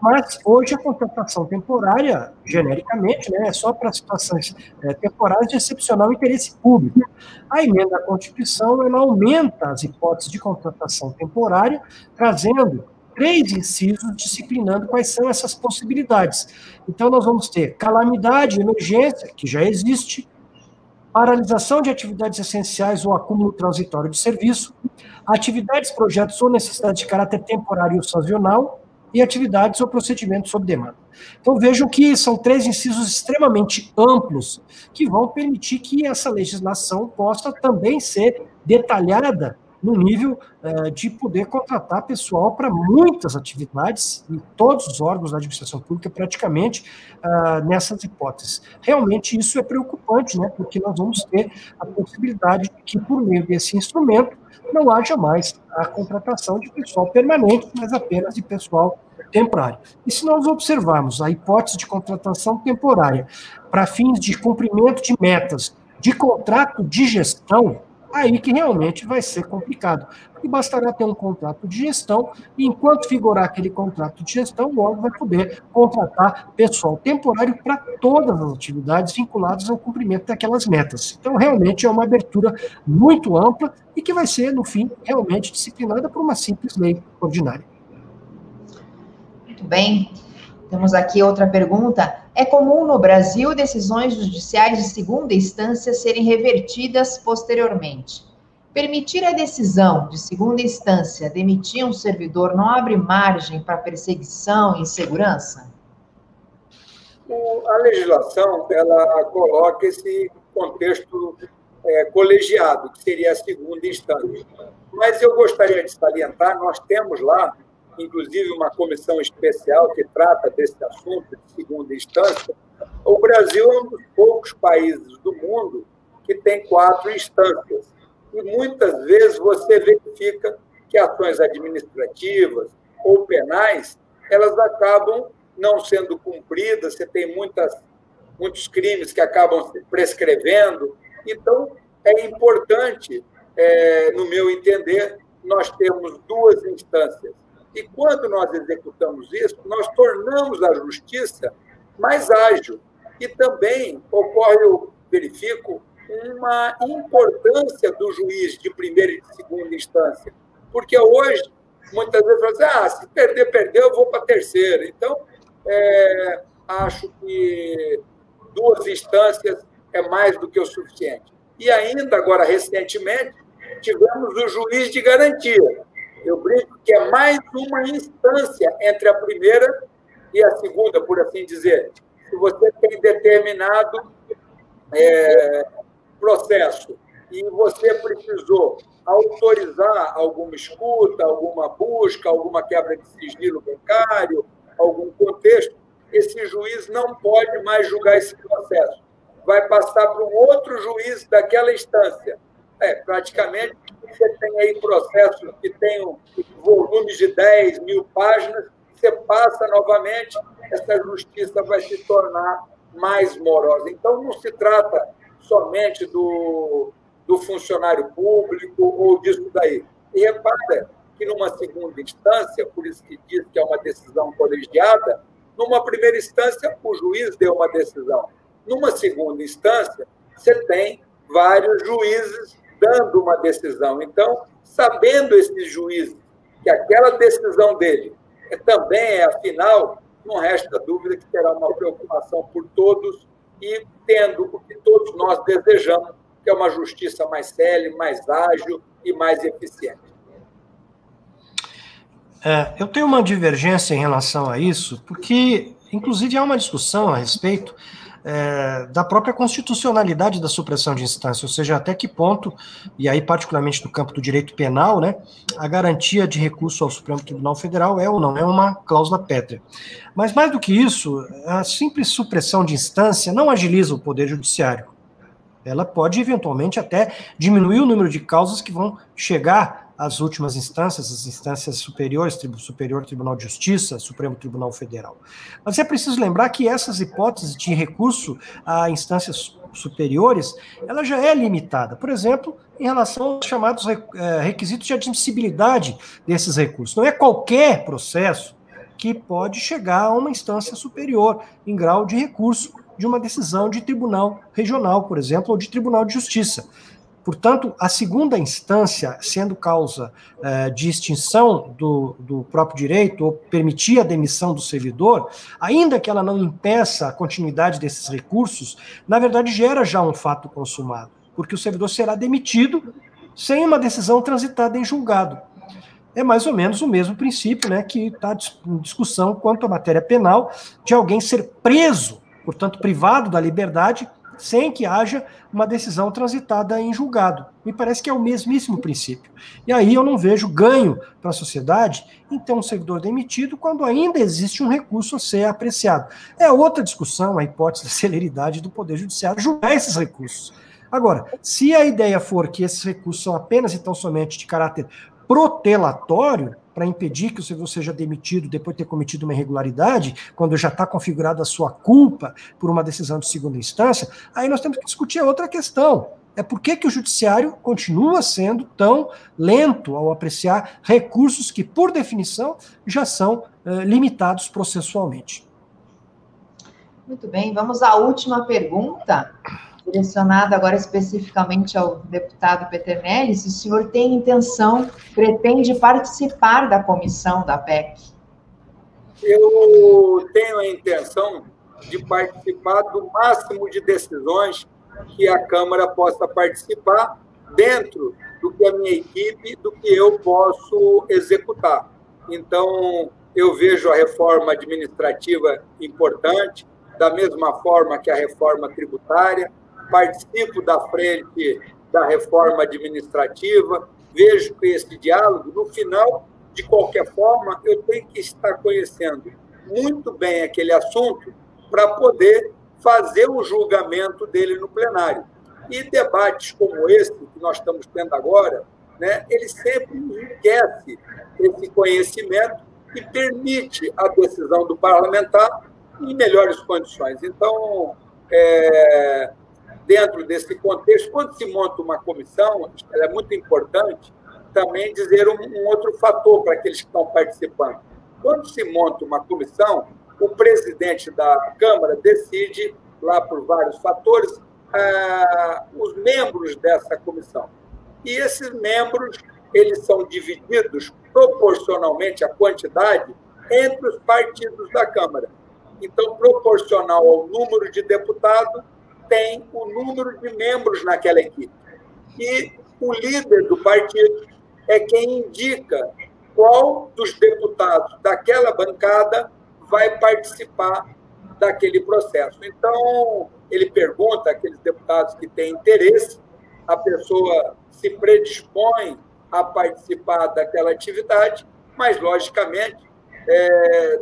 mas hoje a contratação temporária, genericamente, né, é só para situações é, temporárias de excepcional interesse público. A emenda à Constituição ela aumenta as hipóteses de contratação temporária, trazendo três incisos disciplinando quais são essas possibilidades. Então, nós vamos ter calamidade, emergência, que já existe, paralisação de atividades essenciais ou acúmulo transitório de serviço, atividades, projetos ou necessidades de caráter temporário ou sazonal, e atividades ou procedimentos sob demanda. Então vejam que são três incisos extremamente amplos que vão permitir que essa legislação possa também ser detalhada no nível eh, de poder contratar pessoal para muitas atividades em todos os órgãos da administração pública, praticamente ah, nessas hipóteses. Realmente isso é preocupante, né, porque nós vamos ter a possibilidade de que, por meio desse instrumento, não haja mais a contratação de pessoal permanente, mas apenas de pessoal temporário. E se nós observarmos a hipótese de contratação temporária para fins de cumprimento de metas de contrato de gestão, aí que realmente vai ser complicado. Porque bastará ter um contrato de gestão, e enquanto figurar aquele contrato de gestão, o órgão vai poder contratar pessoal temporário para todas as atividades vinculadas ao cumprimento daquelas metas. Então, realmente é uma abertura muito ampla e que vai ser, no fim, realmente disciplinada por uma simples lei ordinária. Muito bem. Temos aqui outra pergunta. É comum no Brasil decisões judiciais de segunda instância serem revertidas posteriormente. Permitir a decisão de segunda instância demitir um servidor não abre margem para perseguição e insegurança? a legislação ela coloca esse contexto é, colegiado, que seria a segunda instância. Mas eu gostaria de salientar, nós temos lá inclusive uma comissão especial que trata desse assunto de segunda instância. O Brasil é um dos poucos países do mundo que tem quatro instâncias. E muitas vezes você verifica que ações administrativas ou penais, elas acabam não sendo cumpridas, você tem muitas, muitos crimes que acabam prescrevendo. Então, é importante, é, no meu entender, nós temos duas instâncias e quando nós executamos isso, nós tornamos a justiça mais ágil. E também ocorre, eu verifico, uma importância do juiz de primeira e de segunda instância. Porque hoje, muitas vezes, fala assim, ah, se perder, perdeu, eu vou para a terceira. Então, é, acho que duas instâncias é mais do que o suficiente. E ainda, agora, recentemente, tivemos o juiz de garantia, eu brinco que é mais uma instância entre a primeira e a segunda, por assim dizer. Se você tem determinado é, processo e você precisou autorizar alguma escuta, alguma busca, alguma quebra de sigilo bancário, algum contexto, esse juiz não pode mais julgar esse processo. Vai passar para um outro juiz daquela instância. É, praticamente você tem aí processos que têm volumes de 10 mil páginas, você passa novamente, essa justiça vai se tornar mais morosa. Então, não se trata somente do, do funcionário público ou disso daí. E repara que numa segunda instância, por isso que diz que é uma decisão colegiada, numa primeira instância o juiz deu uma decisão. Numa segunda instância, você tem vários juízes dando uma decisão. Então, sabendo esses juízes que aquela decisão dele é, também é a final, não resta dúvida que terá uma preocupação por todos e tendo o que todos nós desejamos, que é uma justiça mais célere, mais ágil e mais eficiente. É, eu tenho uma divergência em relação a isso, porque, inclusive, há uma discussão a respeito é, da própria constitucionalidade da supressão de instância, ou seja, até que ponto, e aí particularmente no campo do direito penal, né, a garantia de recurso ao Supremo Tribunal Federal é ou não é uma cláusula pétrea. Mas mais do que isso, a simples supressão de instância não agiliza o poder judiciário. Ela pode eventualmente até diminuir o número de causas que vão chegar as últimas instâncias, as instâncias superiores, Superior Tribunal de Justiça, Supremo Tribunal Federal. Mas é preciso lembrar que essas hipóteses de recurso a instâncias superiores, ela já é limitada. Por exemplo, em relação aos chamados eh, requisitos de admissibilidade desses recursos. Não é qualquer processo que pode chegar a uma instância superior em grau de recurso de uma decisão de tribunal regional, por exemplo, ou de tribunal de justiça. Portanto, a segunda instância, sendo causa eh, de extinção do, do, próprio direito ou permitir a demissão do servidor, ainda que ela não impeça a continuidade desses recursos, na verdade gera já um fato consumado, porque o servidor será demitido sem uma decisão transitada em julgado. É mais ou menos o mesmo princípio né, que está em discussão quanto à matéria penal de alguém ser preso, portanto, privado da liberdade, sem que haja uma decisão transitada em julgado. Me parece que é o mesmíssimo princípio. E aí eu não vejo ganho para a sociedade em ter um servidor demitido quando ainda existe um recurso a ser apreciado. É outra discussão a hipótese da celeridade do Poder Judiciário julgar esses recursos. Agora, se a ideia for que esses recursos são apenas e tão somente de caráter protelatório, para impedir que o servidor seja demitido depois de ter cometido uma irregularidade, quando já está configurada a sua culpa por uma decisão de segunda instância, aí nós temos que discutir outra questão. É por que, que o judiciário continua sendo tão lento ao apreciar recursos que, por definição, já são uh, limitados processualmente. Muito bem, vamos à última pergunta direcionada agora especificamente ao deputado Peternelli, se o senhor tem intenção, pretende participar da comissão da PEC. Eu tenho a intenção de participar do máximo de decisões que a Câmara possa participar dentro do que a minha equipe, do que eu posso executar. Então, eu vejo a reforma administrativa importante, da mesma forma que a reforma tributária, participo da frente da reforma administrativa, vejo que esse diálogo, no final, de qualquer forma, eu tenho que estar conhecendo muito bem aquele assunto para poder fazer o julgamento dele no plenário. E debates como esse que nós estamos tendo agora, né, ele sempre enriquece esse conhecimento e permite a decisão do parlamentar em melhores condições. Então, é, dentro desse contexto, quando se monta uma comissão, é muito importante também dizer um, um outro fator para aqueles que estão participando. Quando se monta uma comissão, o presidente da Câmara decide, lá por vários fatores, ah, os membros dessa comissão. E esses membros eles são divididos proporcionalmente à quantidade entre os partidos da Câmara. Então, proporcional ao número de deputados, tem o número de membros naquela equipe. E o líder do partido é quem indica qual dos deputados daquela bancada vai participar daquele processo. Então, ele pergunta àqueles deputados que têm interesse, a pessoa se predispõe a participar daquela atividade, mas, logicamente, é,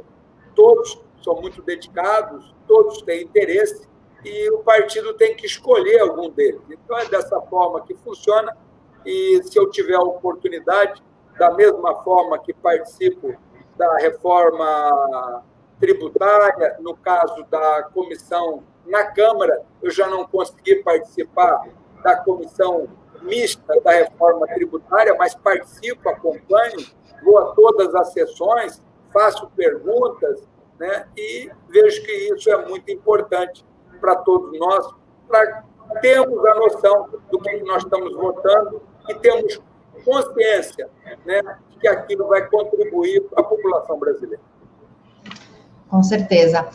todos são muito dedicados, todos têm interesse, e o partido tem que escolher algum deles. Então, é dessa forma que funciona, e se eu tiver a oportunidade, da mesma forma que participo da reforma tributária, no caso da comissão na Câmara, eu já não consegui participar da comissão mista da reforma tributária, mas participo, acompanho, vou a todas as sessões, faço perguntas, né? e vejo que isso é muito importante para todos nós, para termos a noção do que nós estamos votando e temos consciência né, de que aquilo vai contribuir para a população brasileira. Com certeza.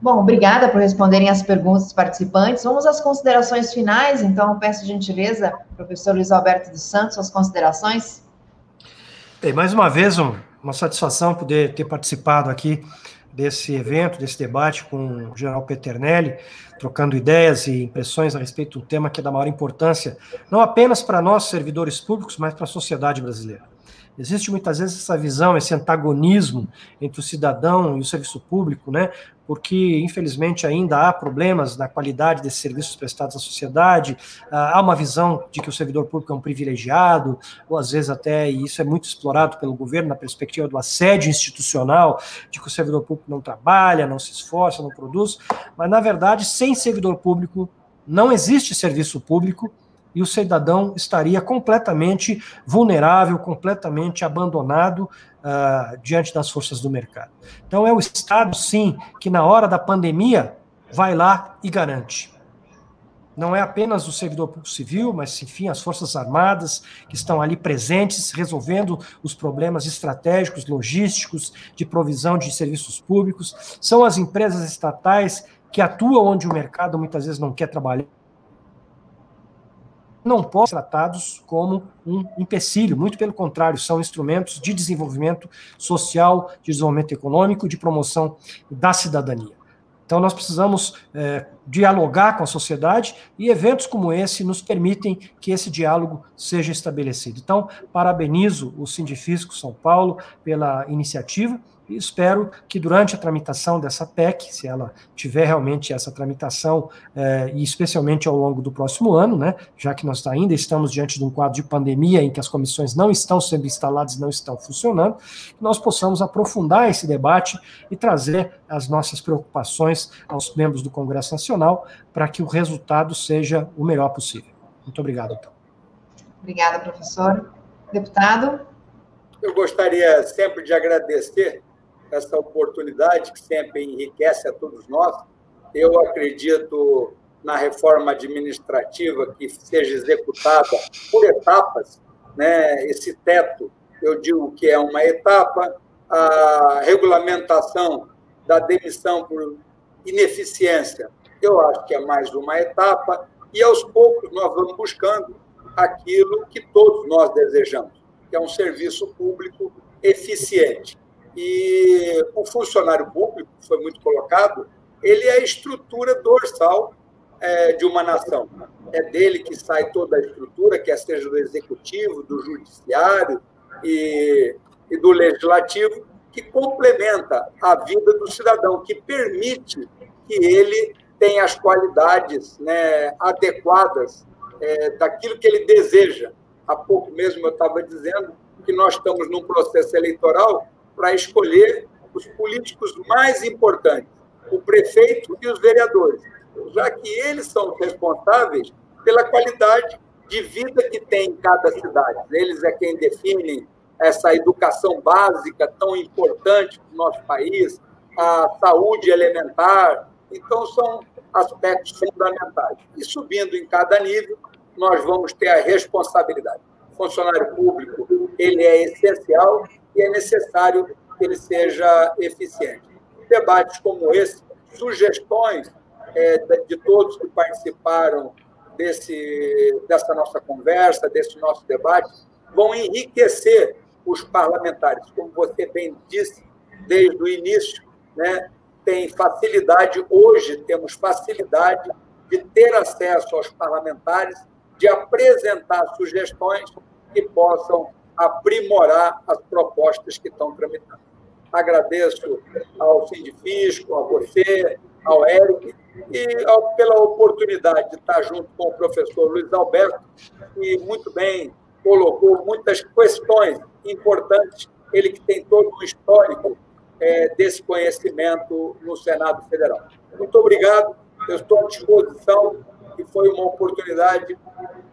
Bom, obrigada por responderem as perguntas dos participantes. Vamos às considerações finais, então peço gentileza, professor Luiz Alberto dos Santos, suas considerações. Bem, mais uma vez, um, uma satisfação poder ter participado aqui desse evento, desse debate com o general Peternelli, trocando ideias e impressões a respeito do tema que é da maior importância, não apenas para nós, servidores públicos, mas para a sociedade brasileira. Existe muitas vezes essa visão, esse antagonismo entre o cidadão e o serviço público, né? Porque, infelizmente, ainda há problemas na qualidade desses serviços prestados à sociedade, ah, há uma visão de que o servidor público é um privilegiado, ou às vezes até, e isso é muito explorado pelo governo na perspectiva do assédio institucional, de que o servidor público não trabalha, não se esforça, não produz, mas, na verdade, sem servidor público, não existe serviço público, e o cidadão estaria completamente vulnerável, completamente abandonado uh, diante das forças do mercado. Então, é o Estado, sim, que na hora da pandemia vai lá e garante. Não é apenas o servidor público civil, mas, enfim, as Forças Armadas que estão ali presentes, resolvendo os problemas estratégicos, logísticos, de provisão de serviços públicos. São as empresas estatais que atuam onde o mercado muitas vezes não quer trabalhar não podem ser tratados como um empecilho, muito pelo contrário, são instrumentos de desenvolvimento social, de desenvolvimento econômico, de promoção da cidadania. Então, nós precisamos é, dialogar com a sociedade e eventos como esse nos permitem que esse diálogo seja estabelecido. Então, parabenizo o Sindifisco São Paulo pela iniciativa e espero que durante a tramitação dessa PEC, se ela tiver realmente essa tramitação, eh, e especialmente ao longo do próximo ano, né, já que nós ainda estamos diante de um quadro de pandemia em que as comissões não estão sendo instaladas e não estão funcionando, que nós possamos aprofundar esse debate e trazer as nossas preocupações aos membros do Congresso Nacional para que o resultado seja o melhor possível. Muito obrigado, então. Obrigada, professor. Deputado? Eu gostaria sempre de agradecer essa oportunidade que sempre enriquece a todos nós. Eu acredito na reforma administrativa que seja executada por etapas, né? Esse teto, eu digo que é uma etapa, a regulamentação da demissão por ineficiência, eu acho que é mais uma etapa, e aos poucos nós vamos buscando aquilo que todos nós desejamos, que é um serviço público eficiente. E o funcionário público, foi muito colocado, ele é a estrutura dorsal é, de uma nação. É dele que sai toda a estrutura, quer seja do executivo, do judiciário e, e do legislativo, que complementa a vida do cidadão, que permite que ele tenha as qualidades né, adequadas é, daquilo que ele deseja. Há pouco mesmo eu estava dizendo que nós estamos num processo eleitoral para escolher os políticos mais importantes, o prefeito e os vereadores, já que eles são responsáveis pela qualidade de vida que tem em cada cidade. Eles é quem definem essa educação básica tão importante para o nosso país, a saúde elementar. Então, são aspectos fundamentais. E subindo em cada nível, nós vamos ter a responsabilidade. O funcionário público, ele é essencial e é necessário que ele seja eficiente. Debates como esse, sugestões é, de todos que participaram desse, dessa nossa conversa, desse nosso debate, vão enriquecer os parlamentares. Como você bem disse desde o início, né, tem facilidade, hoje temos facilidade de ter acesso aos parlamentares, de apresentar sugestões que possam aprimorar as propostas que estão tramitando. Agradeço ao Sindifisco, a você, ao Eric, e ao, pela oportunidade de estar junto com o professor Luiz Alberto, que muito bem colocou muitas questões importantes, ele que tem todo um histórico é, desse conhecimento no Senado Federal. Muito obrigado, eu estou à disposição e foi uma oportunidade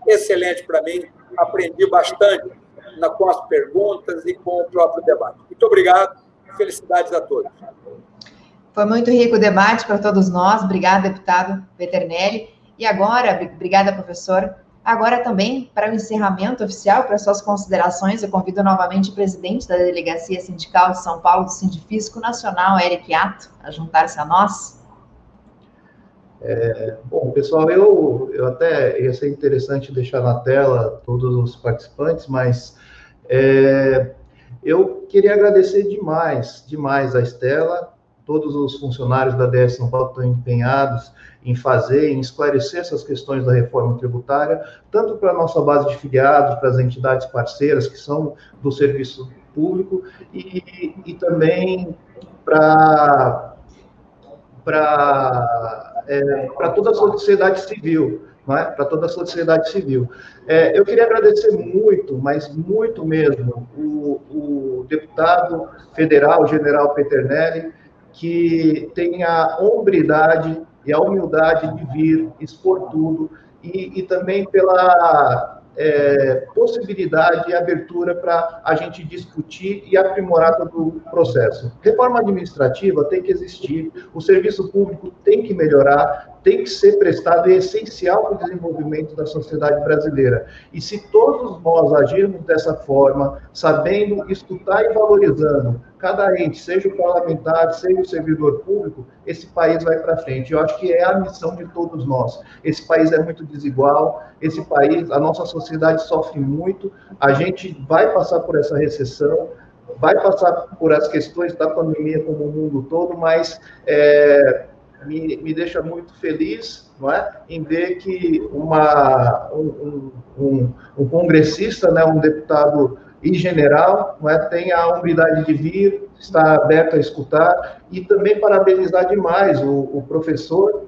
excelente para mim. Aprendi bastante na, com as perguntas e com o próprio debate. Muito obrigado e felicidades a todos. Foi muito rico o debate para todos nós. Obrigada, deputado Veternelli. E agora, obrigada, professor. Agora também, para o encerramento oficial, para suas considerações, eu convido novamente o presidente da Delegacia Sindical de São Paulo do Sindifisco Nacional, Eric Ato, a juntar-se a nós. É, bom, pessoal, eu, eu até ia ser interessante deixar na tela todos os participantes, mas é, eu queria agradecer demais, demais a Estela, todos os funcionários da DS São Paulo estão empenhados em fazer, em esclarecer essas questões da reforma tributária, tanto para a nossa base de filiados, para as entidades parceiras que são do serviço público, e, e também para para é, toda a sociedade civil, é? para toda a sociedade civil. É, eu queria agradecer muito, mas muito mesmo, o, o deputado federal, general Peternelli, que tem a hombridade e a humildade de vir expor tudo, e, e também pela é, possibilidade e abertura para a gente discutir e aprimorar todo o processo. Reforma administrativa tem que existir, o serviço público tem que melhorar, tem que ser prestado e é essencial para o desenvolvimento da sociedade brasileira. E se todos nós agirmos dessa forma, sabendo escutar e valorizando cada ente, seja o parlamentar, seja o servidor público, esse país vai para frente. Eu acho que é a missão de todos nós. Esse país é muito desigual, esse país, a nossa sociedade sofre muito, a gente vai passar por essa recessão, vai passar por as questões da pandemia como o mundo todo, mas é, me, me deixa muito feliz não é? em ver que uma, um, um, um congressista, né, um deputado e general, não é, tem a humildade de vir, está aberto a escutar e também parabenizar demais o, o professor,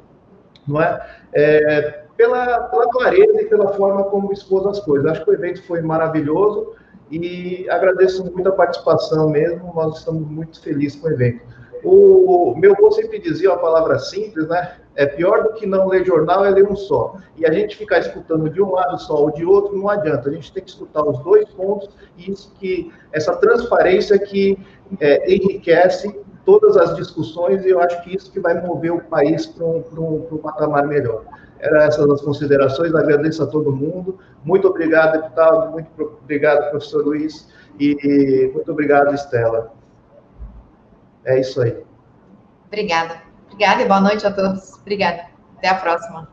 não é, é, pela, pela clareza e pela forma como expôs as coisas. Acho que o evento foi maravilhoso e agradeço muito a participação mesmo. Nós estamos muito felizes com o evento. O meu avô sempre dizia uma palavra simples, né? É pior do que não ler jornal é ler um só. E a gente ficar escutando de um lado só ou de outro não adianta. A gente tem que escutar os dois pontos e isso que essa transparência que é, enriquece todas as discussões e eu acho que isso que vai mover o país para um, um, um patamar melhor. Eram essas as considerações. Agradeço a todo mundo. Muito obrigado, deputado. Muito obrigado, professor Luiz. E muito obrigado, Estela. É isso aí. Obrigada. Obrigada e boa noite a todos. Obrigada. Até a próxima.